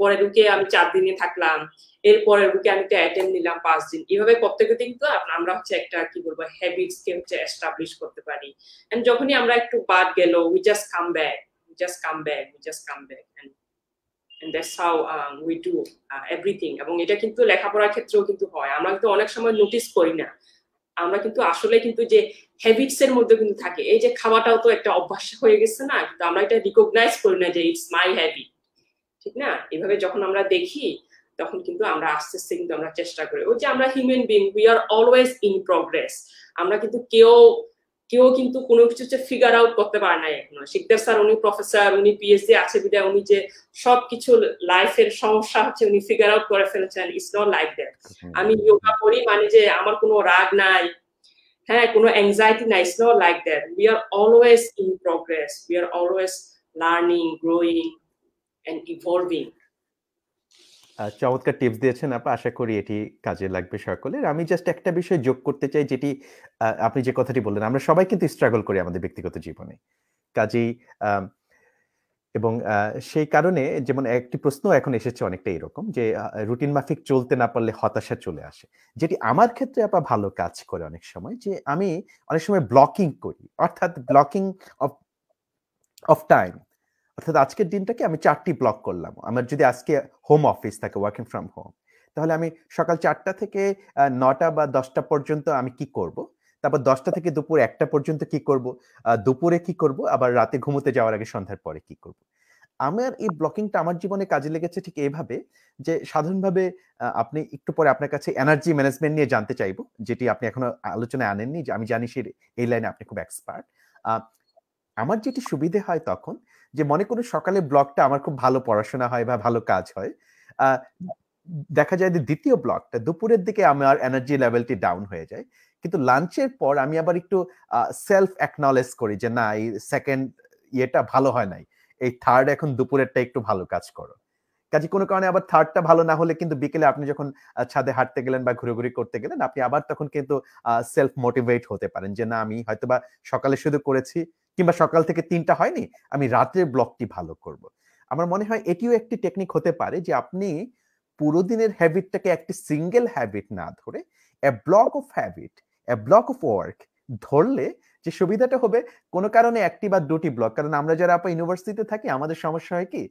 Speaker 2: পরের উইকে আমি চার দিনে থাকলাম, এরপরের উইকে আমি একটা অ্যাটেন্ড নিলাম পাঁচ দিন। এইভাবে করতে করতে কিন্তু আমরা হচ্ছে একটা কি বলব হ্যাবিটস কে হচ্ছে এস্টাবলিশ করতে পারি। এন্ড যখনই আমরা একটু বাদ গেল we just come back we just come back we just come back and and that's how we do everything এবং এটা কিন্তু লেখাপড়ার ক্ষেত্রেও কিন্তু হয়। আমরা কিন্তু অনেক সময় নোটিস করি না। আমরা কিন্তু আসলে কিন্তু যে হ্যাবিটস এর মধ্যে কিন্তু থাকে, এই যে খাওয়াটাও তো একটা অভ্যাস হয়ে গেছে না, কিন্তু আমরা এটা রিকগনাইজ করি না যে ইটস মাই হ্যাবিট ঠিক না? এভাবে যখন আমরা দেখি, তখন কিন্তু আমরা আস্তে আস্তে কিন্তু আমরা চেষ্টা করি। ওই যে আমরা human being we are always in progress আমরা কিন্তু কেউ কেউ কিন্তু কোনো কিছু হচ্ছে ফিগার আউট করতে পারে না এখনও শিকদার স্যার উনি প্রফেসর উনি পিএইচডি আছে বিদায় উনি যে সব কিছু লাইফের সমস্যা হচ্ছে উনি ফিগার আউট করে ফেলেছেন ইটস নট লাইক দ্যাট আমি যোগা করি মানে যে আমার কোনো রাগ নাই হ্যাঁ কোনো অ্যাংজাইটি নাই it's not like that we are always in progress we are always learning growing and evolving
Speaker 1: চমৎকার টিপস দিয়েছেন আপা, আশা করি এটি কাজে লাগবে সকলের। আমি জাস্ট একটা বিষয় যোগ করতে চাই, যেটি আপনি যে কথাটি বললেন, আমরা সবাই কিন্তু স্ট্রাগল করি আমাদের ব্যক্তিগত জীবনে। কাজেই এবং সেই কারণে যেমন একটি প্রশ্ন এখন এসেছে অনেকটা এরকম, যে রুটিন মাফিক চলতে না পারলে হতাশা চলে আসে। যেটি আমার ক্ষেত্রে আপা ভালো কাজ করে অনেক সময়, যে আমি অনেক সময় ব্লকিং করি, অর্থাৎ ব্লকিং অফ অফ টাইম অর্থাৎ আজকের দিনটাকে আমি চারটি ব্লক করলাম। আমার যদি আজকে হোম অফিস থাকে ওয়ার্কিং ফ্রম হোম তাহলে আমি সকাল চারটা থেকে নটা বা দশটা পর্যন্ত আমি কি করব? তারপর দশটা থেকে দুপুর একটা পর্যন্ত কি করব? দুপুরে কি করব? আবার রাতে ঘুমোতে যাওয়ার আগে সন্ধ্যার পরে কি করব? আমার এই ব্লকিংটা আমার জীবনে কাজে লেগেছে ঠিক এইভাবে যে, সাধারণভাবে আপনি একটু পরে আপনার কাছে এনার্জি ম্যানেজমেন্ট নিয়ে জানতে চাইব, যেটি আপনি এখনও আলোচনায় আনেননি যে, আমি জানি সে, এই লাইনে আপনি খুব এক্সপার্ট আমার যেটি সুবিধে হয় তখন যে মনে করুন সকালে ব্লকটা আমার খুব ভালো পড়াশোনা হয় বা ভালো কাজ হয় দেখা যায় যে দ্বিতীয় ব্লকটা দুপুরের দিকে আমার এনার্জি লেভেলটি ডাউন হয়ে যায়। কিন্তু লাঞ্চের পর আমি আবার একটু সেলফ অ্যাকনলেজ করি যে না, এই সেকেন্ড ইয়েটা ভালো হয় নাই। এই থার্ড এখন দুপুরেরটা একটু ভালো কাজ করো। কাজে কোনো কারণে আবার থার্ডটা ভালো না হলে কিন্তু বিকেলে আপনি যখন ছাদে হাঁটতে গেলেন বা ঘুরে করতে গেলেন, আপনি আবার তখন কিন্তু সেলফ মোটিভেট হতে পারেন যে না, আমি হয়তোবা সকালে শুধু করেছি কিংবা সকাল থেকে তিনটা হয়নি, আমি রাতের ব্লকটি ভালো করব। আমার মনে হয় এটিও একটি টেকনিক হতে পারে যে আপনি পুরো দিনের হ্যাবিটটাকে একটি সিঙ্গেল হ্যাবিট না ধরে a block of habit a block of work ধরলে যে সুবিধাটা হবে, কোনো কারণে একটি বা দুটি ব্লক কারণ আমরা যারা আপা ইউনিভার্সিটিতে থাকি, আমাদের সমস্যা হয় কি,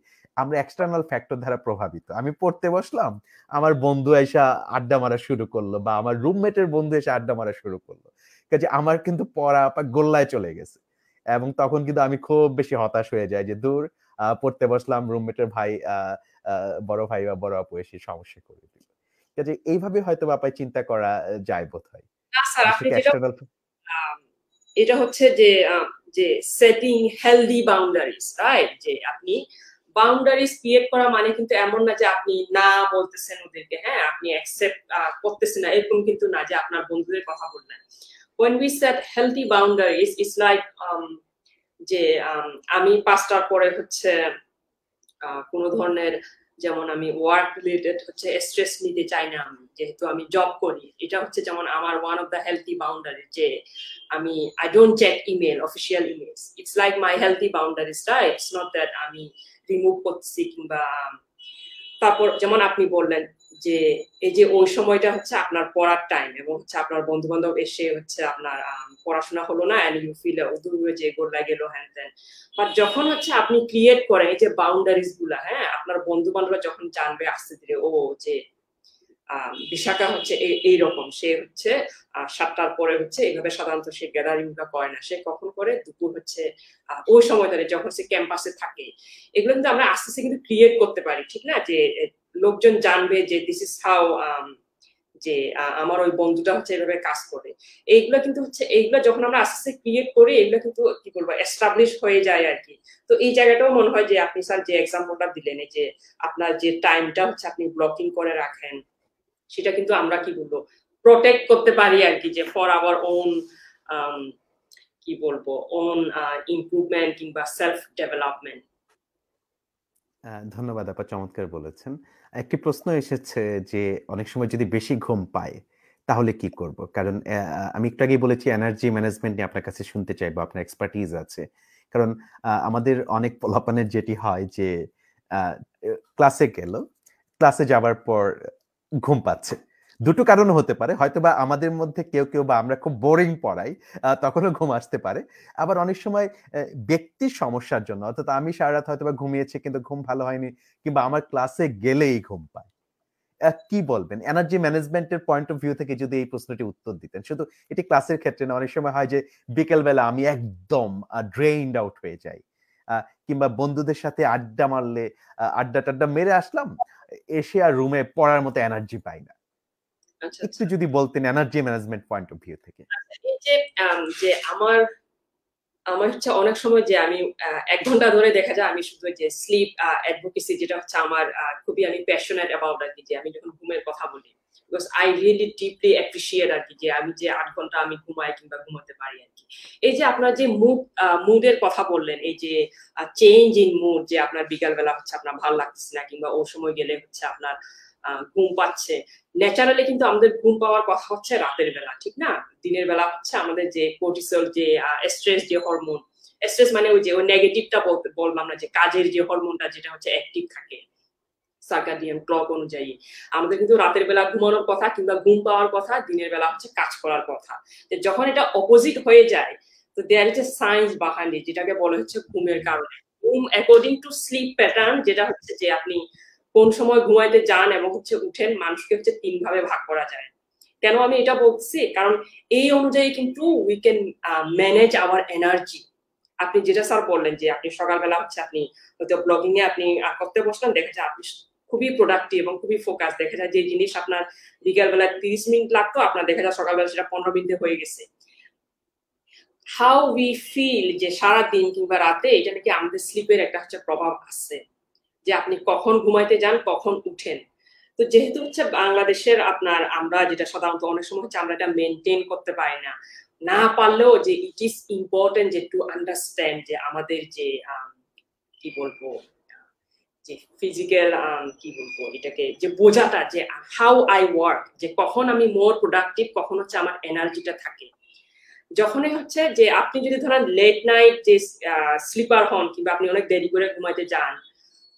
Speaker 1: আমরা এক্সটার্নাল ফ্যাক্টর দ্বারা প্রভাবিত। আমি পড়তে বসলাম, আমার বন্ধু এসে আড্ডা মারা শুরু করল বা আমার রুমমেটের বন্ধু এসে আড্ডা মারা শুরু করল। কাজে আমার কিন্তু পড়া গোল্লায় চলে গেছে। এবং তখন কিন্তু আমি খুব বেশি হতাশ হয়ে যাই যে দূর পড়তে বসলাম রুমমেটের ভাই বড় ভাই বা বড় আপু এসে সমস্যা করে দিল। কাজে এইভাবে হয়তো বাপাই চিন্তা করা যায় বোধ হয়
Speaker 2: এটা হচ্ছে যে যে সেটিং হেলদি বাউন্ডারিজ রাইট যে আপনি বাউন্ডারিজ ক্রিয়েট করা মানে কিন্তু এমন না যে আপনি না বলতেছেন ওদেরকে হ্যাঁ? আপনি অ্যাকসেপ্ট করতেছেন না এরকম কিন্তু না যে আপনার বন্ধুদের কথা বললেন। When we set healthy boundaries it's like um, যে um, আমি পাঁচটার পরে হচ্ছে কোন ধরনের যেমন আমি ওয়ার্ক রিলেটেড হচ্ছে স্ট্রেস নিতে চাই না আমি যেহেতু আমি জব করি। এটা হচ্ছে যেমন আমার one of the healthy boundary যে আমি I don't check email official emails it's like my healthy বাউন্ডারিজটা it's not that আমি রিমুভ করছি কিংবা তারপর যেমন আপনি বললেন যে এই যে ওই সময়টা হচ্ছে আপনার পড়ার টাইম এবং হচ্ছে আপনার বন্ধু বান্ধব এসে হচ্ছে আপনার পড়াশোনা হলো না অ্যান্ড ইউ ফিল দূরে যে গোল্লা গেল, হ্যান ত্যান। বাট যখন হচ্ছে আপনি ক্রিয়েট করেন এই যে বাউন্ডারিজগুলা হ্যাঁ আপনার বন্ধু বান্ধবরা যখন জানবে আস্তে ধীরে, ও, যে বিশাখা হচ্ছে এইরকম সে হচ্ছে সাতটার পরে হচ্ছে এইভাবে সাধারণত সে গ্যাদারিংগুলা করে না, সে কখন করে? দুপুর হচ্ছে ওই সময় ধরে যখন সে ক্যাম্পাসে থাকে। এগুলো কিন্তু আমরা আস্তে আস্তে কিন্তু ক্রিয়েট করতে পারি, ঠিক না? যে লোকজন জানবে যে দিস ইজ হাউ যে আমার ওই বন্ধুটা হচ্ছে এভাবে কাজ করে। এইগুলো কিন্তু হচ্ছে, এইগুলো যখন আমরা আস্তে আস্তে ক্রিয়েট করি এগুলো কিন্তু কি বলব এস্টাবলিশ হয়ে যায় আর কি তো এই জায়গাটাও মনে হয় যে আপনি স্যার যে এক্সাম্পলটা দিলেন যে আপনার যে টাইমটা হচ্ছে আপনি ব্লকিং করে রাখেন, সেটা কিন্তু আমরা কি বলব প্রোটেক্ট করতে পারি আর কি যে ফর আওয়ার ওন কি বলব ওন ইমপ্রুভমেন্ট কিংবা সেলফ ডেভেলপমেন্ট
Speaker 1: ধন্যবাদ আপা, চমৎকার বলেছেন। একটি প্রশ্ন এসেছে যে, অনেক সময় যদি বেশি ঘুম পায় তাহলে কি করব? কারণ আমি একটু আগেই বলেছি এনার্জি ম্যানেজমেন্ট নিয়ে আপনার কাছে শুনতে চাইব, আপনার এক্সপার্টিজ আছে। কারণ আমাদের অনেক পোলাপানের যেটি হয় যে ক্লাসে গেল ক্লাসে যাবার পর ঘুম পাচ্ছে। দুটো কারণ হতে পারে। হয়তো বা আমাদের মধ্যে কেউ কেউ বা আমরা খুব বোরিং পড়াই তখনও ঘুম আসতে পারে। আবার অনেক সময় ব্যক্তির সমস্যার জন্য, অর্থাৎ আমি সারা রাত হয়তো বা ঘুমিয়েছি কিন্তু ঘুম ভালো হয়নি কিংবা আমার ক্লাসে গেলেই ঘুম পায়। কি বলবেন? এনার্জি ম্যানেজমেন্টের পয়েন্ট অফ ভিউ থেকে যদি এই প্রশ্নটি উত্তর দিতেন। শুধু এটি ক্লাসের ক্ষেত্রে না, অনেক সময় হয় যে বিকেলবেলা আমি একদম ড্রেইনড আউট হয়ে যাই। কিংবা বন্ধুদের সাথে আড্ডা মারলে আড্ডা টাড্ডা মেরে আসলাম এসে আর রুমে পড়ার মতো এনার্জি পাই না। একটু আচ্ছা। যদি বলতেন energy management point of view থেকে।
Speaker 2: আচ্ছা, এই যে যে আমার আমার হচ্ছে অনেক সময় যে আমি এক ঘণ্টা ধরে দেখা যায় আমি শুধু যে স্লিপ অ্যাডভোকেসি যেটা হচ্ছে আমার খুবই আমি প্যাশনেট অ্যাবাউট আর কি যে আমি যখন ঘুমের কথা বলি। Because I really deeply appreciate আর কি যে আমি যে আট ঘণ্টা আমি ঘুমাই কিংবা ঘুমাতে পারি আর কি এই যে আপনার যে মুড মুডের কথা বললেন এই যে চেঞ্জ ইন মুড যে আপনার বিকালবেলা হচ্ছে আপনার ভালো লাগতেছে না কিংবা ও সময় গেলে হচ্ছে আপনার ঘুম পাচ্ছে। ন্যাচারালি কিন্তু আমাদের ঘুম পাওয়ার কথা হচ্ছে রাতের বেলা, ঠিক না? দিনের বেলা হচ্ছে আমাদের যে কোর্টিসল যে স্ট্রেস যে হরমোন স্ট্রেস মানে ওই যে, ওই নেগেটিভটা বললাম না যে, কাজের যে হরমোনটা যেটা হচ্ছে অ্যাক্টিভ থাকে সার্কাডিয়ান ক্লক অনুযায়ী। আমাদের কিন্তু রাতের বেলা ঘুমানোর কথা কিংবা ঘুম পাওয়ার কথা, দিনের বেলা হচ্ছে কাজ করার কথা। যখন এটা অপোজিট হয়ে যায়, তো দেয়ার ইজ সায়েন্স বাহাইন্ড যেটাকে বলা হচ্ছে ঘুমের কারণে। ঘুম অ্যাকর্ডিং টু স্লিপ প্যাটার্ন যেটা হচ্ছে যে আপনি কোন সময় ঘুমাইতে যান এবং হচ্ছে উঠেন, মানুষকে হচ্ছে তিন ভাবে ভাগ করা যায়। কেন আমি এটা বলছি? কারণ এই অনুযায়ী কিন্তু we can manage our energy আপনি যেটা স্যার বললেন যে আপনি সকালবেলা হচ্ছে আপনি হয়তো ব্লগিং এ আপনি করতে বসলেন, দেখা যায় আপনি খুবই প্রোডাক্টিভ এবং খুবই ফোকাস দেখা যায় যে জিনিস আপনার বিকাল বেলা তিরিশ মিনিট লাগতো, আপনার দেখা যায় সকালবেলা সেটা পনেরো মিনিটে হয়ে গেছে। হাউ উই ফিল যে সারা দিন কিংবা রাতে, এটা নাকি আমাদের স্লিপের একটা হচ্ছে প্রভাব আছে। যে আপনি কখন ঘুমাইতে যান, কখন উঠেন। তো যেহেতু হচ্ছে বাংলাদেশের আপনার আমরা যেটা সাধারণত অনেক সময় হচ্ছে আমরা এটা মেনটেন করতে পারি না। না পারলেও যে ইট ইজ ইম্পর্টেন্ট যে টু আন্ডারস্ট্যান্ড যে আমাদের যে কি বলব, যে ফিজিক্যাল কি বলব, এটাকে যে বোঝাটা যে হাউ আই ওয়ার্ক যে কখন আমি মোর প্রোডাক্টিভ কখন হচ্ছে আমার এনার্জিটা থাকে। যখনই হচ্ছে যে আপনি যদি ধরেন লেট নাইট যে স্লিপার হন কিংবা আপনি অনেক দেরি করে ঘুমাইতে যান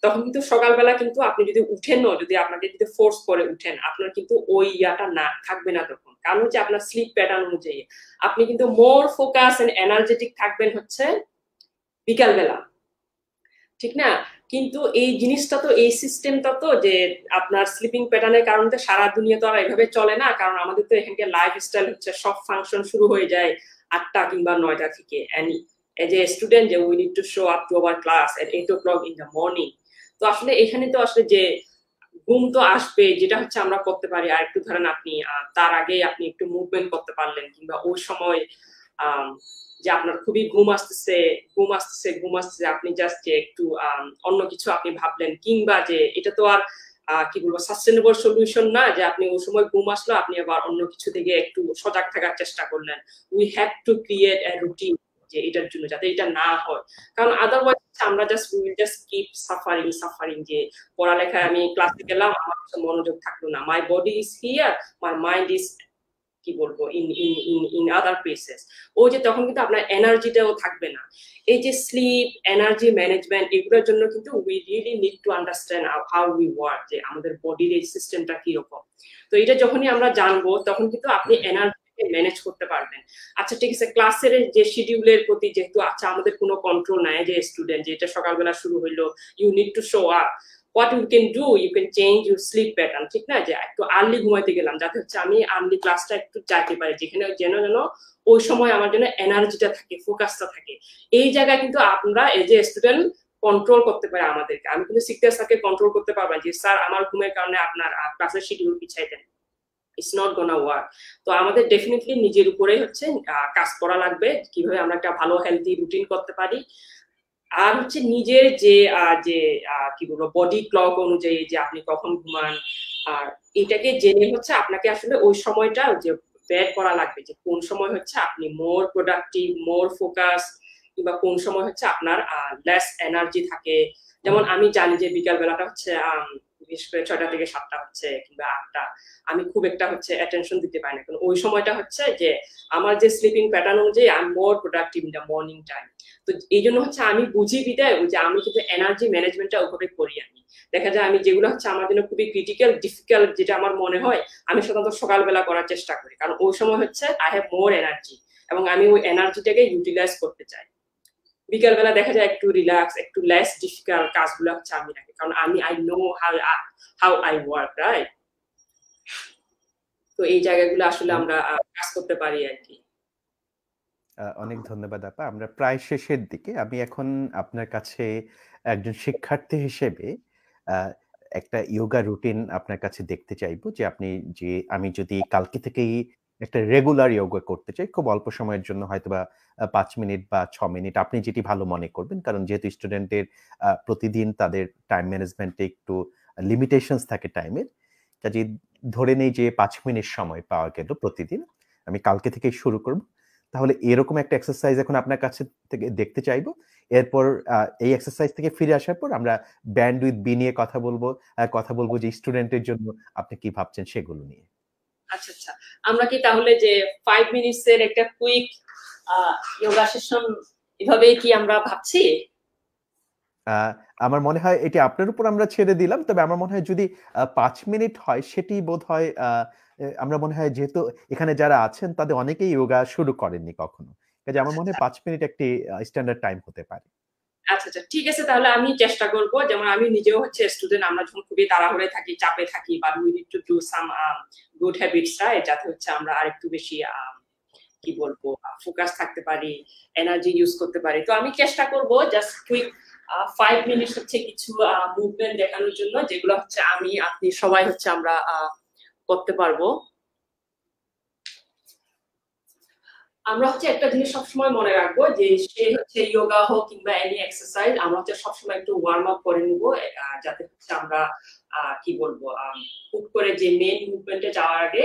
Speaker 2: তখন কিন্তু সকালবেলা কিন্তু আপনি যদি উঠেন যদি আপনাকে যদি ফোর্স করে উঠেন, আপনার কিন্তু ওই ইয়াটা না, থাকবে না তখন। কারণ হচ্ছে আপনার স্লিপ প্যাটার্ন অনুযায়ী। আপনি কিন্তু মোর ফোকাস এন্ড এনার্জেটিক থাকবেন হচ্ছে বিকালবেলা। ঠিক না? কিন্তু এই জিনিসটা তো, এই সিস্টেমটা তো যে আপনার স্লিপিং প্যাটার্নের কারণে সারা দুনিয়া তো আর এভাবে চলে না, কারণ আমাদের তো এখানকে লাইফ স্টাইল হচ্ছে সব ফাংশন শুরু হয়ে যায় আটটা কিংবা নয়টা থেকে। অ্যান্ড এজ এ স্টুডেন্ট যে we need to show up to our class at eight o'clock in the morning তো আসলে এখানে তো আসলে যে ঘুম তো আসবে, যেটা হচ্ছে আমরা করতে পারি। আর একটু ধরেন আপনি তার আগে আপনি একটু মুভমেন্ট করতে পারলেন কিংবা ওই সময় যে আপনার খুবই ঘুম আসতেছে ঘুম আসতেছে ঘুম আসতেছে, আপনি জাস্ট যে একটু অন্য কিছু আপনি ভাবলেন কিংবা যে এটা তো আর কি বলব সাস্টেনেবল সলিউশন না, যে আপনি ওই সময় ঘুম আসলো, আপনি আবার অন্য কিছু থেকে একটু সজাগ থাকার চেষ্টা করলেন। We have to create a routine যে এটার জন্য যাতে এটা না হয়। কারণ আদারওয়াইজ আমরা just will just keep suffering suffering যে পড়ালেখায় আমি ক্লাসে গেলাম, আমার মনোযোগ থাকল না। My body is here my mind is কি বলব in in in in other places ও যে তখন কিন্তু আপনার এনার্জিটাও থাকবে না। এই যে স্লিপ এনার্জি ম্যানেজমেন্ট এগুলোর জন্য কিন্তু we really need to understand how we work যে আমাদের বডির এই সিস্টেমটা কীরকম। তো এটা যখনই আমরা জানব, তখন কিন্তু আপনি এনার্জি ম্যানেজ করতে পারবেন। আচ্ছা ঠিক আছে ক্লাসের যে শিডিউলের প্রতি যেহেতু আচ্ছা আমাদের কোনো কন্ট্রোল নাই যে স্টুডেন্ট যে এটা সকালবেলা শুরু হইল you need to show up what you can do you can change your sleep pattern ঠিক না? যে একটু আর্লি ঘুমাইতে গেলাম, যাতে হচ্ছে আমি আর্লি ক্লাসটা একটু যাইতে পারি, যেখানে যেন যেন ওই সময় আমার জন্য এনার্জিটা থাকে ফোকাসটা থাকে। এই জায়গায় কিন্তু আমরা এই যে স্টুডেন্ট কন্ট্রোল করতে পারে আমাদেরকে। আমি কিন্তু শিখতে স্যারকে কন্ট্রোল করতে পারব যে, স্যার, আমার ঘুমের কারণে আপনার ক্লাসের শিডিউল পিছাই দেন। ইটস নট গোনা ওয়ার্ক তো আমাদের ডেফিনেটলি নিজের উপরে হচ্ছে কাজ করা লাগবে, কীভাবে আমরা একটা ভালো হেলদি রুটিন করতে পারি। আর হচ্ছে নিজের যে যে কি বলব বডি ক্লক অনুযায়ী যে আপনি কখন ঘুমান, আর এটাকে জেনে হচ্ছে আপনাকে আসলে ওই সময়টা যে বের করা লাগবে, যে কোন সময় হচ্ছে আপনি মোর প্রোডাক্টিভ মোর ফোকাস কিংবা কোন সময় হচ্ছে আপনার লেস এনার্জি থাকে। যেমন আমি জানি যে বিকাল বেলাটা হচ্ছে বিশেষ করে ছয়টা থেকে সাতটা হচ্ছে কিংবা আটটা, আমি খুব একটা হচ্ছে অ্যাটেনশন দিতে পারি না। কারণ ওই সময়টা হচ্ছে যে আমার যে স্লিপিং প্যাটার্ন অনুযায়ী I am more productive in the morning time তো এই জন্য হচ্ছে আমি বুঝি বিদায় যে আমি কিন্তু এনার্জি ম্যানেজমেন্টটা ওভাবে করি আমি। দেখা যায় আমি যেগুলো হচ্ছে আমার জন্য খুবই ক্রিটিক্যাল ডিফিকাল্ট যেটা আমার মনে হয়, আমি সাধারণত সকালবেলা করার চেষ্টা করি। কারণ ওই সময় হচ্ছে আই হ্যাভ মোর এনার্জি এবং আমি ওই এনার্জিটাকে ইউটিলাইজ করতে চাই। বিকালবেলা দেখা যায় একটু রিল্যাক্স একটু লেস ডিফিকাল্ট কাজগুলো হচ্ছে আমি রাখি। কারণ আমি I know how how I work right তো এই জায়গাগুলো আসলে আমরা কাজ করতে পারি আর কি।
Speaker 1: অনেক ধন্যবাদ আপা। আমরা প্রায় শেষের দিকে। আমি এখন আপনার কাছে একজন শিক্ষার্থী হিসেবে একটা ইয়োগা রুটিন আপনার কাছে দেখতে চাইব যে আপনি যে, আমি যদি কালকে থেকেই একটা রেগুলার ইয়োগা করতে চাই। খুব অল্প সময়ের জন্য হয়তো বা পাঁচ মিনিট বা ছ মিনিট। আপনি যেটি ভালো মনে করবেন, কারণ যেহেতু স্টুডেন্টের প্রতিদিন তাদের টাইম ম্যানেজমেন্টে একটু লিমিটেশনস থাকে টাইমের কাজে ধরে নেই যে পাঁচ মিনিট সময় পাওয়া গেল প্রতিদিন, আমি কালকে থেকেই শুরু করব। তাহলে এরকম একটা এক্সারসাইজ এখন আপনার কাছে থেকে দেখতে চাইব। এরপর এই এক্সারসাইজ থেকে ফিরে আসার পর আমরা ব্যান্ড উইথ বি নিয়ে কথা বলব কথা বলব যে স্টুডেন্টের জন্য আপনি কি ভাবছেন সেগুলো নিয়ে।
Speaker 2: আচ্ছা আচ্ছা। আমরা কি তাহলে যে ফাইভ মিনিটস এর একটা কুইক যোগা সেশন এভাবেই কি আমরা ভাবছি?
Speaker 1: আমার মনে হয় এটি আপনার উপর আমরা ছেড়ে দিলাম তবে আমার মনে হয় যদি পাঁচ মিনিট হয় সেটি বোধ হয় আমরা মনে হয় যেহেতু এখানে যারা আছেন তাদের অনেকেই যোগা শুরু করেননি কখনো। কাজে আমার মনে হয় আচ্ছা। পাঁচ মিনিট একটি স্ট্যান্ডার্ড টাইম হতে পারে।
Speaker 2: আচ্ছা আচ্ছা ঠিক আছে, তাহলে আমি চেষ্টা করব। যেমন আমি নিজেও হচ্ছে স্টুডেন্ট আমরা যখন খুবই তাড়াহুড়ে থাকি, চাপে থাকি বা we need to do some good habits right যাতে হচ্ছে আমরা আরেকটু বেশি কি বলব ফোকাস থাকতে পারি এনার্জি ইউজ করতে পারি। তো আমি চেষ্টা করব জাস্ট কুইক ফাইভ মিনিটস হচ্ছে কিছু মুভমেন্ট দেখানোর জন্য, যেগুলো হচ্ছে আমি, আপনি সবাই হচ্ছে আমরা করতে পারব। আমরা হচ্ছে একটা জিনিস সবসময় মনে রাখব যে সে হচ্ছে যোগা হোক কিংবা এনি এক্সারসাইজ আমরা হচ্ছে সবসময় একটু ওয়ার্ম আপ করে নিব যাতে হচ্ছে আমরা কি বলব হুট করে যে মেন মুভমেন্টে যাওয়ার আগে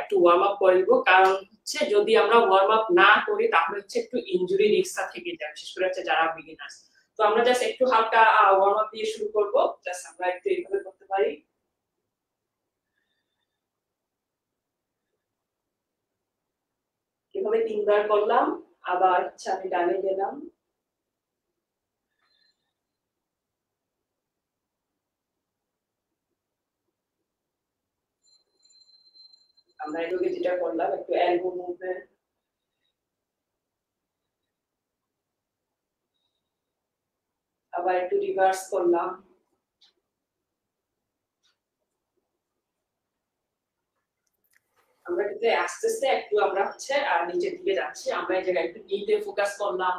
Speaker 2: একটু ওয়ার্ম আপ করে নিব। কারণ হচ্ছে যদি আমরা ওয়ার্ম আপ না করি, তাহলে হচ্ছে একটু ইনজুরি রিস্কটা থেকে যায়, বিশেষ করে হচ্ছে যারা বিগিনার্স তো আমরা জাস্ট একটু হালকা ওয়ার্ম আপ দিয়ে শুরু করব। জাস্ট আমরা একটু এইভাবে করতে পারি। এভাবে তিনবার করলাম, আবার হচ্ছে আমি ডানে গেলাম। আমরা এদিকে যেটা করলাম, একটু এলবো মুভমেন্ট আবার একটু রিভার্স করলাম। আমরা কিন্তু আস্তে আস্তে একটু আমরা হচ্ছে নিচের দিকে যাচ্ছি। আমরা এই জায়গায় একটু নিতে ফোকাস করলাম।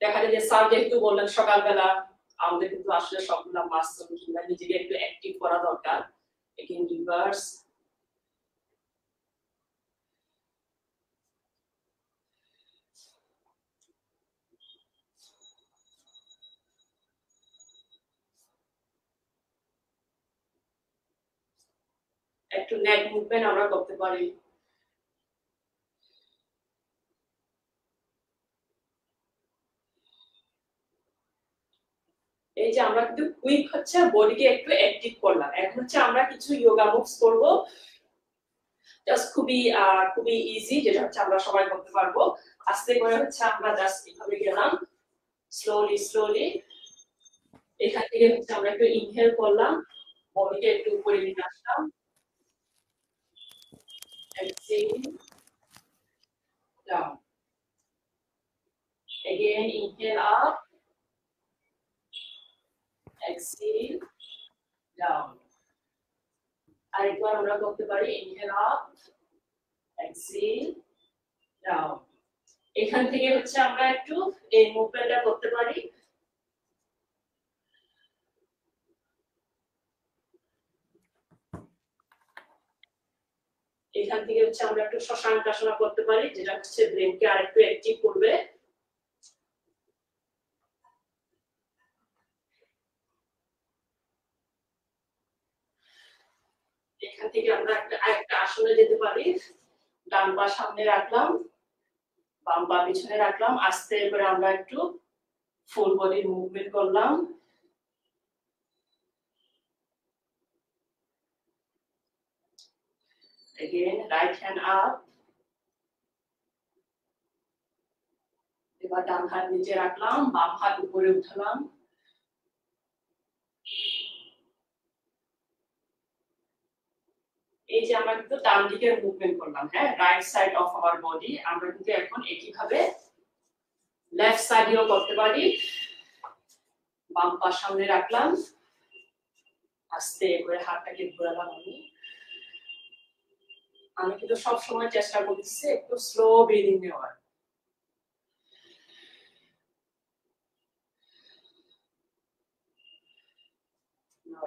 Speaker 2: দেখা যায় যে স্যার যেহেতু বললেন সকালবেলা, আমাদের কিন্তু আসলে সবগুলা মাস্টার কিংবা নিজেকে একটু অ্যাক্টিভ করা দরকার। এগেইন রিভার্স একটু নেক মুভমেন্ট আমরা করতে পারি। এই যে আমরা কিন্তু কুইক হচ্ছে বডিকে একটু অ্যাক্টিভ করলাম। এখন হচ্ছে আমরা কিছু যোগা মুভস করব। জাস্ট খুবই খুবই ইজি যেটা হচ্ছে আমরা সবাই করতে পারব। আস্তে করে হচ্ছে আমরা জাস্ট এভাবে গেলাম। স্লোলি স্লোলি এখান থেকে হচ্ছে আমরা একটু ইনহেল করলাম। বডিকে একটু উপরে নিয়ে আসলাম। exhale down again inhale up exhale down আরেকবার আমরা করতে পারি inhale up exhale down এখান থেকে হচ্ছে আমরা একটু এই মুভমেন্টটা করতে পারি এখান থেকে হচ্ছে আমরা একটু শশাঙ্কাসনা করতে পারি, যেটা হচ্ছে ব্রেনকে আরেকটু অ্যাক্টিভ করবে। এখান থেকে আমরা একটা, আরেকটা আসনে যেতে পারি। ডান পা সামনে রাখলাম, বাম পা পিছনে রাখলাম। আস্তে করে আমরা একটু ফুল বডি মুভমেন্ট করলাম। Again, right hand up. এবার ডান হাত নিচে রাখলাম, বাম হাত উপরে উঠালাম। এই যে আমরা কিন্তু ডান দিকের মুভমেন্ট করলাম হ্যাঁ? Right side of our body আমরা কিন্তু এখন একইভাবে লেফট সাইডেও করতে পারি। বাম পা সামনে রাখলাম। আস্তে করে হাতটাকে ঘোরালাম আমি। আমি কিন্তু সব সময় চেষ্টা করতেছি একটু স্লো ব্রিদিং নেওয়ার।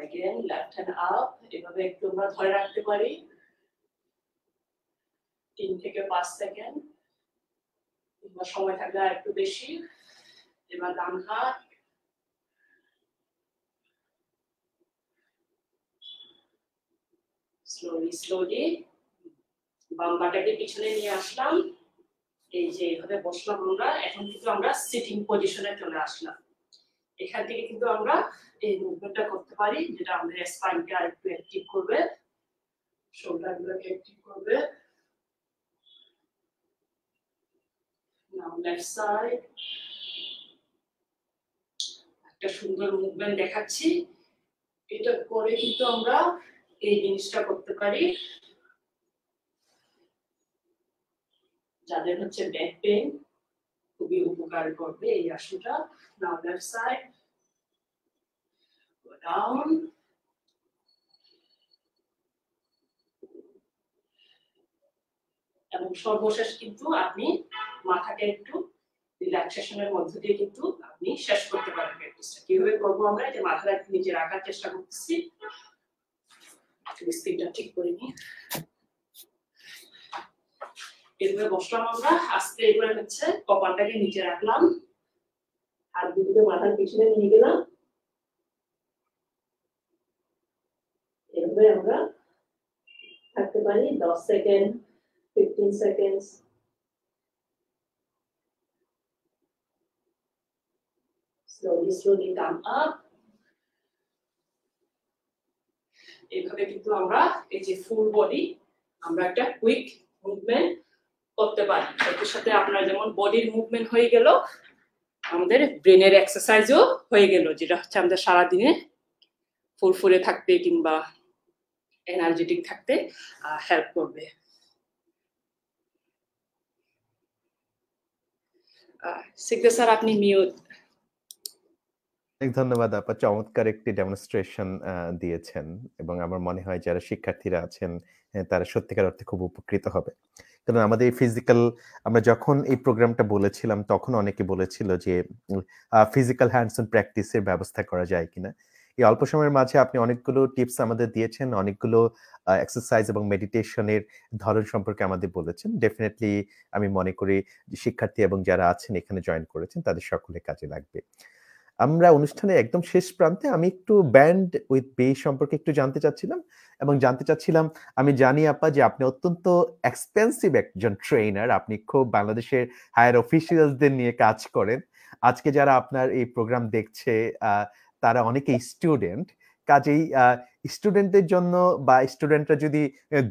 Speaker 2: Again, left hand up, এভাবে একটু আমরা ধরে রাখতে পারি। তিন থেকে পাঁচ সেকেন্ড। কিংবা সময় থাকলে একটু বেশি। এবার ডান হাত। স্লোলি স্লোলি বাম পিছনে নিয়ে আসলাম। এই যে এইভাবে বসলাম আমরা, এখন কিন্তু আমরা সিটিং পজিশনে চলে আসলাম। এখান থেকে কিন্তু আমরা এই মুভমেন্টটা করতে পারি, যেটা আমাদের স্পাইনকে আর একটু অ্যাক্টিভ করবে। শোল্ডার গুলোকে অ্যাক্টিভ করবে। নাও লেফট সাইড একটা সুন্দর মুভমেন্ট দেখাচ্ছি। এটা করে কিন্তু আমরা এই জিনিসটা করতে পারি। যাদের হচ্ছে ব্যাক পেন খুবই উপকার করবে এই আসনটা নাও লেফট সাইড এবং সর্বশেষ কিন্তু আপনি মাথাকে একটু রিল্যাক্সেশনের মধ্য দিয়ে কিন্তু আপনি শেষ করতে পারবেন প্র্যাকটিসটা কীভাবে করব আমরা? যে মাথাটা নিচে রাখার চেষ্টা করতেছি। স্পিডটা ঠিক করে নিই। এভাবে বসলাম আমরা আস্তে এবারে হচ্ছে কপালটাকে নিচে রাখলাম। হাত দুটোকে মাথার পিছনে নিয়ে গেলাম। এভাবে আমরা থাকতে পারি, দশ second fifteen second slowly slowly come up এইভাবে কিন্তু আমরা এই যে ফুল বডি আমরা একটা কুইক মুভমেন্ট করতে পারি। এটার সাথে আপনার যেমন বডির মুভমেন্ট হয়ে গেল, আমাদের ব্রেনের এক্সারসাইজও হয়ে গেল, যেটা হচ্ছে আমাদের সারাদিনে ফুরফুরে থাকতে কিংবা এনার্জেটিক থাকতে হেল্প করবে। সিকদা স্যার, আপনি মিউট
Speaker 1: অনেক ধন্যবাদ আপা, চমৎকার একটি ডেমনস্ট্রেশন দিয়েছেন এবং আমার মনে হয় যারা শিক্ষার্থীরা আছেন তারা সত্যিকার অর্থে খুব উপকৃত হবে। কারণ আমাদের ফিজিক্যাল আমরা যখন এই প্রোগ্রামটা বলেছিলাম, তখন অনেকে বলেছিল যে ফিজিক্যাল হ্যান্ডস অন প্র্যাকটিসের ব্যবস্থা করা যায় কিনা। এই অল্প সময়ের মাঝে আপনি অনেকগুলো টিপস আমাদের দিয়েছেন, অনেকগুলো এক্সারসাইজ এবং মেডিটেশনের ধরন সম্পর্কে আমাদের বলেছেন। ডেফিনেটলি আমি মনে করি শিক্ষার্থী এবং যারা আছেন এখানে জয়েন করেছেন, তাদের সকলে কাজে লাগবে। আমরা অনুষ্ঠানে একদম শেষ প্রান্তে আমি একটু ব্যান্ড উইথ বে সম্পর্কে একটু জানতে চাচ্ছিলাম এবং জানতে চাচ্ছিলাম, আমি জানি আপা যে আপনি অত্যন্ত এক্সপেন্সিভ একজন ট্রেনার আপনি খুব বাংলাদেশের হায়ার অফিসিয়ালসদের নিয়ে কাজ করেন। আজকে যারা আপনার এই প্রোগ্রাম দেখছে তারা অনেকে স্টুডেন্ট কাজেই স্টুডেন্টদের জন্য বা স্টুডেন্টরা যদি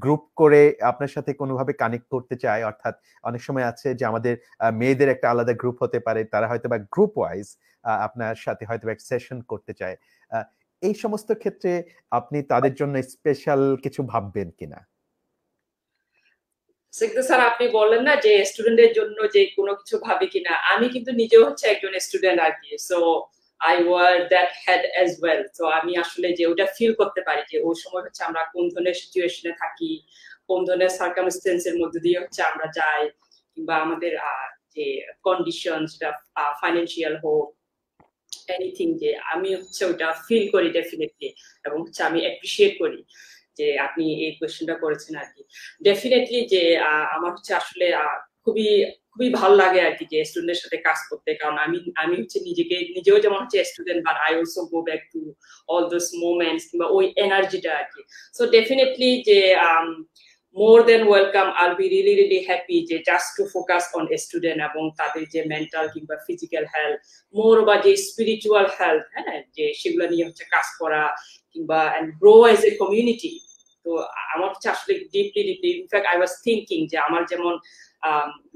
Speaker 1: গ্রুপ করে আপনার সাথে কোনোভাবে কানেক্ট করতে চায়, অর্থাৎ অনেক সময় আছে যে আমাদের মেয়েদের একটা আলাদা গ্রুপ হতে পারে, তারা হয়তো বা গ্রুপ ওয়াইজ আপনার সাথে হয়তো এক সেশন করতে চায় এই সমস্ত ক্ষেত্রে আপনি তাদের জন্য স্পেশাল কিছু ভাববেন কিনা?
Speaker 2: স্যার, আপনি বললেন না যে স্টুডেন্টের জন্য যে কোনো কিছু ভাবি কিনা, আমি কিন্তু নিজেও হচ্ছে একজন স্টুডেন্ট আর কি so I wear that head as well তো আমি আসলে যে ওটা ফিল করতে পারি যে ওই সময় হচ্ছে আমরা কোন ধরনের সিচুয়েশনে থাকি, কোন ধরনের সার্কামস্টেন্সের মধ্যে দিয়ে হচ্ছে আমরা যাই, কিংবা আমাদের যে কন্ডিশন সেটা ফাইন্যান্সিয়াল হোক এনিথিং যে আমি হচ্ছে ওটা ফিল করি ডেফিনেটলি এবং হচ্ছে আমি অ্যাপ্রিসিয়েট করি যে আপনি এই কোয়েশ্চেনটা করেছেন আর কি। ডেফিনেটলি যে আমার হচ্ছে আসলে খুবই খুবই ভালো লাগে আর কি যে স্টুডেন্টের সাথে কাজ করতে। কারণ আমি আমি হচ্ছে নিজেকে, নিজেও যেমন হচ্ছে student but I also go back to all those moments কিংবা ওই এনার্জিটা আর কি। সো ডেফিনেটলি যে more than welcome I'll be really really happy যে just to focus on student এবং তাদের যে মেন্টাল কিংবা ফিজিক্যাল হেলথ মোর বা যে স্পিরিচুয়াল হেলথ হ্যাঁ? যে সেগুলো নিয়ে হচ্ছে কাজ করা কিংবা and grow as a community তো, আমার হচ্ছে আসলে deeply deeply in fact I was thinking যে আমার যেমন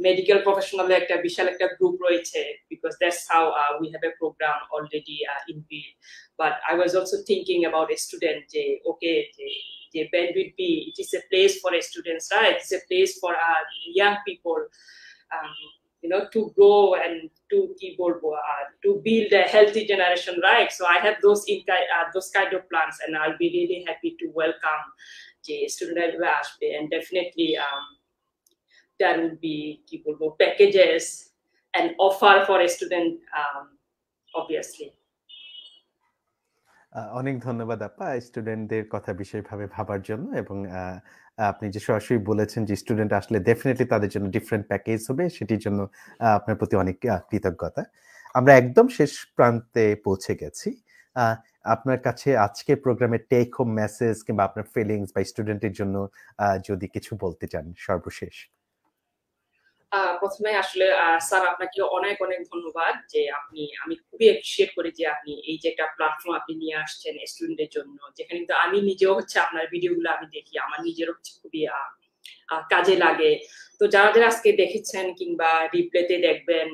Speaker 2: মেডিকেল প্রফেশনালে একটা বিশাল একটা গ্রুপ রয়েছে because that's how we have a program already in built but I was also thinking about student যে ওকে যে যে bandwidth be it is a place for students right it's a place for our young people um, you know to grow and to keyboard uh, to build a healthy generation right so i have those in uh, those kind of plans and i'll be really happy to welcome the student আসবে and definitely um, there will be packages and offer for a student um, obviously.
Speaker 1: অনেক ধন্যবাদ আপা স্টুডেন্টদের কথা বিশেষভাবে ভাবার জন্য এবং আপনি যে সরাসরি বলেছেন যে স্টুডেন্ট আসলে ডেফিনেটলি তাদের জন্য ডিফারেন্ট প্যাকেজ হবে সেটির জন্য আপনার প্রতি অনেক কৃতজ্ঞতা। আমরা একদম শেষ প্রান্তে পৌঁছে গেছি। আপনার কাছে আজকে প্রোগ্রামের টেক হোম মেসেজ কিংবা আপনার ফিলিংস বা স্টুডেন্টের জন্য যদি কিছু বলতে চান সর্বশেষ।
Speaker 2: প্রথমে আসলে স্যার আপনাকে অনেক অনেক ধন্যবাদ যে আপনি, আমি খুবই অ্যাপ্রিসিয়েট করি যে আপনি এই যে একটা প্ল্যাটফর্ম আপনি নিয়ে আসছেন স্টুডেন্টের জন্য, যেখানে কিন্তু আমি নিজেও হচ্ছে আপনার ভিডিওগুলো আমি দেখি, আমার নিজেরও হচ্ছে খুবই কাজে লাগে। তো যারা যারা আজকে দেখেছেন কিংবা রিপ্লেতে দেখবেন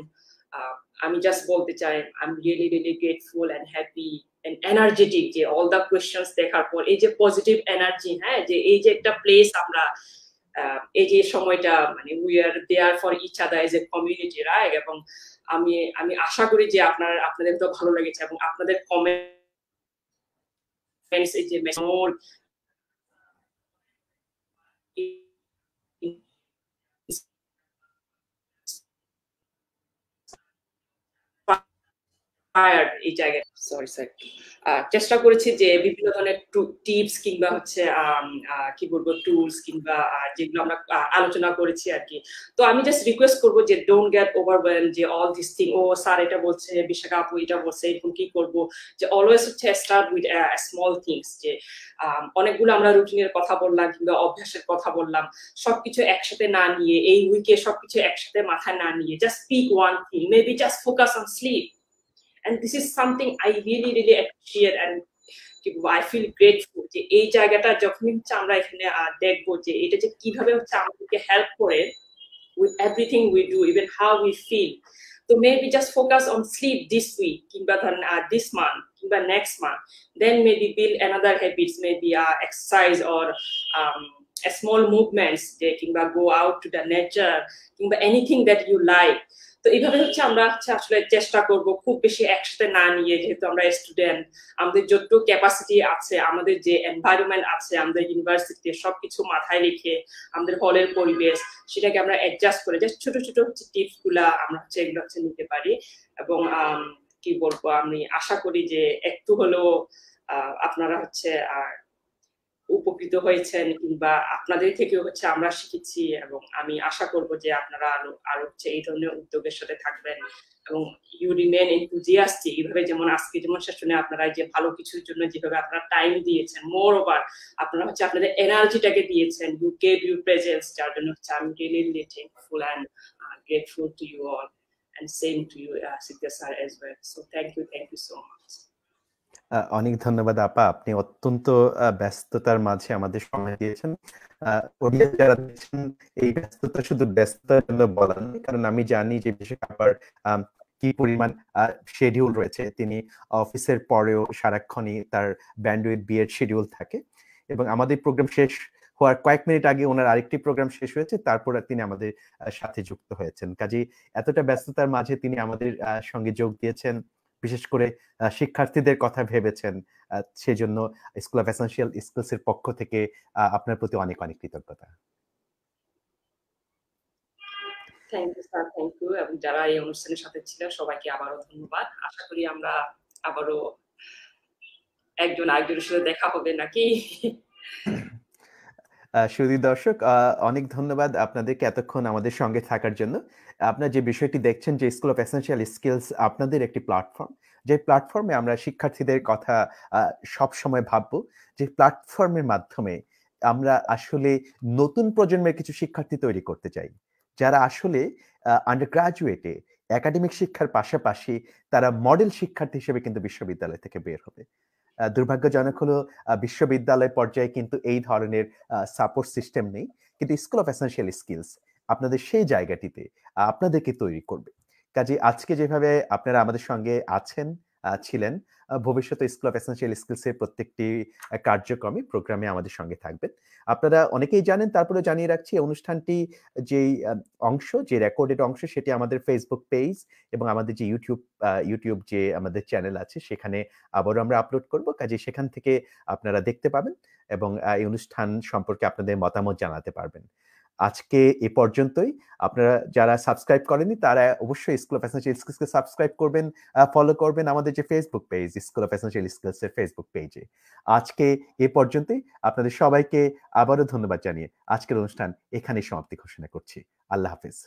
Speaker 2: আমি জাস্ট বলতে চাই I am really really grateful and happy and energetic যে অল দ্য কোয়েশ্চেন্স দেখার পর, এই যে পজিটিভ এনার্জি হ্যাঁ? যে এই যে একটা প্লেস আমরা এই যে সময়টা মানে we are there for each other as a community right এবং আমি আমি আশা করি যে আপনার, আপনাদের তো ভালো লেগেছে এবং আপনাদের কমেন্টস এই যে মোর এই জায়গায় সরি স্যার চেষ্টা করেছি যে বিভিন্ন ধরনের টিপস কিংবা হচ্ছে কি বলব টুলস কিংবা যেগুলো আমরা আলোচনা করেছি আর কি। তো আমি জাস্ট রিকোয়েস্ট করব যে ডোন্ট গেট ওভারওয়েল যে all this thing O sir এটা বলছে, বিশাখা আপু এটা বলছে, এরকম কি করব? যে অলওয়েজ হচ্ছে স্টার্ট উইথ স্মল থিংস যে অনেকগুলো আমরা রুটিনের কথা বললাম কিংবা অভ্যাসের কথা বললাম। সবকিছু একসাথে না নিয়ে, এই উইকে সবকিছু একসাথে মাথায় না নিয়ে just speak one thing maybe just focus on sleep and this is something I really really appreciate and I feel grateful যে এই জায়গাটা যখনই হচ্ছে আমরা এখানে দেখব যে এটা যে কীভাবে হচ্ছে আমাদেরকে হেল্প করে with everything we do even how we feel তো maybe just focus on sleep this week কিংবা ধরেন দিস মান্থ কিংবা next month then maybe build another habits maybe exercise or small movements যে কিংবা go out to the nature কিংবা এনিথিং দ্যাট ইউ লাইক তো এইভাবে হচ্ছে আমরা হচ্ছে আসলে চেষ্টা করব খুব বেশি একসাথে না নিয়ে, যেহেতু আমরা স্টুডেন্ট আমাদের যতটুকু ক্যাপাসিটি আছে, আমাদের যে এনভায়রনমেন্ট আছে, আমাদের ইউনিভার্সিটিতে সবকিছু মাথায় রেখে, আমাদের হলের পরিবেশ, সেটাকে আমরা অ্যাডজাস্ট করে জাস্ট ছোট ছোট হচ্ছে টিপসগুলা আমরা হচ্ছে এগুলো হচ্ছে নিতে পারি। এবং কি বলব, আমি আশা করি যে একটু হলেও আপনারা হচ্ছে উপকৃত হয়েছেন কিংবা আপনাদের থেকেও হচ্ছে আমরা শিখেছি এবং আমি আশা করব যে আপনারা আরও আরও হচ্ছে এই ধরনের উদ্যোগের সাথে থাকবেন এবং ইউ রিমেন এনথুজিয়াস্টিক এইভাবে যেমন আজকে যেমন সেশনে আপনারা যে ভালো কিছুর জন্য যেভাবে আপনারা টাইম দিয়েছেন মোর ওভার আপনারা হচ্ছে আপনাদের এনার্জিটাকে দিয়েছেন ইউ গেভ ইউ প্রেজেন্স যার জন্য হচ্ছে আমি really really thankful and grateful to you all same to you, uh, Sidya sir, as well. So thank you, thank you so much.
Speaker 1: অনেক ধন্যবাদ আপা। আপনি অত্যন্ত ব্যস্ততার মাঝে আমাদের সময় দিয়েছেন। যারা দেখছেন, এই ব্যস্ততা শুধু ব্যস্ততার জন্য বলা কারণ আমি জানি যে বিশেষ আবার কি পরিমাণ শেডিউল রয়েছে। তিনি অফিসের পরেও সারাক্ষণই তার ব্যান্ডউইথ বিয়ের শিডিউল থাকে এবং আমাদের প্রোগ্রাম শেষ হওয়ার কয়েক মিনিট আগে ওনার আরেকটি প্রোগ্রাম শেষ হয়েছে, তারপর তিনি আমাদের সাথে যুক্ত হয়েছেন। কাজেই এতটা ব্যস্ততার মাঝে তিনি আমাদের সঙ্গে যোগ দিয়েছেন। বিশেষ করে শিক্ষার্থীদের কথা ভেবেছেন। সেজন্য স্কুল অফ এসেন্সিয়াল স্কিলস এর পক্ষ থেকে আপনার প্রতি অনেক অনেক কৃতজ্ঞতা।
Speaker 2: Thank you sir thank you এবং যারা এই অনুষ্ঠানের সাথে ছিলেন সবাইকে আবারও ধন্যবাদ। আশা করি আমরা আবারও একজন আরেকজনের সাথে দেখা হবে নাকি?
Speaker 1: সুদী দর্শক অনেক ধন্যবাদ আপনাদেরকে এতক্ষণ আমাদের সঙ্গে থাকার জন্য। আপনার যে বিষয়টি দেখছেন, যে স্কুল অফ এসেন্সিয়াল স্কিলস আপনাদের একটি প্ল্যাটফর্ম যে প্ল্যাটফর্মে আমরা শিক্ষার্থীদের কথা সব সময় ভাববো, যে প্ল্যাটফর্মের মাধ্যমে আমরা আসলে নতুন প্রজন্মের কিছু শিক্ষার্থী তৈরি করতে চাই। যারা আসলে আন্ডার গ্রাজুয়েটে একাডেমিক শিক্ষার পাশাপাশি তারা মডেল শিক্ষার্থী হিসেবে কিন্তু বিশ্ববিদ্যালয় থেকে বের হবে। দুর্ভাগ্যজনক হলো বিশ্ববিদ্যালয় পর্যায়ে কিন্তু এই ধরনের সাপোর্ট সিস্টেম নেই। কিন্তু স্কুল অফ এসেন্সিয়াল স্কিলস আপনাদের সেই জায়গাটিতে আপনাদেরকে তৈরি করবে। কাজে আজকে যেভাবে আপনারা আমাদের সঙ্গে আছেন ছিলেন। ভবিষ্যতে স্কুল অফ এসেন্সিয়াল স্কিলসের প্রত্যেকটি কার্যক্রমে প্রোগ্রামে আমাদের সঙ্গে থাকবেন। আপনারা অনেকেই জানেন তারপরে জানিয়ে রাখছি অনুষ্ঠানটি যেই অংশ, যে রেকর্ডেড অংশ, সেটি আমাদের ফেসবুক পেজ এবং আমাদের যে ইউটিউব ইউটিউব যে আমাদের চ্যানেল আছে, সেখানে আবারও আমরা আপলোড করব। কাজে সেখান থেকে আপনারা দেখতে পাবেন এবং এই অনুষ্ঠান সম্পর্কে আপনাদের মতামত জানাতে পারবেন। আজকে এ পর্যন্তই। আপনারা যারা সাবস্ক্রাইব করেনি তারা অবশ্যই স্কুল অফ এসেন্সিয়াল স্কিলসকে সাবস্ক্রাইব করবেন ফলো করবেন আমাদের যে Facebook page school of essential স্কিলসের Facebook পেজে আজকে এ পর্যন্তই। আপনাদের সবাইকে আবারও ধন্যবাদ জানিয়ে আজকের অনুষ্ঠান এখানেই সমাপ্তি ঘোষণা করছি। আল্লাহ হাফিজ।